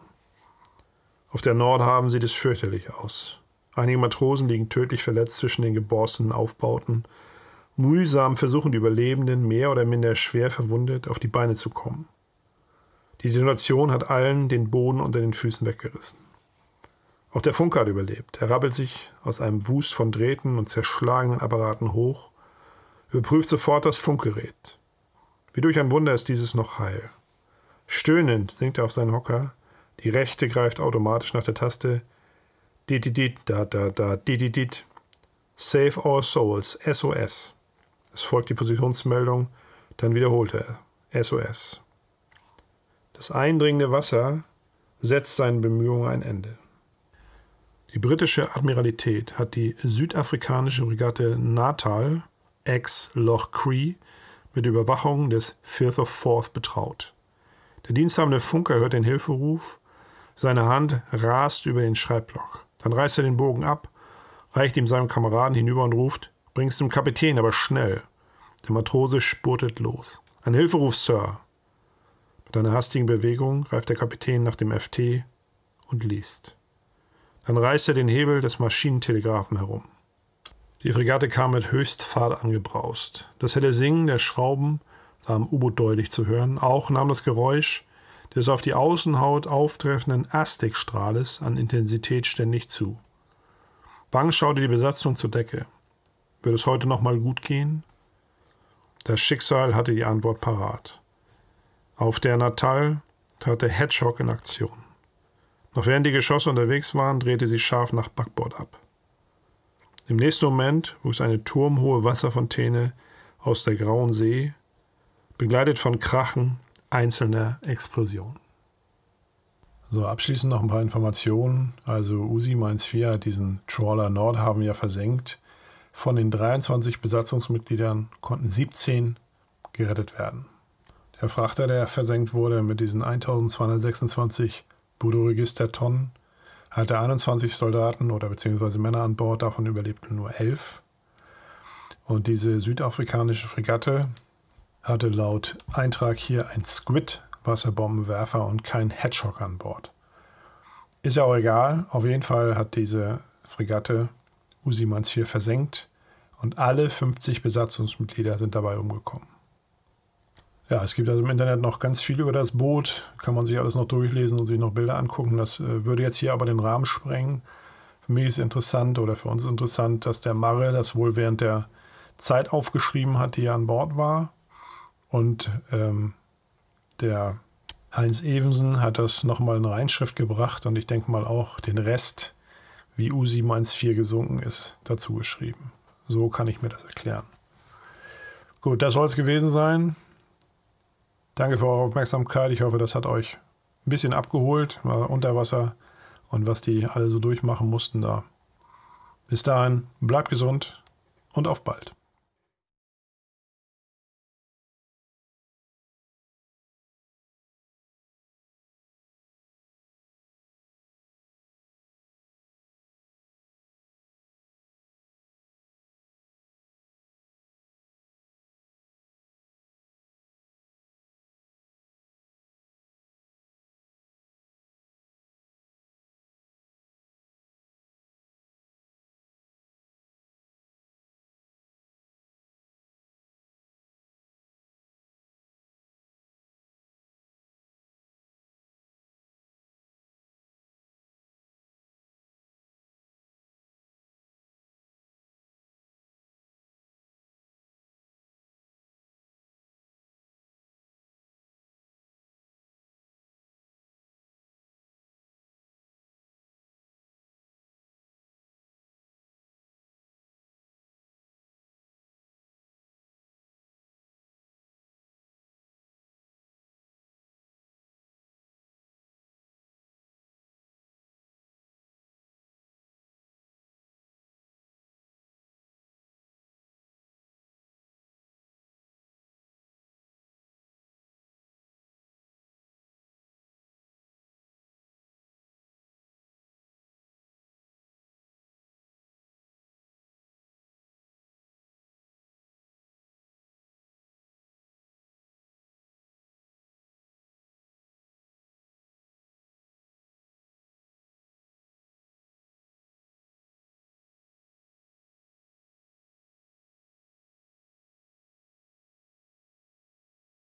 Auf der Nordhaven sieht es fürchterlich aus. Einige Matrosen liegen tödlich verletzt zwischen den geborstenen Aufbauten Mühsam versuchen die Überlebenden, mehr oder minder schwer verwundet, auf die Beine zu kommen. Die Detonation hat allen den Boden unter den Füßen weggerissen. Auch der Funker hat überlebt. Er rappelt sich aus einem Wust von Drähten und zerschlagenen Apparaten hoch, überprüft sofort das Funkgerät. Wie durch ein Wunder ist dieses noch heil. Stöhnend sinkt er auf seinen Hocker, die rechte greift automatisch nach der Taste Dididid, da da da, Dididid. Save our souls, SOS. Es folgt die Positionsmeldung, dann wiederholt er SOS. Das eindringende Wasser setzt seinen Bemühungen ein Ende. Die britische Admiralität hat die südafrikanische Fregatte Natal ex Loch Cree mit Überwachung des Firth of Forth betraut. Der diensthabende Funker hört den Hilferuf, seine Hand rast über den Schreibblock. Dann reißt er den Bogen ab, reicht ihm seinem Kameraden hinüber und ruft Bring's dem Kapitän, aber schnell. Der Matrose spurtet los. Ein Hilferuf, Sir. Mit einer hastigen Bewegung greift der Kapitän nach dem FT und liest. Dann reißt er den Hebel des Maschinentelegraphen herum. Die Fregatte kam mit Höchstfahrt angebraust. Das helle Singen der Schrauben war am U-Boot deutlich zu hören. Auch nahm das Geräusch des auf die Außenhaut auftreffenden Astikstrahles an Intensität ständig zu. Bang schaute die Besatzung zur Decke. Wird es heute noch mal gut gehen? Das Schicksal hatte die Antwort parat. Auf der Natal trat der Hedgehog in Aktion. Noch während die Geschosse unterwegs waren, drehte sie scharf nach Backbord ab. Im nächsten Moment wuchs eine turmhohe Wasserfontäne aus der grauen See, begleitet von Krachen einzelner Explosionen. So, abschließend noch ein paar Informationen. Also USI-4 hat diesen Trawler Nordhaven ja versenkt. Von den 23 Besatzungsmitgliedern konnten 17 gerettet werden. Der Frachter, der versenkt wurde mit diesen 1226 Bruttoregistertonnen, hatte 21 Soldaten oder beziehungsweise Männer an Bord, davon überlebten nur 11. Und diese südafrikanische Fregatte hatte laut Eintrag hier ein Squid Wasserbombenwerfer und kein Hedgehog an Bord. Ist ja auch egal. Auf jeden Fall hat diese Fregatte Usimans 4 versenkt und alle 50 Besatzungsmitglieder sind dabei umgekommen. Ja, es gibt also im Internet noch ganz viel über das Boot. Kann man sich alles noch durchlesen und sich noch Bilder angucken. Das äh, würde jetzt hier aber den Rahmen sprengen. Für mich ist interessant oder für uns ist interessant, dass der Marre das wohl während der Zeit aufgeschrieben hat, die er an Bord war. Und ähm, der Heinz Evensen hat das nochmal in Reinschrift gebracht und ich denke mal auch den Rest, wie U714 gesunken ist, dazu geschrieben. So kann ich mir das erklären. Gut, das soll es gewesen sein. Danke für eure Aufmerksamkeit. Ich hoffe, das hat euch ein bisschen abgeholt, war unter Wasser und was die alle so durchmachen mussten da. Bis dahin, bleibt gesund und auf bald.